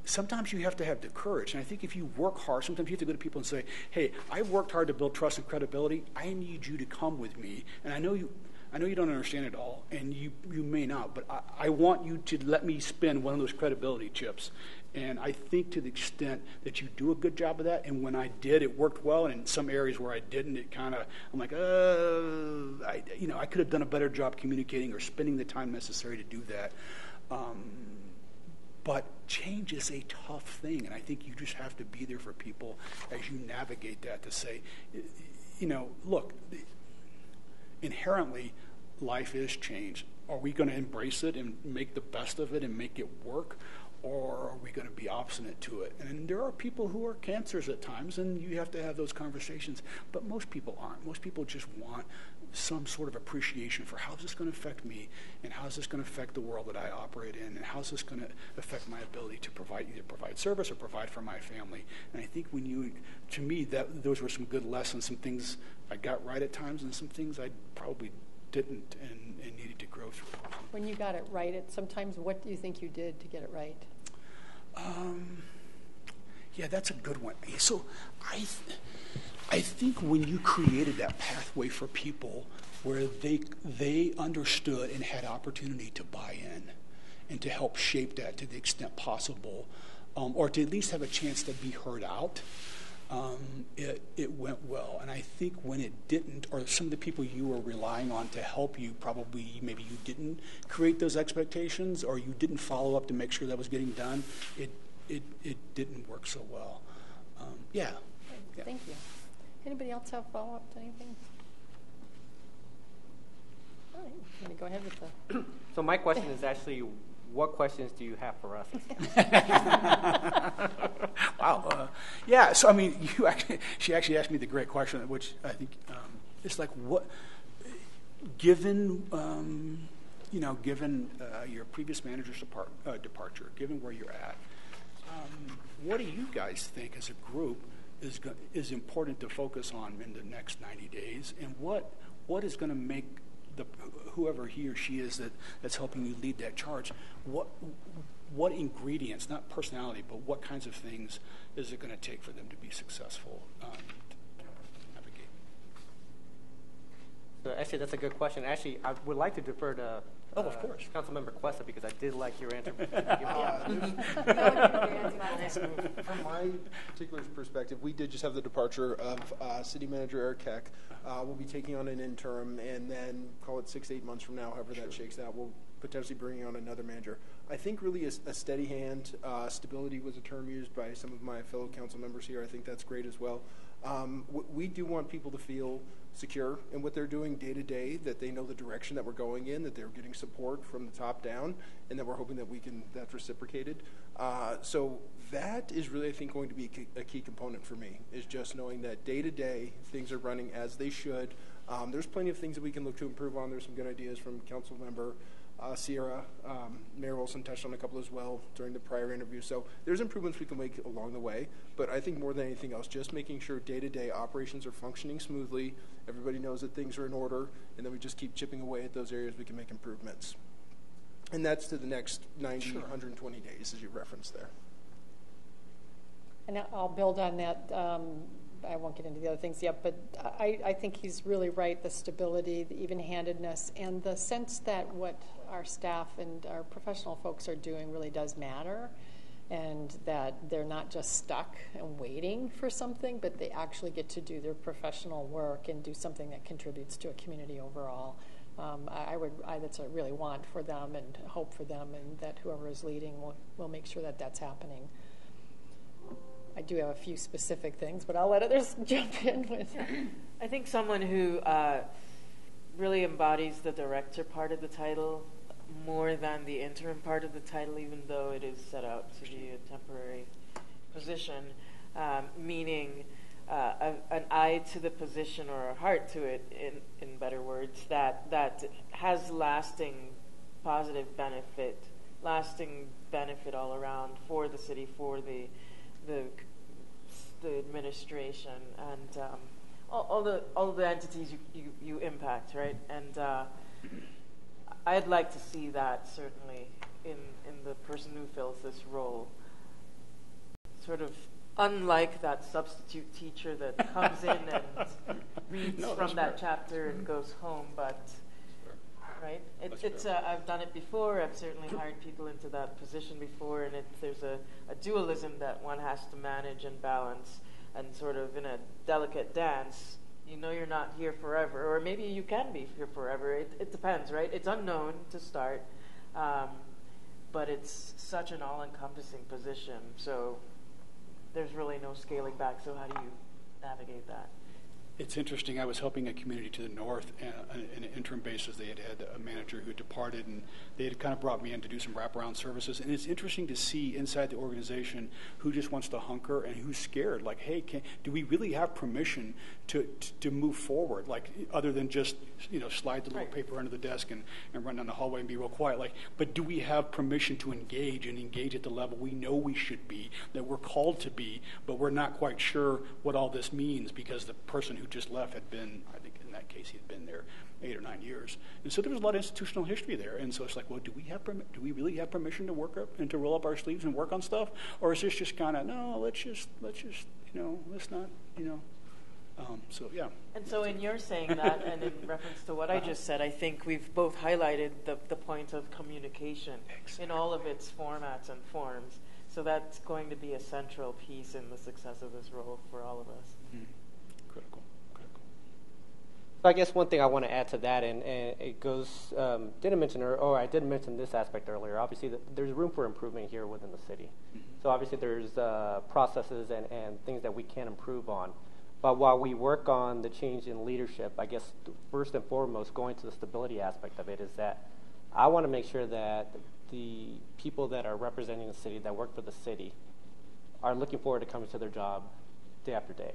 sometimes you have to have the courage. And I think if you work hard, sometimes you have to go to people and say, hey, I've worked hard to build trust and credibility. I need you to come with me. And I know you. I know you don't understand it all, and you, you may not, but I, I want you to let me spin one of those credibility chips. And I think to the extent that you do a good job of that, and when I did, it worked well. And in some areas where I didn't, it kind of, I'm like, uh, I, you know, I could have done a better job communicating or spending the time necessary to do that. Um, but change is a tough thing, and I think you just have to be there for people as you navigate that to say, you know, look, inherently, life is change. Are we going to embrace it and make the best of it and make it work? Or are we going to be obstinate to it? And there are people who are cancers at times, and you have to have those conversations. But most people aren't. Most people just want some sort of appreciation for how is this going to affect me, and how is this going to affect the world that I operate in, and how is this going to affect my ability to provide either provide service or provide for my family. And I think when you, to me, that those were some good lessons, some things I got right at times, and some things I probably didn't and, and needed to grow through. When you got it right, it, sometimes what do you think you did to get it right? Um, yeah, that's a good one. So I, th- I think when you created that pathway for people where they they understood and had opportunity to buy in, and to help shape that to the extent possible, um, or to at least have a chance to be heard out. Um, it, it went well. And I think when it didn't, or some of the people you were relying on to help you, probably maybe you didn't create those expectations or you didn't follow up to make sure that was getting done, it, it, it didn't work so well. Um, yeah. yeah. Thank you. Anybody else have follow up to anything? All right, I'm going to go ahead with the. so, my question is actually what questions do you have for us? wow. Uh, yeah. So I mean, you actually, she actually asked me the great question, which I think um, it's like what, given um, you know, given uh, your previous manager's depart, uh, departure, given where you're at, um, what do you guys think as a group is is important to focus on in the next 90 days, and what what is going to make the, whoever he or she is that, that's helping you lead that charge, what, what ingredients, not personality, but what kinds of things is it going to take for them to be successful? Um, So actually, that's a good question. Actually, I would like to defer to oh, of course, Councilmember Cuesta because I did like your answer. From my particular perspective, we did just have the departure of uh, City Manager Eric Keck. Uh, we'll be taking on an interim, and then call it six, eight months from now, however sure. that shakes out, we'll potentially bring on another manager. I think really a, a steady hand, uh, stability was a term used by some of my fellow council members here. I think that's great as well. Um, we do want people to feel secure in what they're doing day to day, that they know the direction that we're going in, that they're getting support from the top down, and that we're hoping that we can that's reciprocated. Uh, so that is really, I think, going to be a key component for me is just knowing that day to day things are running as they should. Um, there's plenty of things that we can look to improve on. There's some good ideas from Council Member uh, Sierra. Um, Mayor Olson touched on a couple as well during the prior interview. So there's improvements we can make along the way. But I think more than anything else, just making sure day to day operations are functioning smoothly, everybody knows that things are in order, and then we just keep chipping away at those areas we can make improvements. And that's to the next 90, sure. 120 days, as you referenced there. And I'll build on that. Um, I won't get into the other things yet, but I, I think he's really right. The stability, the even handedness, and the sense that what our staff and our professional folks are doing really does matter, and that they're not just stuck and waiting for something, but they actually get to do their professional work and do something that contributes to a community overall. Um, I, I, would I, that's I really want for them and hope for them, and that whoever is leading will, will make sure that that's happening. I do have a few specific things, but I'll let others jump in with. I think someone who uh, really embodies the director part of the title more than the interim part of the title, even though it is set out to be a temporary position, um, meaning uh, a, an eye to the position or a heart to it, in, in better words, that, that has lasting positive benefit, lasting benefit all around for the city, for the the the administration and um, all, all the all the entities you, you, you impact, right? And uh, I'd like to see that certainly in in the person who fills this role. Sort of unlike that substitute teacher that comes in and reads No, from that fair. chapter and goes home, but right? It, it's uh, I've done it before. I've certainly hired people into that position before, and it, there's a, a dualism that one has to manage and balance, and sort of in a delicate dance. You know, you're not here forever, or maybe you can be here forever. It, it depends, right? It's unknown to start, um, but it's such an all-encompassing position. So there's really no scaling back. So how do you navigate that? It's interesting. I was helping a community to the north uh, in an interim basis. They had had a manager who departed, and they had kind of brought me in to do some wraparound services. And it's interesting to see inside the organization who just wants to hunker and who's scared. Like, hey, can, do we really have permission to, to, to move forward? Like, other than just you know slide the little Right. paper under the desk and, and run down the hallway and be real quiet. Like, but do we have permission to engage and engage at the level we know we should be, that we're called to be, but we're not quite sure what all this means because the person who just left had been, I think in that case, he had been there eight or nine years, and so there was a lot of institutional history there. And so it's like, well, do we have permi- do we really have permission to work up and to roll up our sleeves and work on stuff, or is this just kind of no? Let's just let's just you know let's not you know. Um, so yeah. And so, in your saying that, and in reference to what I just said, I think we've both highlighted the, the point of communication in all of its formats and forms. So, that's going to be a central piece in the success of this role for all of us. Mm. Critical. Critical. So I guess one thing I want to add to that, and, and it goes, um, didn't mention, or, or I did mention this aspect earlier. Obviously, th there's room for improvement here within the city. So obviously, there's uh, processes and, and things that we can improve on. But while we work on the change in leadership, I guess first and foremost, going to the stability aspect of it is that I want to make sure that the people that are representing the city, that work for the city, are looking forward to coming to their job day after day.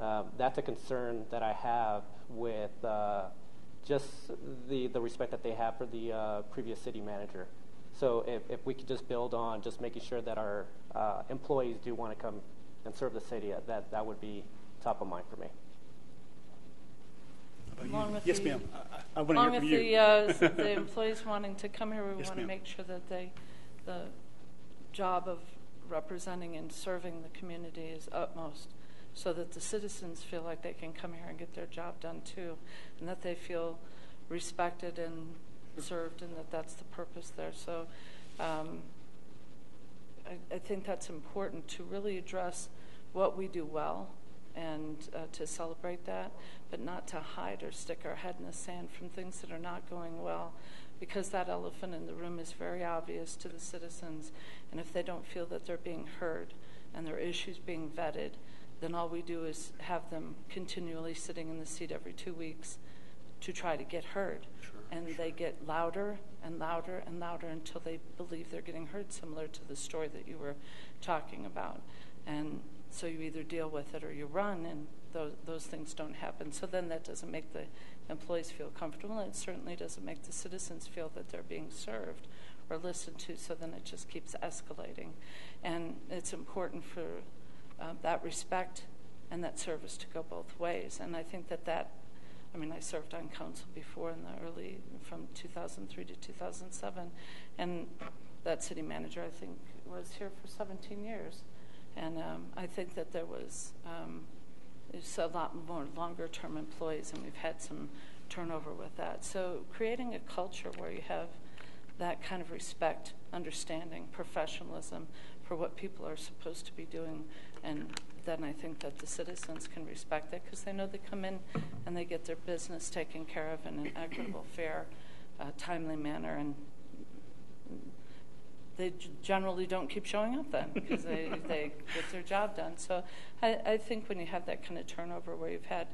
Um, that's a concern that I have with uh, just the, the respect that they have for the uh, previous city manager. So if, if we could just build on just making sure that our uh, employees do want to come and serve the city, uh, that, that would be top of mind for me. How about you? Along with yes, the- ma'am. I, I- I want to Along hear with from the, you. uh, s- the employees wanting to come here, we Yes, want to make sure that they, the job of representing and serving the community is utmost, so that the citizens feel like they can come here and get their job done too, and that they feel respected and served, and that that's the purpose there. So, um, I, I think that's important to really address what we do well and uh, to celebrate that, but not to hide or stick our head in the sand from things that are not going well, because that elephant in the room is very obvious to the citizens. And if they don't feel that they're being heard and their issues being vetted, then all we do is have them continually sitting in the seat every two weeks to try to get heard. and they get louder and louder and louder until they believe they're getting heard, similar to the story that you were talking about. And so you either deal with it or you run, and those, those things don't happen. So then that doesn't make the employees feel comfortable, and it certainly doesn't make the citizens feel that they're being served or listened to, so then it just keeps escalating. And it's important for uh, that respect and that service to go both ways. And I think that that, I mean, I served on council before in the early, from 2003 to 2007, and that city manager, I think, was here for 17 years. And um, I think that there was um, a lot more longer term employees, and we've had some turnover with that. So creating a culture where you have that kind of respect, understanding, professionalism for what people are supposed to be doing, and then I think that the citizens can respect that because they know they come in and they get their business taken care of in an equitable, fair, uh, timely manner, and they generally don't keep showing up then because they, they get their job done. So I, I think when you have that kind of turnover where you've had,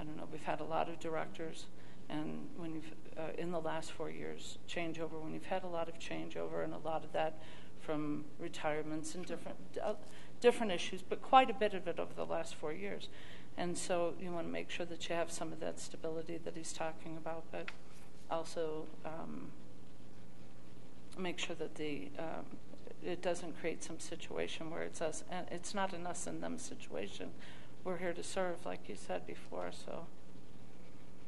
I don't know, we've had a lot of directors, and when you've, uh, in the last four years, changeover, when you've had a lot of changeover and a lot of that from retirements and different, uh, different issues, but quite a bit of it over the last four years. And so you want to make sure that you have some of that stability that he's talking about, but also um, make sure that the um, it doesn't create some situation where it's us, and it's not an us and them situation. We're here to serve, like you said before, so.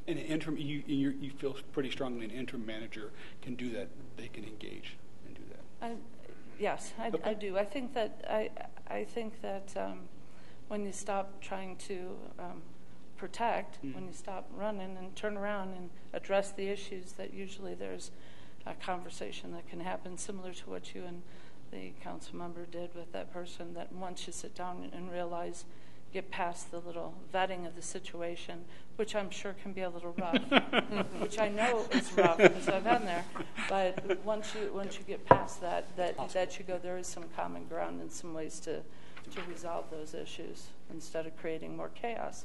And an interim, you, you, you feel pretty strongly an interim manager can do that. They can engage and do that. I, yes, I, Okay. I do. I think that I, I think that um, when you stop trying to um, protect, Mm. when you stop running and turn around and address the issues, that usually there's a conversation that can happen similar to what you and the council member did with that person. That once you sit down and realize, get past the little vetting of the situation, which I'm sure can be a little rough, which I know is rough because I've been there. But once you once you get past that, that that you go, there is some common ground and some ways to to resolve those issues instead of creating more chaos.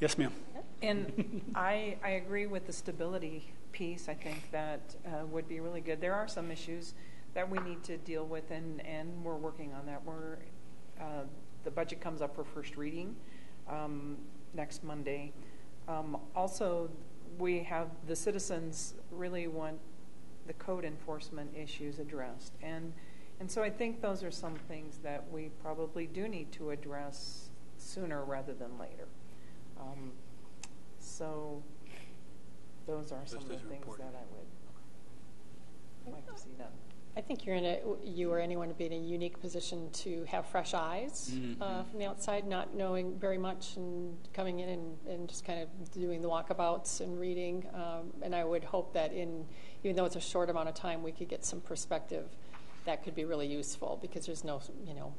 Yes, ma'am. And I, I agree with the stability piece. I think that uh, would be really good. There are some issues that we need to deal with, and, and we're working on that. We're, uh, the budget comes up for first reading um, next Monday. Um, also, we have the citizens really want the code enforcement issues addressed, and and so I think those are some things that we probably do need to address sooner rather than later. Um, so those are some of the things important. that I would like to see done. I think you're in a, you or anyone would be in a unique position to have fresh eyes uh, from the outside, not knowing very much and coming in and, and just kind of doing the walkabouts and reading. Um, and I would hope that in, even though it's a short amount of time, we could get some perspective that could be really useful because there's no, you know,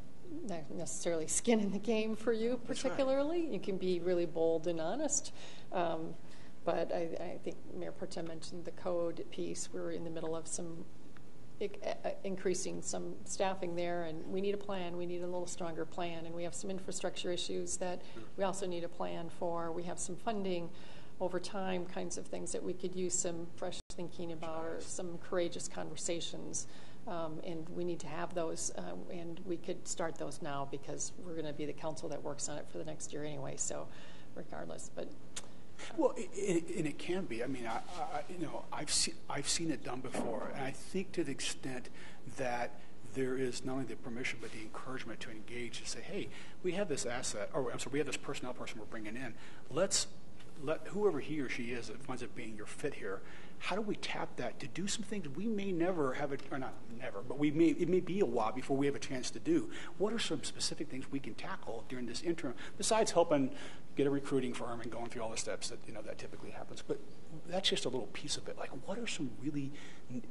not necessarily skin in the game for you That's right. particularly. You can be really bold and honest. Um, but I, I think Mayor Protem mentioned the code piece. We're in the middle of some increasing some staffing there, and we need a plan. We need a little stronger plan, and we have some infrastructure issues that we also need a plan for. We have some funding over time, kinds of things that we could use some fresh thinking about, or some courageous conversations. Um, and we need to have those, uh, and we could start those now because we're going to be the council that works on it for the next year anyway. So, regardless, but Well, i i and it can be. I mean, I, I, you know, I've seen I've seen it done before, and I think to the extent that there is not only the permission but the encouragement to engage and say, "Hey, we have this asset, or I'm sorry, we have this personnel person we're bringing in. Let's let whoever he or she is that winds up being your fit here. How do we tap that to do some things we may never have it, or not never, but we may it may be a while before we have a chance to do. What are some specific things we can tackle during this interim besides helping get a recruiting firm and going through all the steps that you know that typically happens? But that's just a little piece of it. Like, what are some really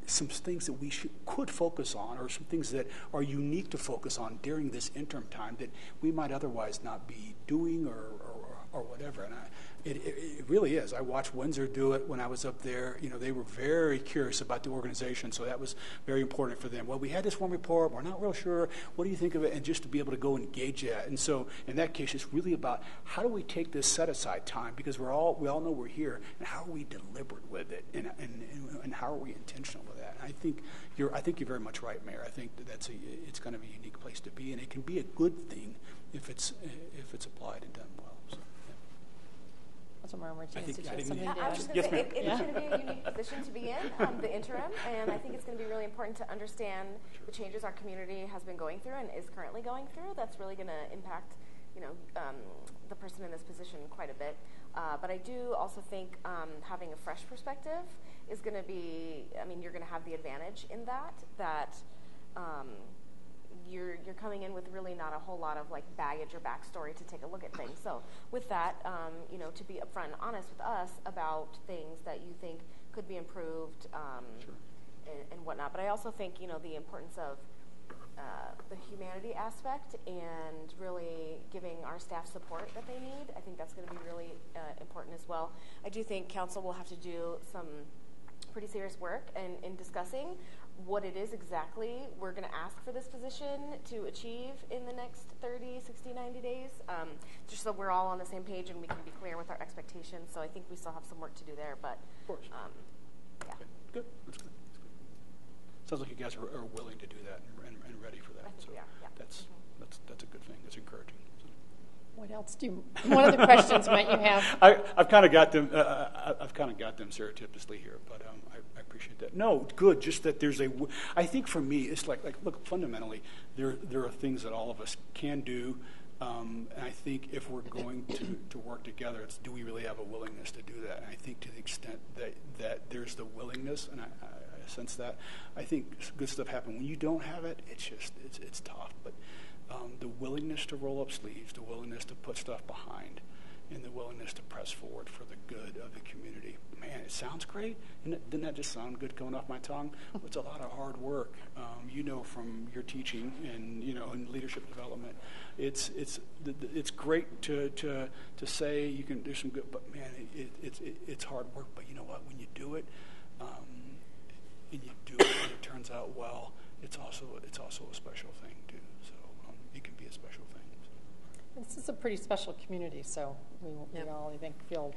some things that we should could focus on, or some things that are unique to focus on during this interim time that we might otherwise not be doing or or, or whatever? And I, it, it, it really is. I watched Windsor do it when I was up there. You know, they were very curious about the organization, so that was very important for them. Well, we had this one report. We're not real sure. What do you think of it? And just to be able to go engage that. And so, in that case, it's really about how do we take this set aside time because we're all we all know we're here, and how are we deliberate with it, and and, and, how are we intentional with that? And I think you're I think you're very much right, Mayor. I think that that's a it's kind of a unique place to be, and it can be a good thing if it's if it's applied and done. Councilmember Martinez, think- did you I have didn't something mean- to I add? was just Yes, going to ma'am. say, it, it is going to be a unique position to be in, um, the interim, and I think it's going to be really important to understand the changes our community has been going through and is currently going through. That's really going to impact, you know, um, the person in this position quite a bit. Uh, but I do also think um, having a fresh perspective is going to be, I mean, you're going to have the advantage in that, that um, you're you're coming in with really not a whole lot of like baggage or backstory to take a look at things. So with that, um, you know, to be upfront and honest with us about things that you think could be improved um, and, and whatnot. But I also think you know the importance of uh, the humanity aspect and really giving our staff support that they need. I think that's going to be really uh, important as well. I do think council will have to do some pretty serious work in, in discussing what it is exactly we're going to ask for this position to achieve in the next 30, 60, 90 days, um, just so we're all on the same page and we can be clear with our expectations. So I think we still have some work to do there, but of course. um, yeah. Good. That's good. That's good. Sounds like you guys are, are willing to do that and, and, and ready for that. So yeah. that's Mhm. that's that's a good thing. That's encouraging. What else do you, what other questions might you have? I, I've kind of got them. Uh, I- I've kind of got them surreptitiously here, but um, I, I appreciate that. No, good. Just that there's a, I think for me, it's like like look fundamentally, there there are things that all of us can do, um, and I think if we're going to, to work together, it's do we really have a willingness to do that? And I think to the extent that that there's the willingness, and I, I, I sense that, I think good stuff happens. When you don't have it, it's just it's it's tough, but. Um, the willingness to roll up sleeves, the willingness to put stuff behind, and the willingness to press forward for the good of the community. Man, it sounds great. It, didn't that just sound good coming off my tongue? It's a lot of hard work. Um, you know from your teaching and you know in leadership development, it's it's it's great to, to to say you can do some good, but man, it, it, it's hard work. But you know what? When you do it, um, and you do it, and it turns out well. It's also it's also a special thing too. So um, it can be a special thing. So. This is a pretty special community, so we, we all, I think, feel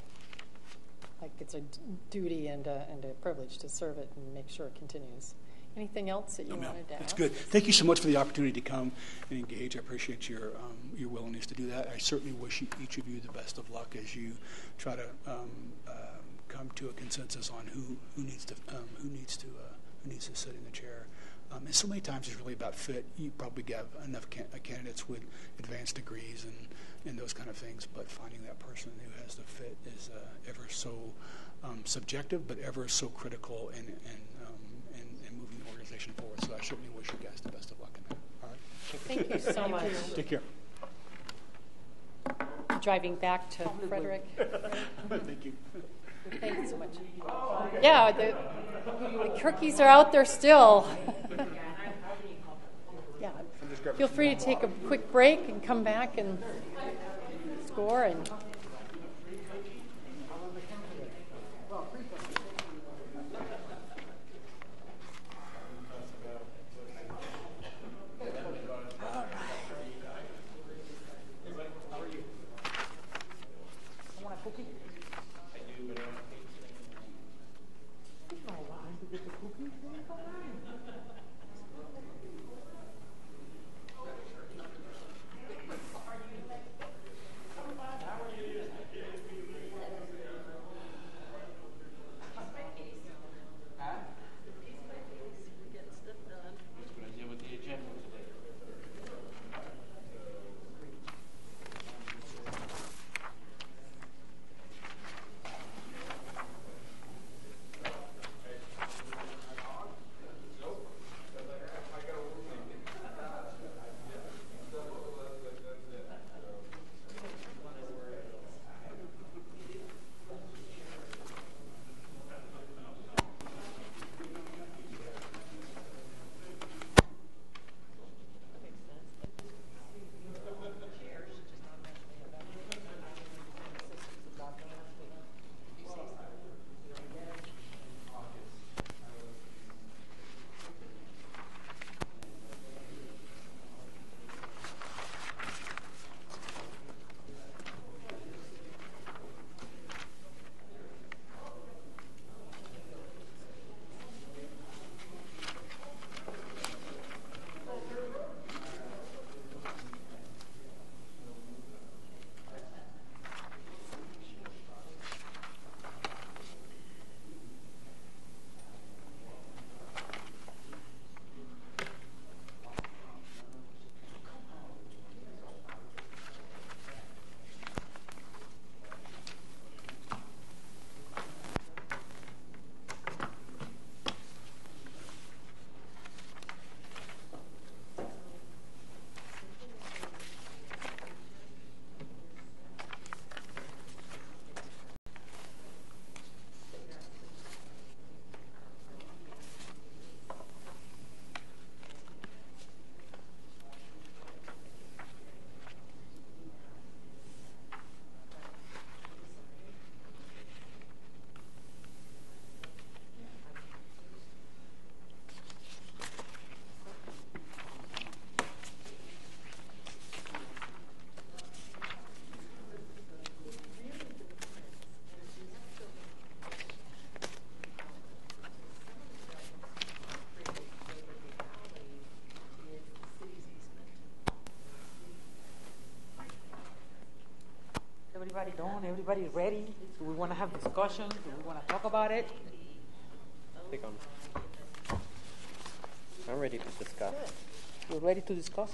like it's a d- duty and a, and a privilege to serve it and make sure it continues. Anything else that you No, ma'am. wanted to ask? That's good. Thank you so much for the opportunity to come and engage. I appreciate your um, your willingness to do that. I certainly wish each of you the best of luck as you try to um, um, come to a consensus on who, who needs to um, who needs to uh, who needs to sit in the chair. Um, and so many times it's really about fit. You probably have enough can- uh, candidates with advanced degrees and, and those kind of things, but finding that person who has the fit is uh, ever so um, subjective, but ever so critical in, in, um, in, in moving the organization forward. So I certainly wish you guys the best of luck in that. All right. Thank you so much. Take care. Driving back to Frederick. Thank you. Thank you so much. Yeah, the, the cookies are out there still. yeah. Feel free to take a quick break and come back and score and. Everybody done? Everybody ready? Do we want to have discussion? Do we want to talk about it? I think I'm, I'm ready to discuss. You're ready to discuss?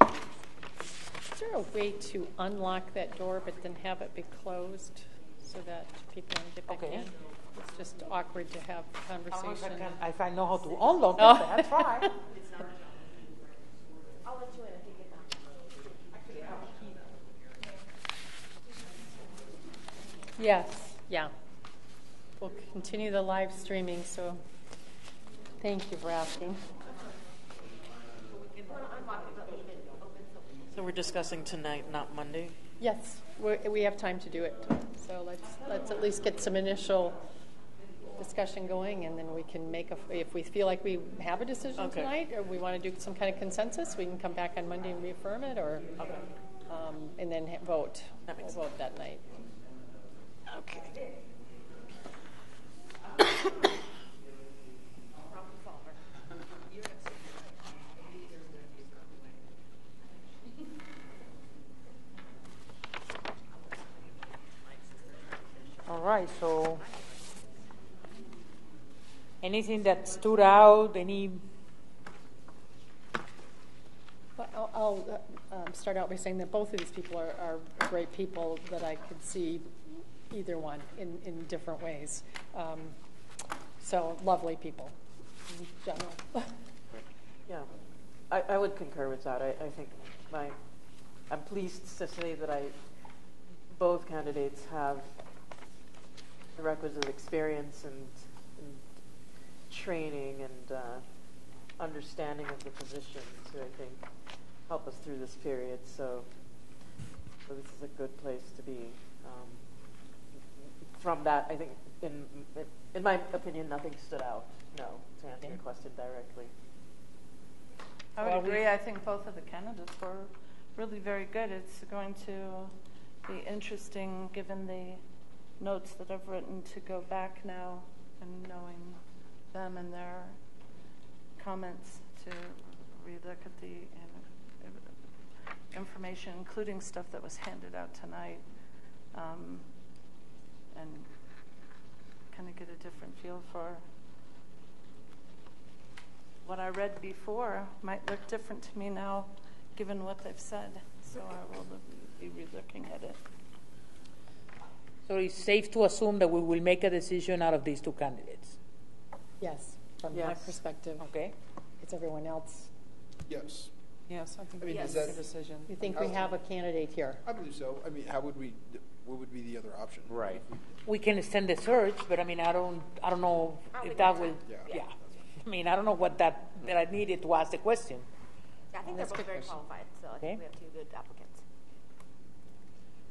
Is there a way to unlock that door but then have it be closed so that people can get back Okay. in? It's just awkward to have I don't if I conversation. can, if I know how to unlock Oh. it, but I'll try. I'll let you in if you get down. Yes, yeah. We'll continue the live streaming, so thank you for asking. So we're discussing tonight, not Monday? Yes, we we have time to do it. So let's, let's at least get some initial discussion going, and then we can make a, if we feel like we have a decision Okay. tonight, or we want to do some kind of consensus, we can come back on Monday and reaffirm it, or, um, and then vote. That makes We'll vote that night. Okay. All right, so anything that stood out, any, Well, I'll, I'll uh, um, start out by saying that both of these people are, are great people that I could see either one in, in different ways. Um, so lovely people in general. Yeah, I, I would concur with that. I, I think my, I'm pleased to say that I, both candidates have the requisite experience and, and training and uh, understanding of the position to, I think, help us through this period. So, so this is a good place to be. Um, from that, I think, in, in my opinion, nothing stood out. No, to answer your question directly. I Well, would we- agree. I think both of the candidates were really very good. It's going to be interesting, given the notes that I've written, to go back now and knowing them and their comments to relook at the uh, information, including stuff that was handed out tonight, um, and kind of get a different feel for what I read before might look different to me now, given what they've said. So I will be relooking at it. so it's safe to assume that we will make a decision out of these two candidates, Yes, from my Yes. perspective, okay? it's everyone else. Yes. Yes, I think I mean, that's is a that- decision. You think we have a candidate here? I believe so. I mean, how would we, what would be the other option? Right. We can extend the search, but I mean, I don't, I don't know I don't if that we will, have yeah. Yeah. I mean, I don't know what that, that I needed to ask the question. Yeah, I think they're both very qualified, so I Okay. think we have two good applicants.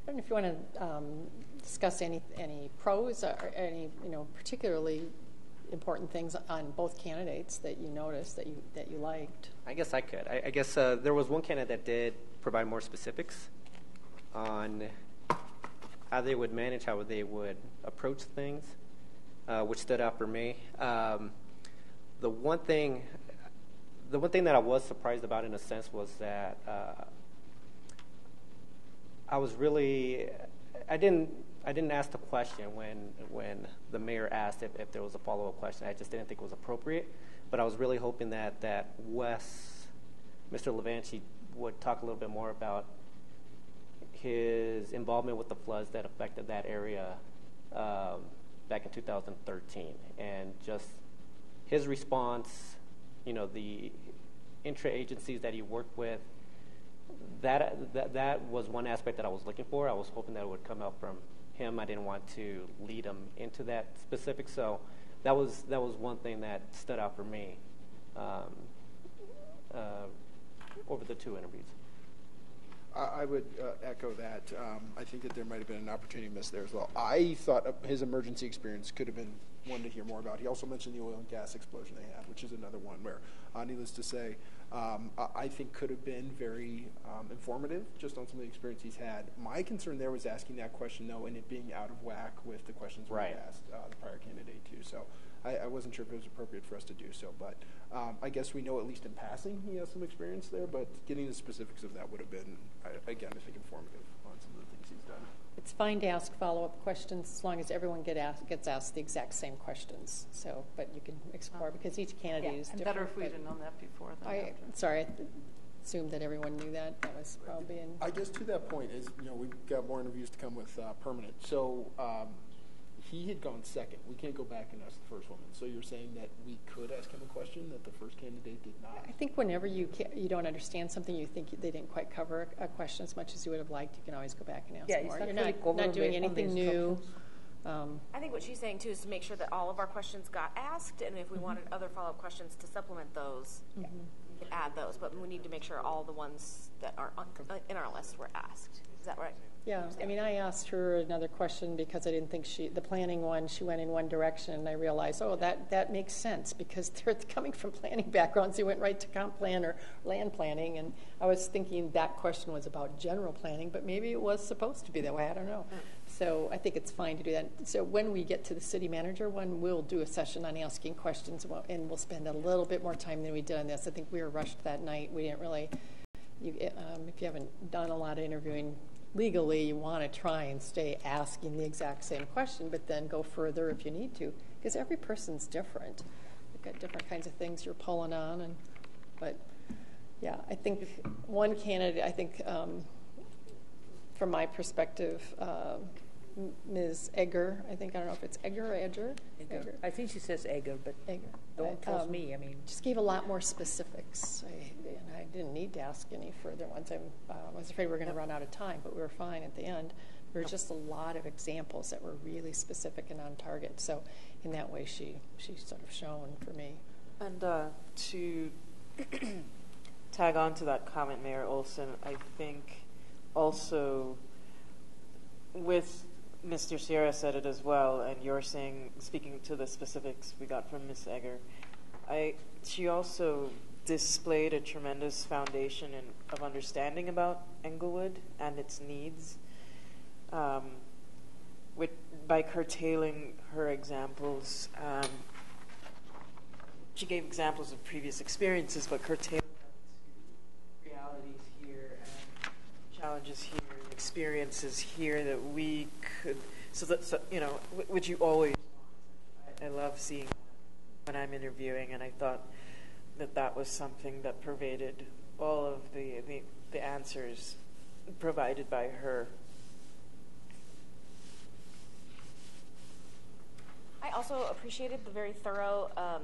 I don't know if you want to um, discuss any, any pros or any, you know, particularly important things on both candidates that you noticed that you, that you liked. I guess I could. I, I guess uh, there was one candidate that did provide more specifics on how they would manage, how they would approach things, uh, which stood out for me. Um, the one thing, the one thing that I was surprised about, in a sense, was that uh, I was really, I didn't, I didn't ask the question when when the mayor asked if, if there was a follow up question. I just didn't think it was appropriate. But I was really hoping that that Wes, Mr. LaVanchy, would talk a little bit more about his involvement with the floods that affected that area um, back in 2013, and just his response. You know, the intra agencies that he worked with that, that that was one aspect that I was looking for. I was hoping that it would come out from him. I didn't want to lead him into that specific. So that was that was one thing that stood out for me um, uh, over the two interviews. I, would uh, echo that. Um, I think that there might have been an opportunity missed there as well. I thought his emergency experience could have been one to hear more about. He also mentioned the oil and gas explosion they had, which is another one where, uh, needless to say, um, I, think could have been very um, informative just on some of the experience he's had. My concern there was asking that question, though, and it being out of whack with the questions we asked uh, the prior candidate, too. So I, I wasn't sure if it was appropriate for us to do so, but um, I guess we know at least in passing he has some experience there, but getting the specifics of that would have been, I, again, I think informative on some of the things he's done. It's fine to ask follow-up questions as long as everyone get asked, gets asked the exact same questions. So, but you can explore because each candidate Yeah, is and different. better if we'd have known that before than I, after. sorry, I assumed that everyone knew that. That was probably in. I guess to that point is, you know, we've got more interviews to come with uh, permanent. So um, he had gone second. We can't go back and ask the first woman. So you're saying that we could ask him a question that the first candidate did not? I think whenever you ca you don't understand something, you think they didn't quite cover a question as much as you would have liked, you can always go back and ask Yeah, more. not You're not, not doing based on the anything new. Um, I think what she's saying too is to make sure that all of our questions got asked, and if we wanted other follow-up questions to supplement those, we could add those. But we need to make sure all the ones that are on, uh, in our list were asked. Is that right? Yeah, I mean, I asked her another question because I didn't think she, the planning one, she went in one direction, and I realized, oh, that, that makes sense because they're coming from planning backgrounds. They went right to comp plan or land planning, and I was thinking that question was about general planning, but maybe it was supposed to be that way. I don't know. So I think it's fine to do that. So when we get to the city manager one, we'll do a session on asking questions, and we'll spend a little bit more time than we did on this. I think we were rushed that night. We didn't really. You, um, if you haven't done a lot of interviewing legally, you want to try and stay asking the exact same question, but then go further if you need to, because every person's different. You've got different kinds of things you're pulling on, and but yeah, I think one candidate. I think um, from my perspective, uh, M- Ms. Egger. I think I don't know if it's Egger or Edger. Edgar. I think she says Edgar, but Egger. don't trust Um, me. I mean, just gave a lot more specifics, I, and I didn't need to ask any further ones. I'm, uh, was afraid we were going to run out of time, but we were fine at the end. There were just a lot of examples that were really specific and on target. So, in that way, she she sort of shone for me. And uh, to tag on to that comment, Mayor Olson, I think also with Mr. Sierra said it as well, and you're saying, speaking to the specifics we got from Ms. Egger, I, she also displayed a tremendous foundation in, of understanding about Englewood and its needs. Um, with, by curtailing her examples, um, she gave examples of previous experiences, but to realities here and challenges here, experiences here that we could. So that so, you know, wh- which you always. I, I love seeing when I'm interviewing, and I thought that that was something that pervaded all of the the, the answers provided by her. I also appreciated the very thorough um,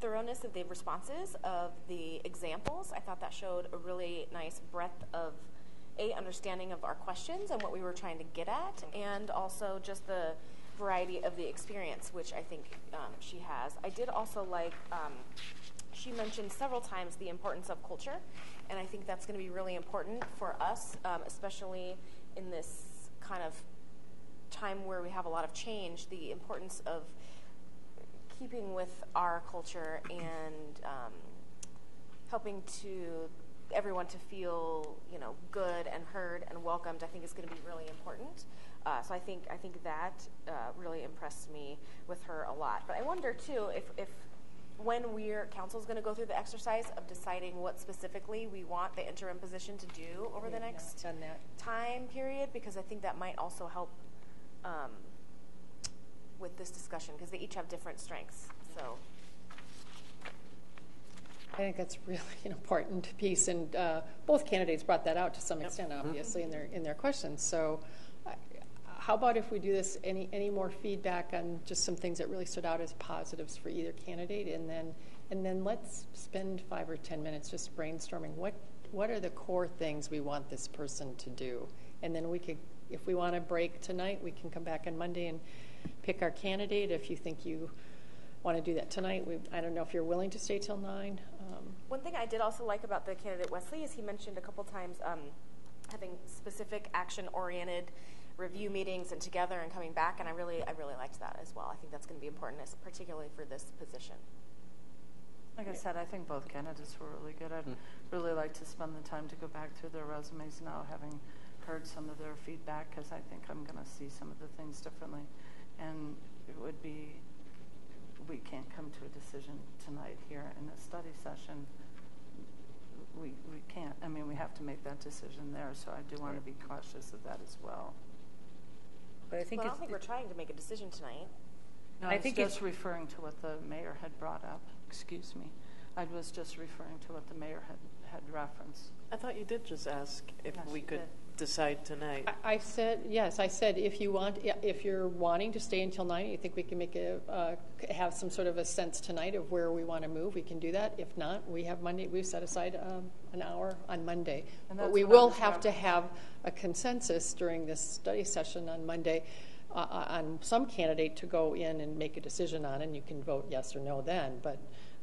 thoroughness of the responses of the examples. I thought that showed a really nice breadth of a understanding of our questions and what we were trying to get at, and also just the variety of the experience, which I think um, she has. I did also like. Um, she mentioned several times the importance of culture, and I think that's going to be really important for us, um, especially in this kind of time where we have a lot of change, the importance of keeping with our culture and um, helping to everyone to feel you know good and heard and welcomed. I think is going to be really important. Uh, so I think I think that uh, really impressed me with her a lot. But I wonder too if if when we're council is going to go through the exercise of deciding what specifically we want the interim position to do over the next time period because I think that might also help um, with this discussion because they each have different strengths. So I think that's really an important piece, and uh, both candidates brought that out to some extent, obviously, in their in their questions. So, uh, how about if we do this? Any any more feedback on just some things that really stood out as positives for either candidate, and then and then let's spend five or ten minutes just brainstorming what what are the core things we want this person to do, and then we could, if we want to break tonight, we can come back on Monday and pick our candidate. If you think you want to do that tonight, we, I don't know if you're willing to stay till nine. Um, one thing I did also like about the candidate Wesley is he mentioned a couple times um, having specific action-oriented review meetings and together and coming back, and I really I really liked that as well. I think that's going to be important, as- particularly for this position. Like I said, I think both candidates were really good. I'd really like to spend the time to go back through their resumes now, having heard some of their feedback, because I think I'm going to see some of the things differently. And it would be we can't come to a decision tonight here in a study session. We, we can't, I mean, we have to make that decision there, so I do want to be cautious of that as well. But I think Well, I don't think we're trying to make a decision tonight. No, I I was think it's- just referring to what the mayor had brought up, excuse me. I was just referring to what the mayor had, had referenced. I thought you did just ask if Yes, we you could did. Decide tonight. I- I said, yes, I said, if you want, if you're wanting to stay until nine, you think we can make a, uh, have some sort of a sense tonight of where we want to move, we can do that. If not, we have Monday, we've set aside um, an hour on Monday. And But that's we what I will was have to have a consensus during this study session on Monday uh, uh, on some candidate to go in and make a decision on, and you can vote yes or no then, but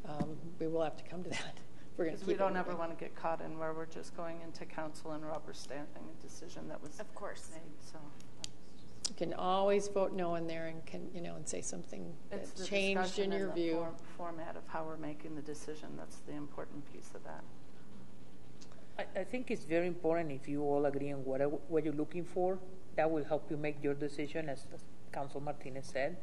um, we will have to come to that. We're going to Because we don't ever want to get caught in where we're just going into council and rubber stamping a decision that was Of course. made, so. You can always vote no in there and can, you know, and say something It's that's the changed discussion in and your the view. form- Format of how we're making the decision, that's the important piece of that. I, I think it's very important if you all agree on what, what you're looking for. That will help you make your decision, as, as Council Martinez said.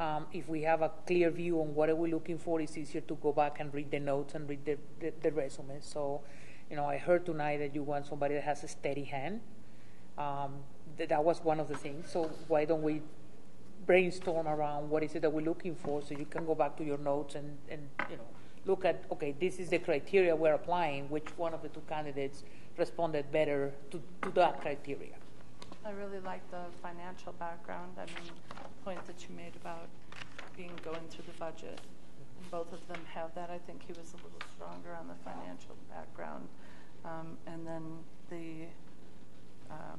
Um, if we have a clear view on what are we looking for, it's easier to go back and read the notes and read the, the, the resume. So, you know, I heard tonight that you want somebody that has a steady hand. Um, th- that was one of the things. So why don't we brainstorm around what is it that we're looking for so you can go back to your notes and, and you know look at okay this is the criteria we're applying which one of the two candidates responded better to, to that criteria I really like the financial background. I mean, the point that you made about being going through the budget. And both of them have that. I think he was a little stronger on the financial background. Um, and then the um,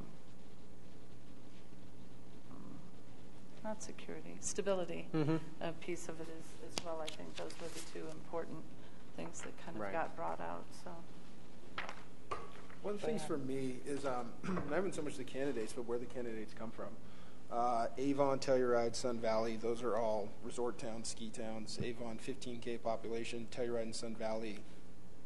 not security, stability uh, piece of it is as well. I think those were the two important things that kind of Right. got brought out. So. One of the things for me is um, not even so much the candidates, but where the candidates come from. Uh, Avon, Telluride, Sun Valley, those are all resort towns, ski towns. Avon, 15K population. Telluride and Sun Valley,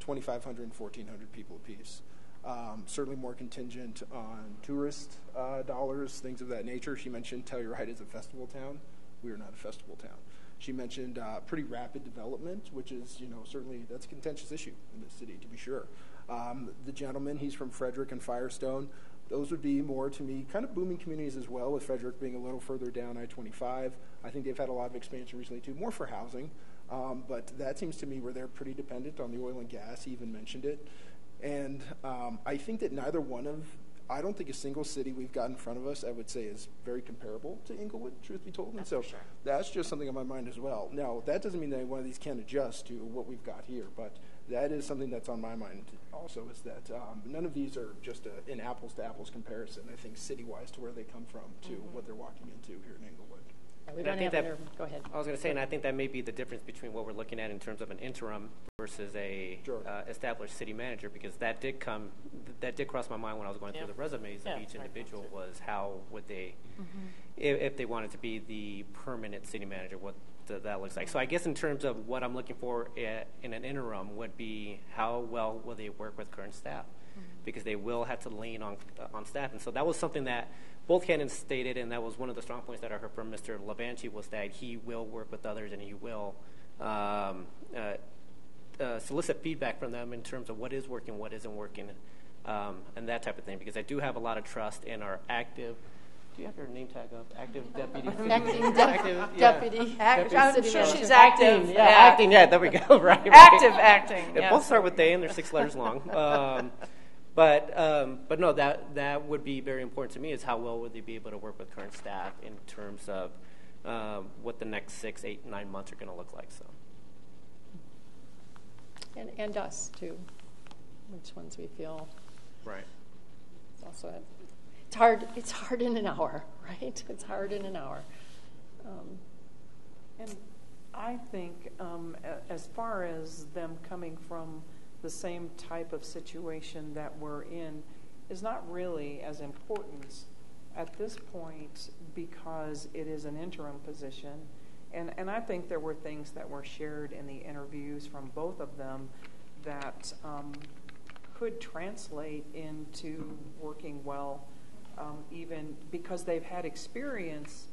2,500 and 1,400 people apiece. Um, certainly more contingent on tourist uh, dollars, things of that nature. She mentioned Telluride is a festival town. We are not a festival town. She mentioned uh, pretty rapid development, which is, you know, certainly that's a contentious issue in this city, to be sure. Um, the gentleman, he's from Frederick and Firestone. Those would be more to me kind of booming communities as well, with Frederick being a little further down I 25. I think they've had a lot of expansion recently too, more for housing. Um, but that seems to me where they're pretty dependent on the oil and gas. He even mentioned it. And um, I think that neither one of, I don't think a single city we've got in front of us, I would say, is very comparable to Englewood, truth be told. And so that's just something on my mind as well. Now, that doesn't mean that one of these can't adjust to what we've got here, but that is something that's on my mind also is that um, none of these are just a, an apples to apples comparison, I think, city wise to where they come from to what they're walking into here in Englewood. We And I don't think have that- inter- go ahead. I was going to say, and I think that may be the difference between what we're looking at in terms of an interim versus a Sure. uh, established city manager, because that did come, that did cross my mind when I was going Yeah. through the resumes Yeah, of each individual so. was how would they, if, if they wanted to be the permanent city manager, what th- that looks like. So I guess in terms of what I'm looking for i- in an interim would be how well will they work with current staff, because they will have to lean on on staff, and so that was something that both candidates stated, and that was one of the strong points that I heard from Mr. LaVanchy was that he will work with others and he will um, uh, uh, solicit feedback from them in terms of what is working, what isn't working, um, and that type of thing. Because I do have a lot of trust in our active. Do you have your name tag up? Active deputy. city Acting manager? deputy, Yeah. deputy. Act- deputy I'm city sure manager. she's active. Yeah, Yeah. acting. Yeah, there we go. right. right. Active acting. They yes. both start with "they" and they're six letters long. Um, but um, but no, that that would be very important to me. Is how well would they be able to work with current staff in terms of um, what the next six, eight, nine months are going to look like. So. And, and us too, which ones we feel Right. it's also, it's hard, it's hard in an hour, right? It's hard in an hour. Um, And I think, um, as far as them coming from the same type of situation that we're in, is not really as important at this point because it is an interim position. And, I think there were things that were shared in the interviews from both of them that um, could translate into working well, even because they've had experience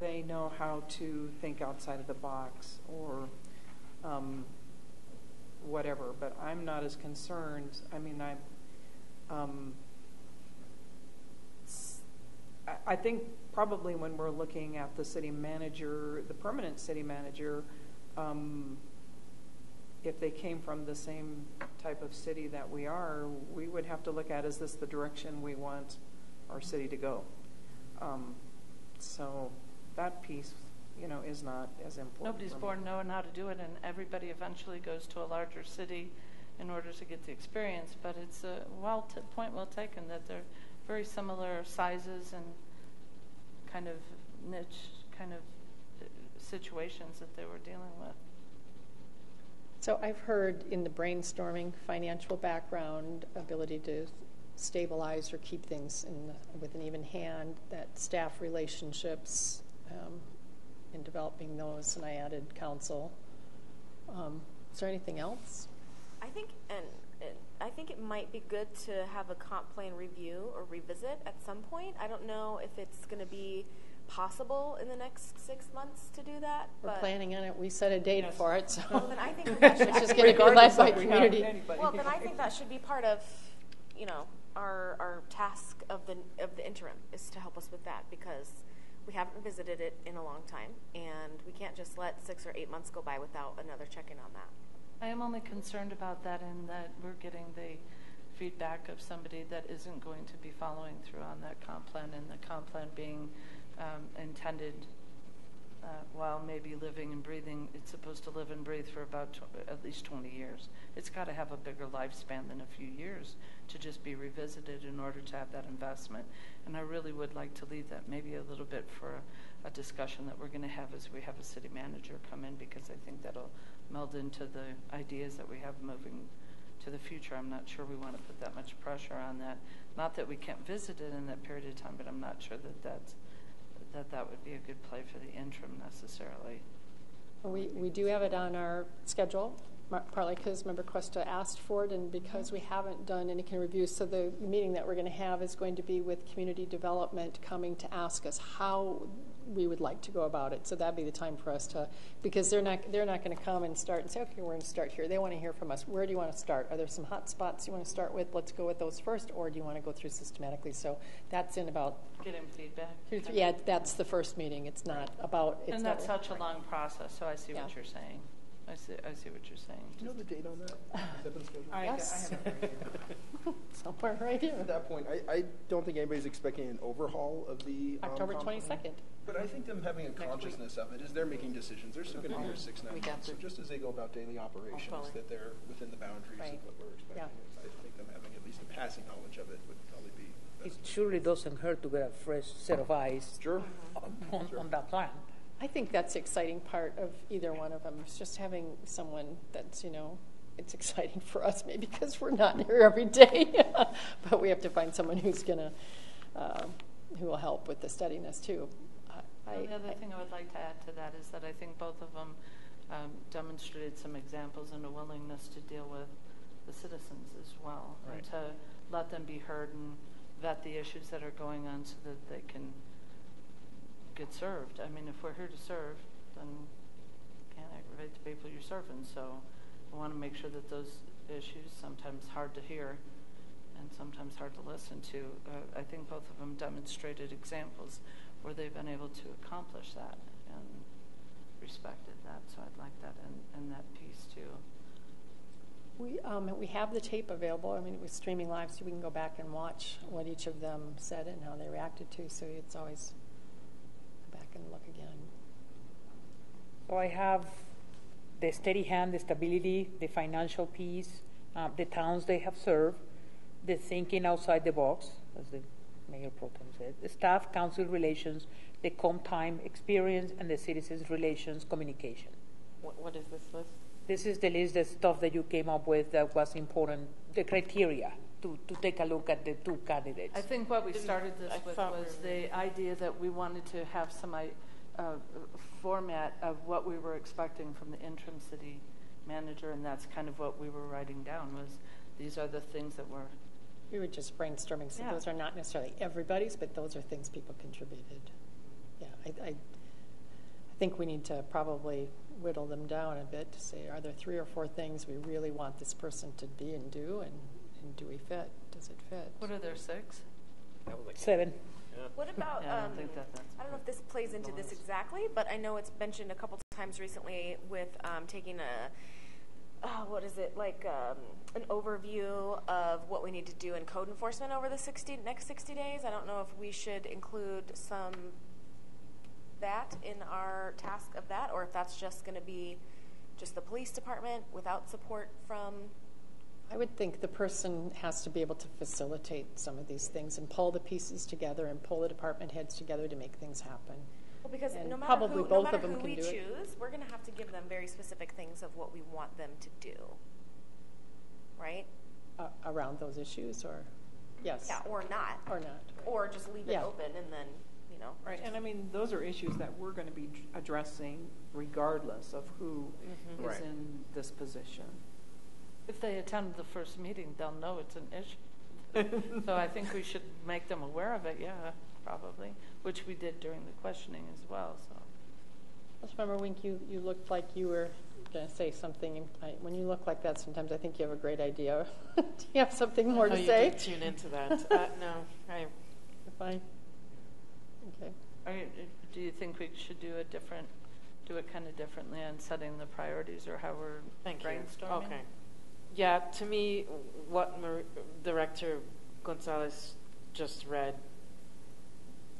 they know how to think outside of the box or um, whatever. But I'm not as concerned. I mean, I, um, I think probably when we're looking at the city manager, the permanent city manager, um, if they came from the same type of city that we are, we would have to look at, is this the direction we want our city to go? Um, so that piece, you know, is not as important. Nobody's for me. born knowing how to do it, and everybody eventually goes to a larger city in order to get the experience. But it's a well t- point well taken that they're very similar sizes and kind of niche kind of uh, situations that they were dealing with. So I've heard in the brainstorming, financial background, ability to stabilize or keep things in the, with an even hand, that staff relationships, um, in developing those, and I added council. Um, is there anything else? I think, and, and I think it might be good to have a comp plan review or revisit at some point. I don't know if it's going to be possible in the next six months to do that. We're but planning on it. We set a date for it, so Well, then I think that should- it's just I going to think- be led by Regardless if we have community. Well, then I think that should be part of, you know, our our task of the of the interim is to help us with that because we haven't visited it in a long time, and we can't just let six or eight months go by without another check-in on that. I am only concerned about that in that we're getting the feedback of somebody that isn't going to be following through on that comp plan, and the comp plan being um, intended uh, while maybe living and breathing, it's supposed to live and breathe for about at least 20 years. It's got to have a bigger lifespan than a few years to just be revisited in order to have that investment. And I really would like to leave that maybe a little bit for a, a discussion that we're going to have as we have a city manager come in because I think that'll meld into the ideas that we have moving to the future. I'm not sure we want to put that much pressure on that. Not that we can't visit it in that period of time, but I'm not sure that that's that that would be a good play for the interim necessarily. We, we do have it on our schedule, partly because Member Cuesta asked for it and because we haven't done any kind of review. So the meeting that we're going to have is going to be with community development coming to ask us how we would like to go about it. So that'd be the time for us to, because they're not, they're not going to come and start and say, okay, we're going to start here. They want to hear from us. Where do you want to start? Are there some hot spots you want to start with? Let's go with those first. Or do you want to go through systematically? So that's in about, Getting feedback. two, three, yeah, that's the first meeting. It's not about, it's and not. that's such a long process, so I see Yeah. what you're saying. I see, I see what you're saying. Do you know the date on that? Has that been scheduled? I, Yes. I have it right here. Somewhere right here. At that point, I, I don't think anybody's expecting an overhaul of the. um, October comp 22nd. But I think them having a consciousness of it is they're making decisions, they're still gonna be here six, nine We got months. So to- just as they go about daily operations, that they're within the boundaries of what we're expecting. Yeah. I think them having at least a passing knowledge of it would probably be It best. surely doesn't hurt to get a fresh set of eyes Sure. on, on that plan. I think that's the exciting part of either one of them. It's just having someone that's, you know, it's exciting for us maybe because we're not here every day, but we have to find someone who's gonna, um, who will help with the steadiness too. I, Well, the other I- thing I would like to add to that is that I think both of them um, demonstrated some examples and a willingness to deal with the citizens as well, and to let them be heard and vet the issues that are going on so that they can get served. I mean, if we're here to serve, then you can't aggravate the people you're serving. So I want to make sure that those issues, sometimes hard to hear and sometimes hard to listen to, uh, I think both of them demonstrated examples where they've been able to accomplish that and respected that. So I'd like that in, in that piece too. We, um, we have the tape available. I mean, it was streaming live, so we can go back and watch what each of them said and how they reacted to. So it's always and look again. So I have the steady hand, the stability, the financial piece, uh, the towns they have served, the thinking outside the box, as the Mayor Pro Tem said, the staff council relations, the comp time experience, and the citizens relations communication. What, what is this list? This is the list, of stuff that you came up with that was important, the criteria to, to take a look at the two candidates. I think what we started this I with thought we was the idea that we wanted to have some uh, format of what we were expecting from the interim city manager, and that's kind of what we were writing down was these are the things that were We were just brainstorming, so Yeah. those are not necessarily everybody's, but those are things people contributed. Yeah, I, I, think we need to probably whittle them down a bit to say, are there three or four things we really want this person to be and do, and, and do we fit? Does it fit? What are there, six? That was like Seven. What about, Yeah, I um, don't think that that's I don't know if this plays into this exactly, but I know it's mentioned a couple times recently with um, taking a, uh, what is it, like um, an overview of what we need to do in code enforcement over the 60, next 60 days. I don't know if we should include some that in our task of that, or if that's just going to be just the police department without support from I would think the person has to be able to facilitate some of these things and pull the pieces together and pull the department heads together to make things happen. Well, because And no matter probably who, no both matter of them who can we do it. choose, we're going to have to give them very specific things of what we want them to do. Right? Uh, around those issues, or yes, Yeah, or not. or not. Or just leave it Yeah. open and then, you know. Right, and I mean, those are issues that we're going to be addressing regardless of who is Right. in this position. If they attend the first meeting, they'll know it's an issue. So I think we should make them aware of it, yeah, probably, which we did during the questioning as well, so. Councilmember Wink, you, you looked like you were going to say something. and I, when you look like that, sometimes I think you have a great idea. Do you have something more Oh, to you say? did tune into that. uh, no, I, You're Fine. Okay. Are you, do you think we should do a different, do it kind of differently on setting the priorities or how we're Thank you. brainstorming? Okay. Yeah, to me, what Mar- Director Gonzalez just read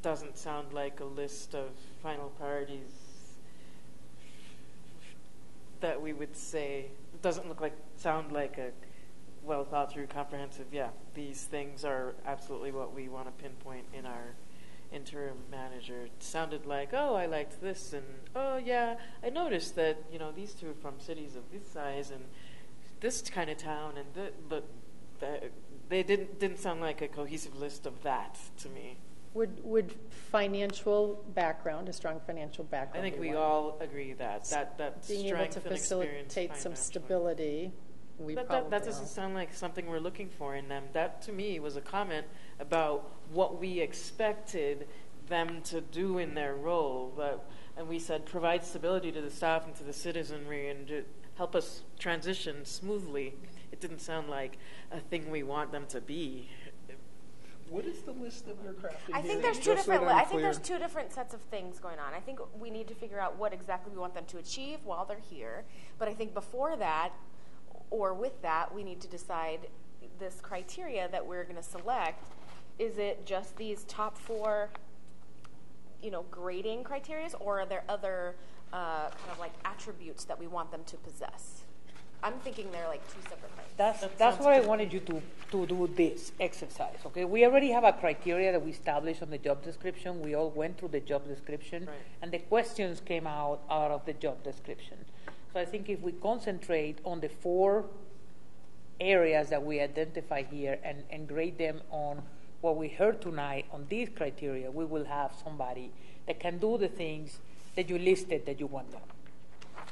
doesn't sound like a list of final priorities that we would say. Doesn't look like sound like a well thought through, comprehensive. Yeah, these things are absolutely what we want to pinpoint in our interim manager. It sounded like, oh, I liked this, and oh yeah, I noticed that you know these two are from cities of this size and this kind of town, and but that, they didn't didn't sound like a cohesive list of that to me. Would, would financial background, a strong financial background? I think we all agree that that that Being able to facilitate some stability, we But that, that doesn't all- sound like something we're looking for in them. That to me was a comment about what we expected them to do in their role. But, and we said provide stability to the staff and to the citizenry and help us transition smoothly. It didn't sound like a thing we want them to be. What is the list that we're crafting I here? think there's two different. that I'm think there's two different sets of things going on. I think we need to figure out what exactly we want them to achieve while they're here. But I think before that, or with that, we need to decide this criteria that we're going to select. Is it just these top four, you know, grading criterias, or are there other uh, kind of like attributes that we want them to possess? I'm thinking they're like two separate things. That's, that's why I wanted you to, to do this exercise, okay? We already have a criteria that we established on the job description. We all went through the job description, Right. and the questions came out out of the job description. So I think if we concentrate on the four areas that we identify here and, and grade them on what we heard tonight on these criteria, we will have somebody that can do the things that you listed that you want done.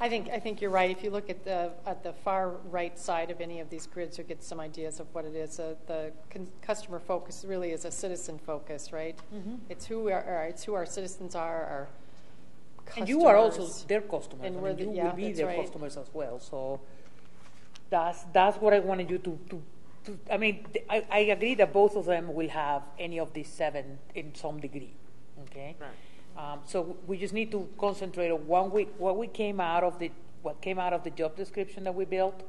I think, I think you're right. If you look at the, at the far right side of any of these grids, you get some ideas of what it is. Uh, The con- customer focus really is a citizen focus, right? Mm-hmm. It's who we are, it's who our citizens are, our And you are also their customers. And I we're mean, the- you yeah, will be their right. customers as well. So that's that's what I wanted you to. to, to I mean, I, I agree that both of them will have any of these seven in some degree. Okay. Right. Um, so we just need to concentrate on one week what we came out of the what came out of the job description that we built,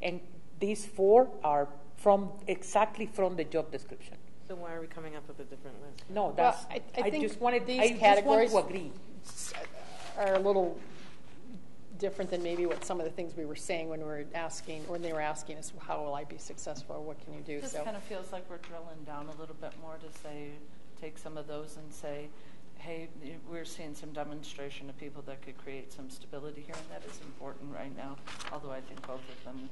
and these four are from exactly from the job description. So why are we coming up with a different list? No, that's I- I think just wanted these I just categories- want to agree. are a little different than maybe what some of the things we were saying when we were asking, when they were asking us, how will I be successful, or what can you do? This So kind of feels like we're drilling down a little bit more to say, take some of those and say, hey, we're seeing some demonstration of people that could create some stability here, and that is important right now, although I think both of them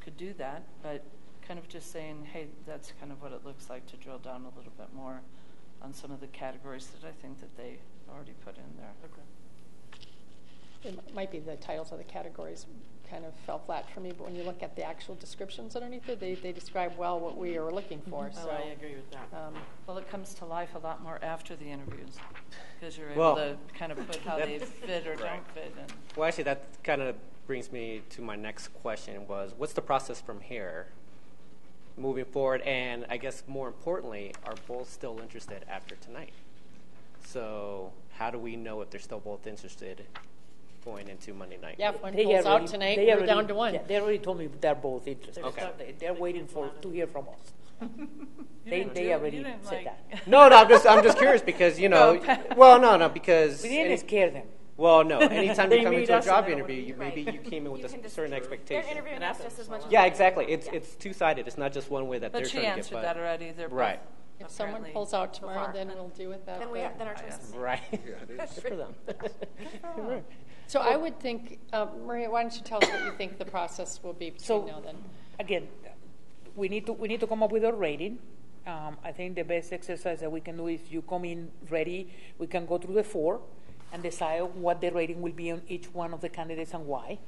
could do that, but kind of just saying, hey, that's kind of what it looks like to drill down a little bit more on some of the categories that I think that they already put in there. It might be the titles of the categories kind of fell flat for me, but when you look at the actual descriptions underneath it, they, they describe well what we are looking for, Oh, so. I agree with that. um, Well, it comes to life a lot more after the interviews because you're Well- able to kind of put how That- they fit or Right. don't fit. And Well, actually, that kind of brings me to my next question was, what's the process from here moving forward? And I guess more importantly, are both still interested after tonight? So how do we know if they're still both interested going into Monday night? Yeah, if one They pulls already- out tonight, they we're already- down to one. yeah, They already told me they're both interested. Okay. They- They're waiting for, to hear from us. They, didn't they do- already didn't, said like- that. No, no, I'm just, I'm just curious because, you know, well, no, no, because. We didn't any- scare them. Well, no, anytime They you come meet into a us job and they interview, you, maybe Right. you came in with You a can just- certain They're expectation. interviewing us just as much as Yeah, we- exactly. It's, Yeah. it's two-sided. It's not just one way that they're she trying to get. answered but- that already. They're both Right. If someone apparently pulls out tomorrow, far. then we'll deal with that. Then we, then. then our choice is. Right. Yeah. Good for them. So I would think, uh, Maria, why don't you tell us what you think the process will be So, now then? again, we need to, we need to come up with a rating. Um, I think the best exercise that we can do is you come in ready, we can go through the four and decide what the rating will be on each one of the candidates and why.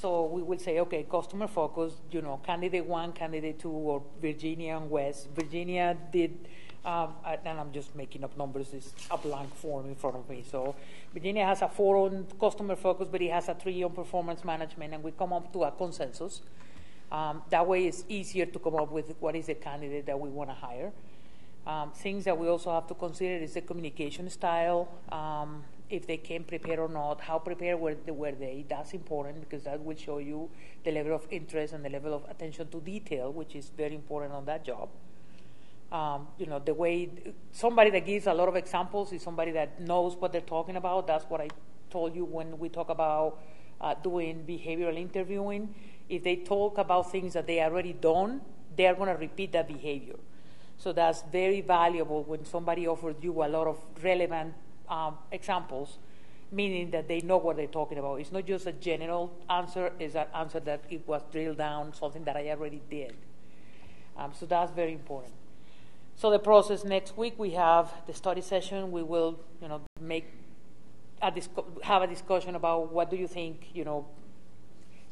So we will say, okay, customer focus, you know, candidate one, candidate two, or Virginia and West. Virginia did, um, and I'm just making up numbers, it's a blank form in front of me. So Virginia has a four on customer focus, but it has a three on performance management, and we come up to a consensus. Um, that way, it's easier to come up with what is the candidate that we want to hire. Um, things that we also have to consider is the communication style, um, if they can prepare or not, how prepared were they, were they. That's important because that will show you the level of interest and the level of attention to detail, which is very important on that job. Um, you know, the way somebody that gives a lot of examples is somebody that knows what they're talking about. That's what I told you when we talk about uh, doing behavioral interviewing. If they talk about things that they already done, they are going to repeat that behavior. So that's very valuable when somebody offers you a lot of relevant um, examples, meaning that they know what they're talking about. It's not just a general answer; it's an answer that it was drilled down, something that I already did. Um, so that's very important. So the process next week we have the study session. We will, you know, make a discu- have a discussion about what do you think, you know,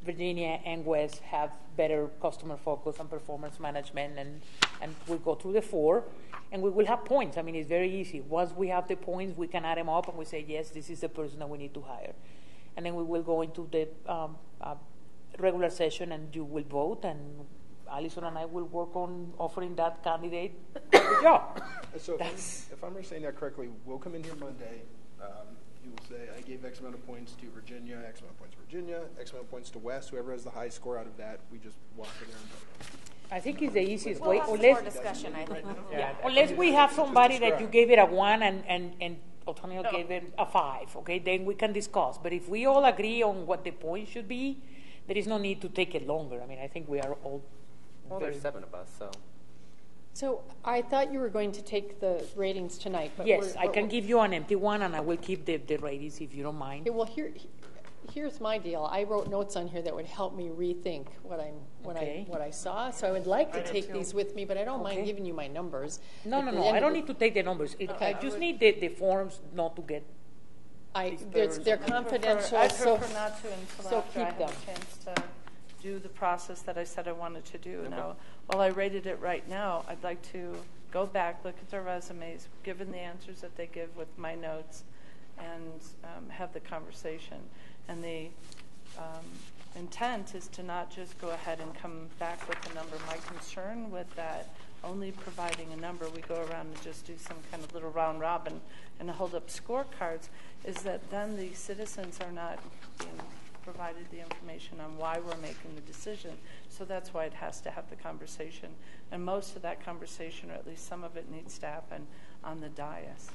Virginia and West have better customer focus and performance management, and and we'll go through the four, and we will have points. I mean, it's very easy. Once we have the points, we can add them up, and we say yes, this is the person that we need to hire, and then we will go into the um, uh, regular session, and you will vote, and Alison and I will work on offering that candidate the job. So if I'm, That's- if I'm understanding that correctly, we'll come in here Monday. Um, you will say, I gave X amount of points to Virginia, X amount of points to Virginia, X amount of points to West. Whoever has the highest score out of that, we just walk in there and vote. I think it's the easiest We'll way. have unless- more discussion, I think. Yeah, unless we have somebody that you gave it a one and, and, and Antonio gave it a five, okay, then we can discuss. But if we all agree on what the point should be, there is no need to take it longer. I mean, I think we are all Well, very. there's seven of us, so. So I thought you were going to take the ratings tonight, but Yes, we're- I can but- give you an empty one and I will keep the, the ratings if you don't mind. Okay, well, here, here's my deal. I wrote notes on here that would help me rethink what I'm, what I, Okay. what I saw. So I would like to take these with me, but I don't mind Okay. giving you my numbers. No, At no, the no, end I of don't the- need to take the numbers. It, I Okay. just need the, the forms not to get, I, there's, they're confidential, I so. prefer not to until so after I keep have them. a chance to do the process that I said I wanted to do. Now, while I rated it right now, I'd like to go back, look at their resumes, given the answers that they give with my notes, and um, have the conversation. And the um, intent is to not just go ahead and come back with a number. My concern with that, only providing a number, we go around and just do some kind of little round robin and hold up scorecards, is that then the citizens are not being provided the information on why we're making the decision. So that's why it has to have the conversation. And most of that conversation, or at least some of it, needs to happen on the dais.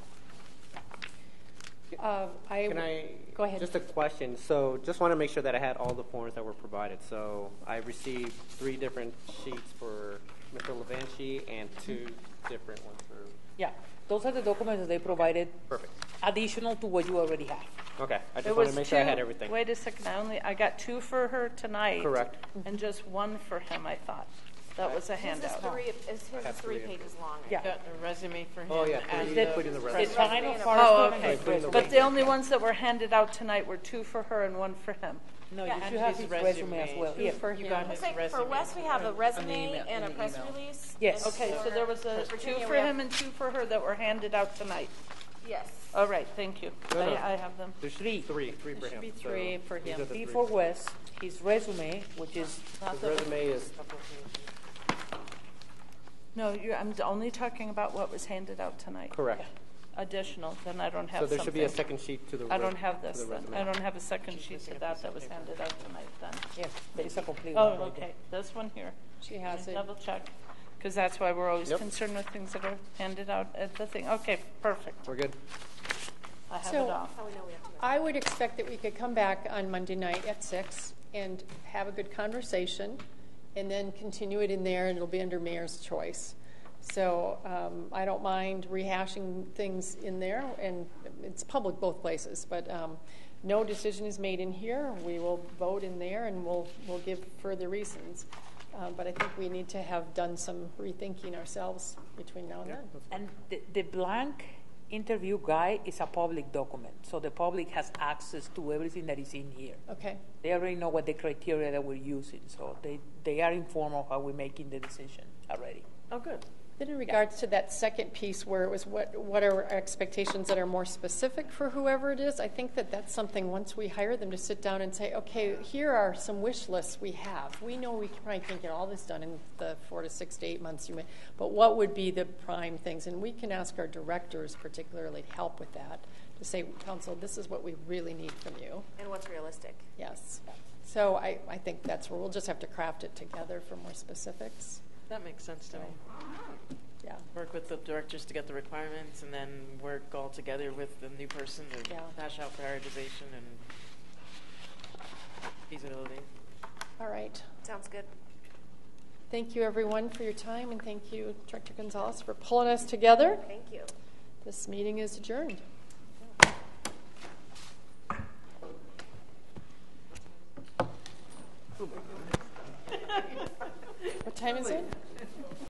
Uh, I, Can I? go ahead. Just a question. So, just want to make sure that I had all the forms that were provided. So, I received three different sheets for Mr. LaVanchy and two different ones for. yeah, those are the documents that they provided Perfect. additional to what you already have. Okay. I There just want was to make sure I two- had everything. Wait a second, I only, I got two for her tonight. Correct. And just one for him, I thought. That was a His is handout. three, is his is three pages long. I Yeah. think. Got a resume for him. Oh, yeah, and he the did put in the The resume. final Oh, Oh, is okay. his resume. But the only ones that were handed out tonight were two for her and one for him. No, you Yeah. should have his his resume as well. Two Here. for You him. got Looks his like for resume. Wes, we have a resume email- and a in the press email. release. Yes. And Okay, so there was a For two Virginia, for we have- him and two for her that were handed out tonight. Yes. All right, thank you. No, no. I, I have them. There's Three. Three, three for There him. should be So three for these him. are the Three three. for Wes, his resume, which is Not His the- resume is, No, you, I'm only talking about what was handed out tonight. correct. Additional, then I don't have So something. there should be a second sheet to the. I res- don't have to this the then. resume. I don't have a second sheet to that that was handed out tonight then. yes, there is a complete Oh, one right okay, this one here. She has it. Double check, because that's why we're always Yep. concerned with things that are handed out at the thing. Okay, perfect. We're good. I have So- it all. I would expect that we could come back on Monday night at six and have a good conversation, and then continue it in there, and it'll be under mayor's choice. So um, I don't mind rehashing things in there, and it's public both places. But um, no decision is made in here. We will vote in there, and we'll we'll give further reasons. Uh, but I think we need to have done some rethinking ourselves between now and then. And the, the blank interview guide is a public document, so the public has access to everything that is in here. Okay. They already know what the criteria that we're using, so they, they are informed of how we're making the decision already. Oh, good. Then in regards to that second piece where it was what, what are our expectations that are more specific for whoever it is, I think that that's something, once we hire them, to sit down and say, okay, here are some wish lists we have. We know we probably can't get all this done in the four to six to eight months you may, but what would be the prime things? And we can ask our directors particularly to help with that, to say, council, this is what we really need from you. And what's realistic? Yes. So I, I think that's where we'll just have to craft it together for more specifics. That makes sense to me. Yeah. Work with the directors to get the requirements and then work all together with the new person to Yeah. hash out prioritization and feasibility. All right. Sounds good. Thank you, everyone, for your time, and thank you, Director Gonzalez, for pulling us together. Thank you. This meeting is adjourned. What time is it?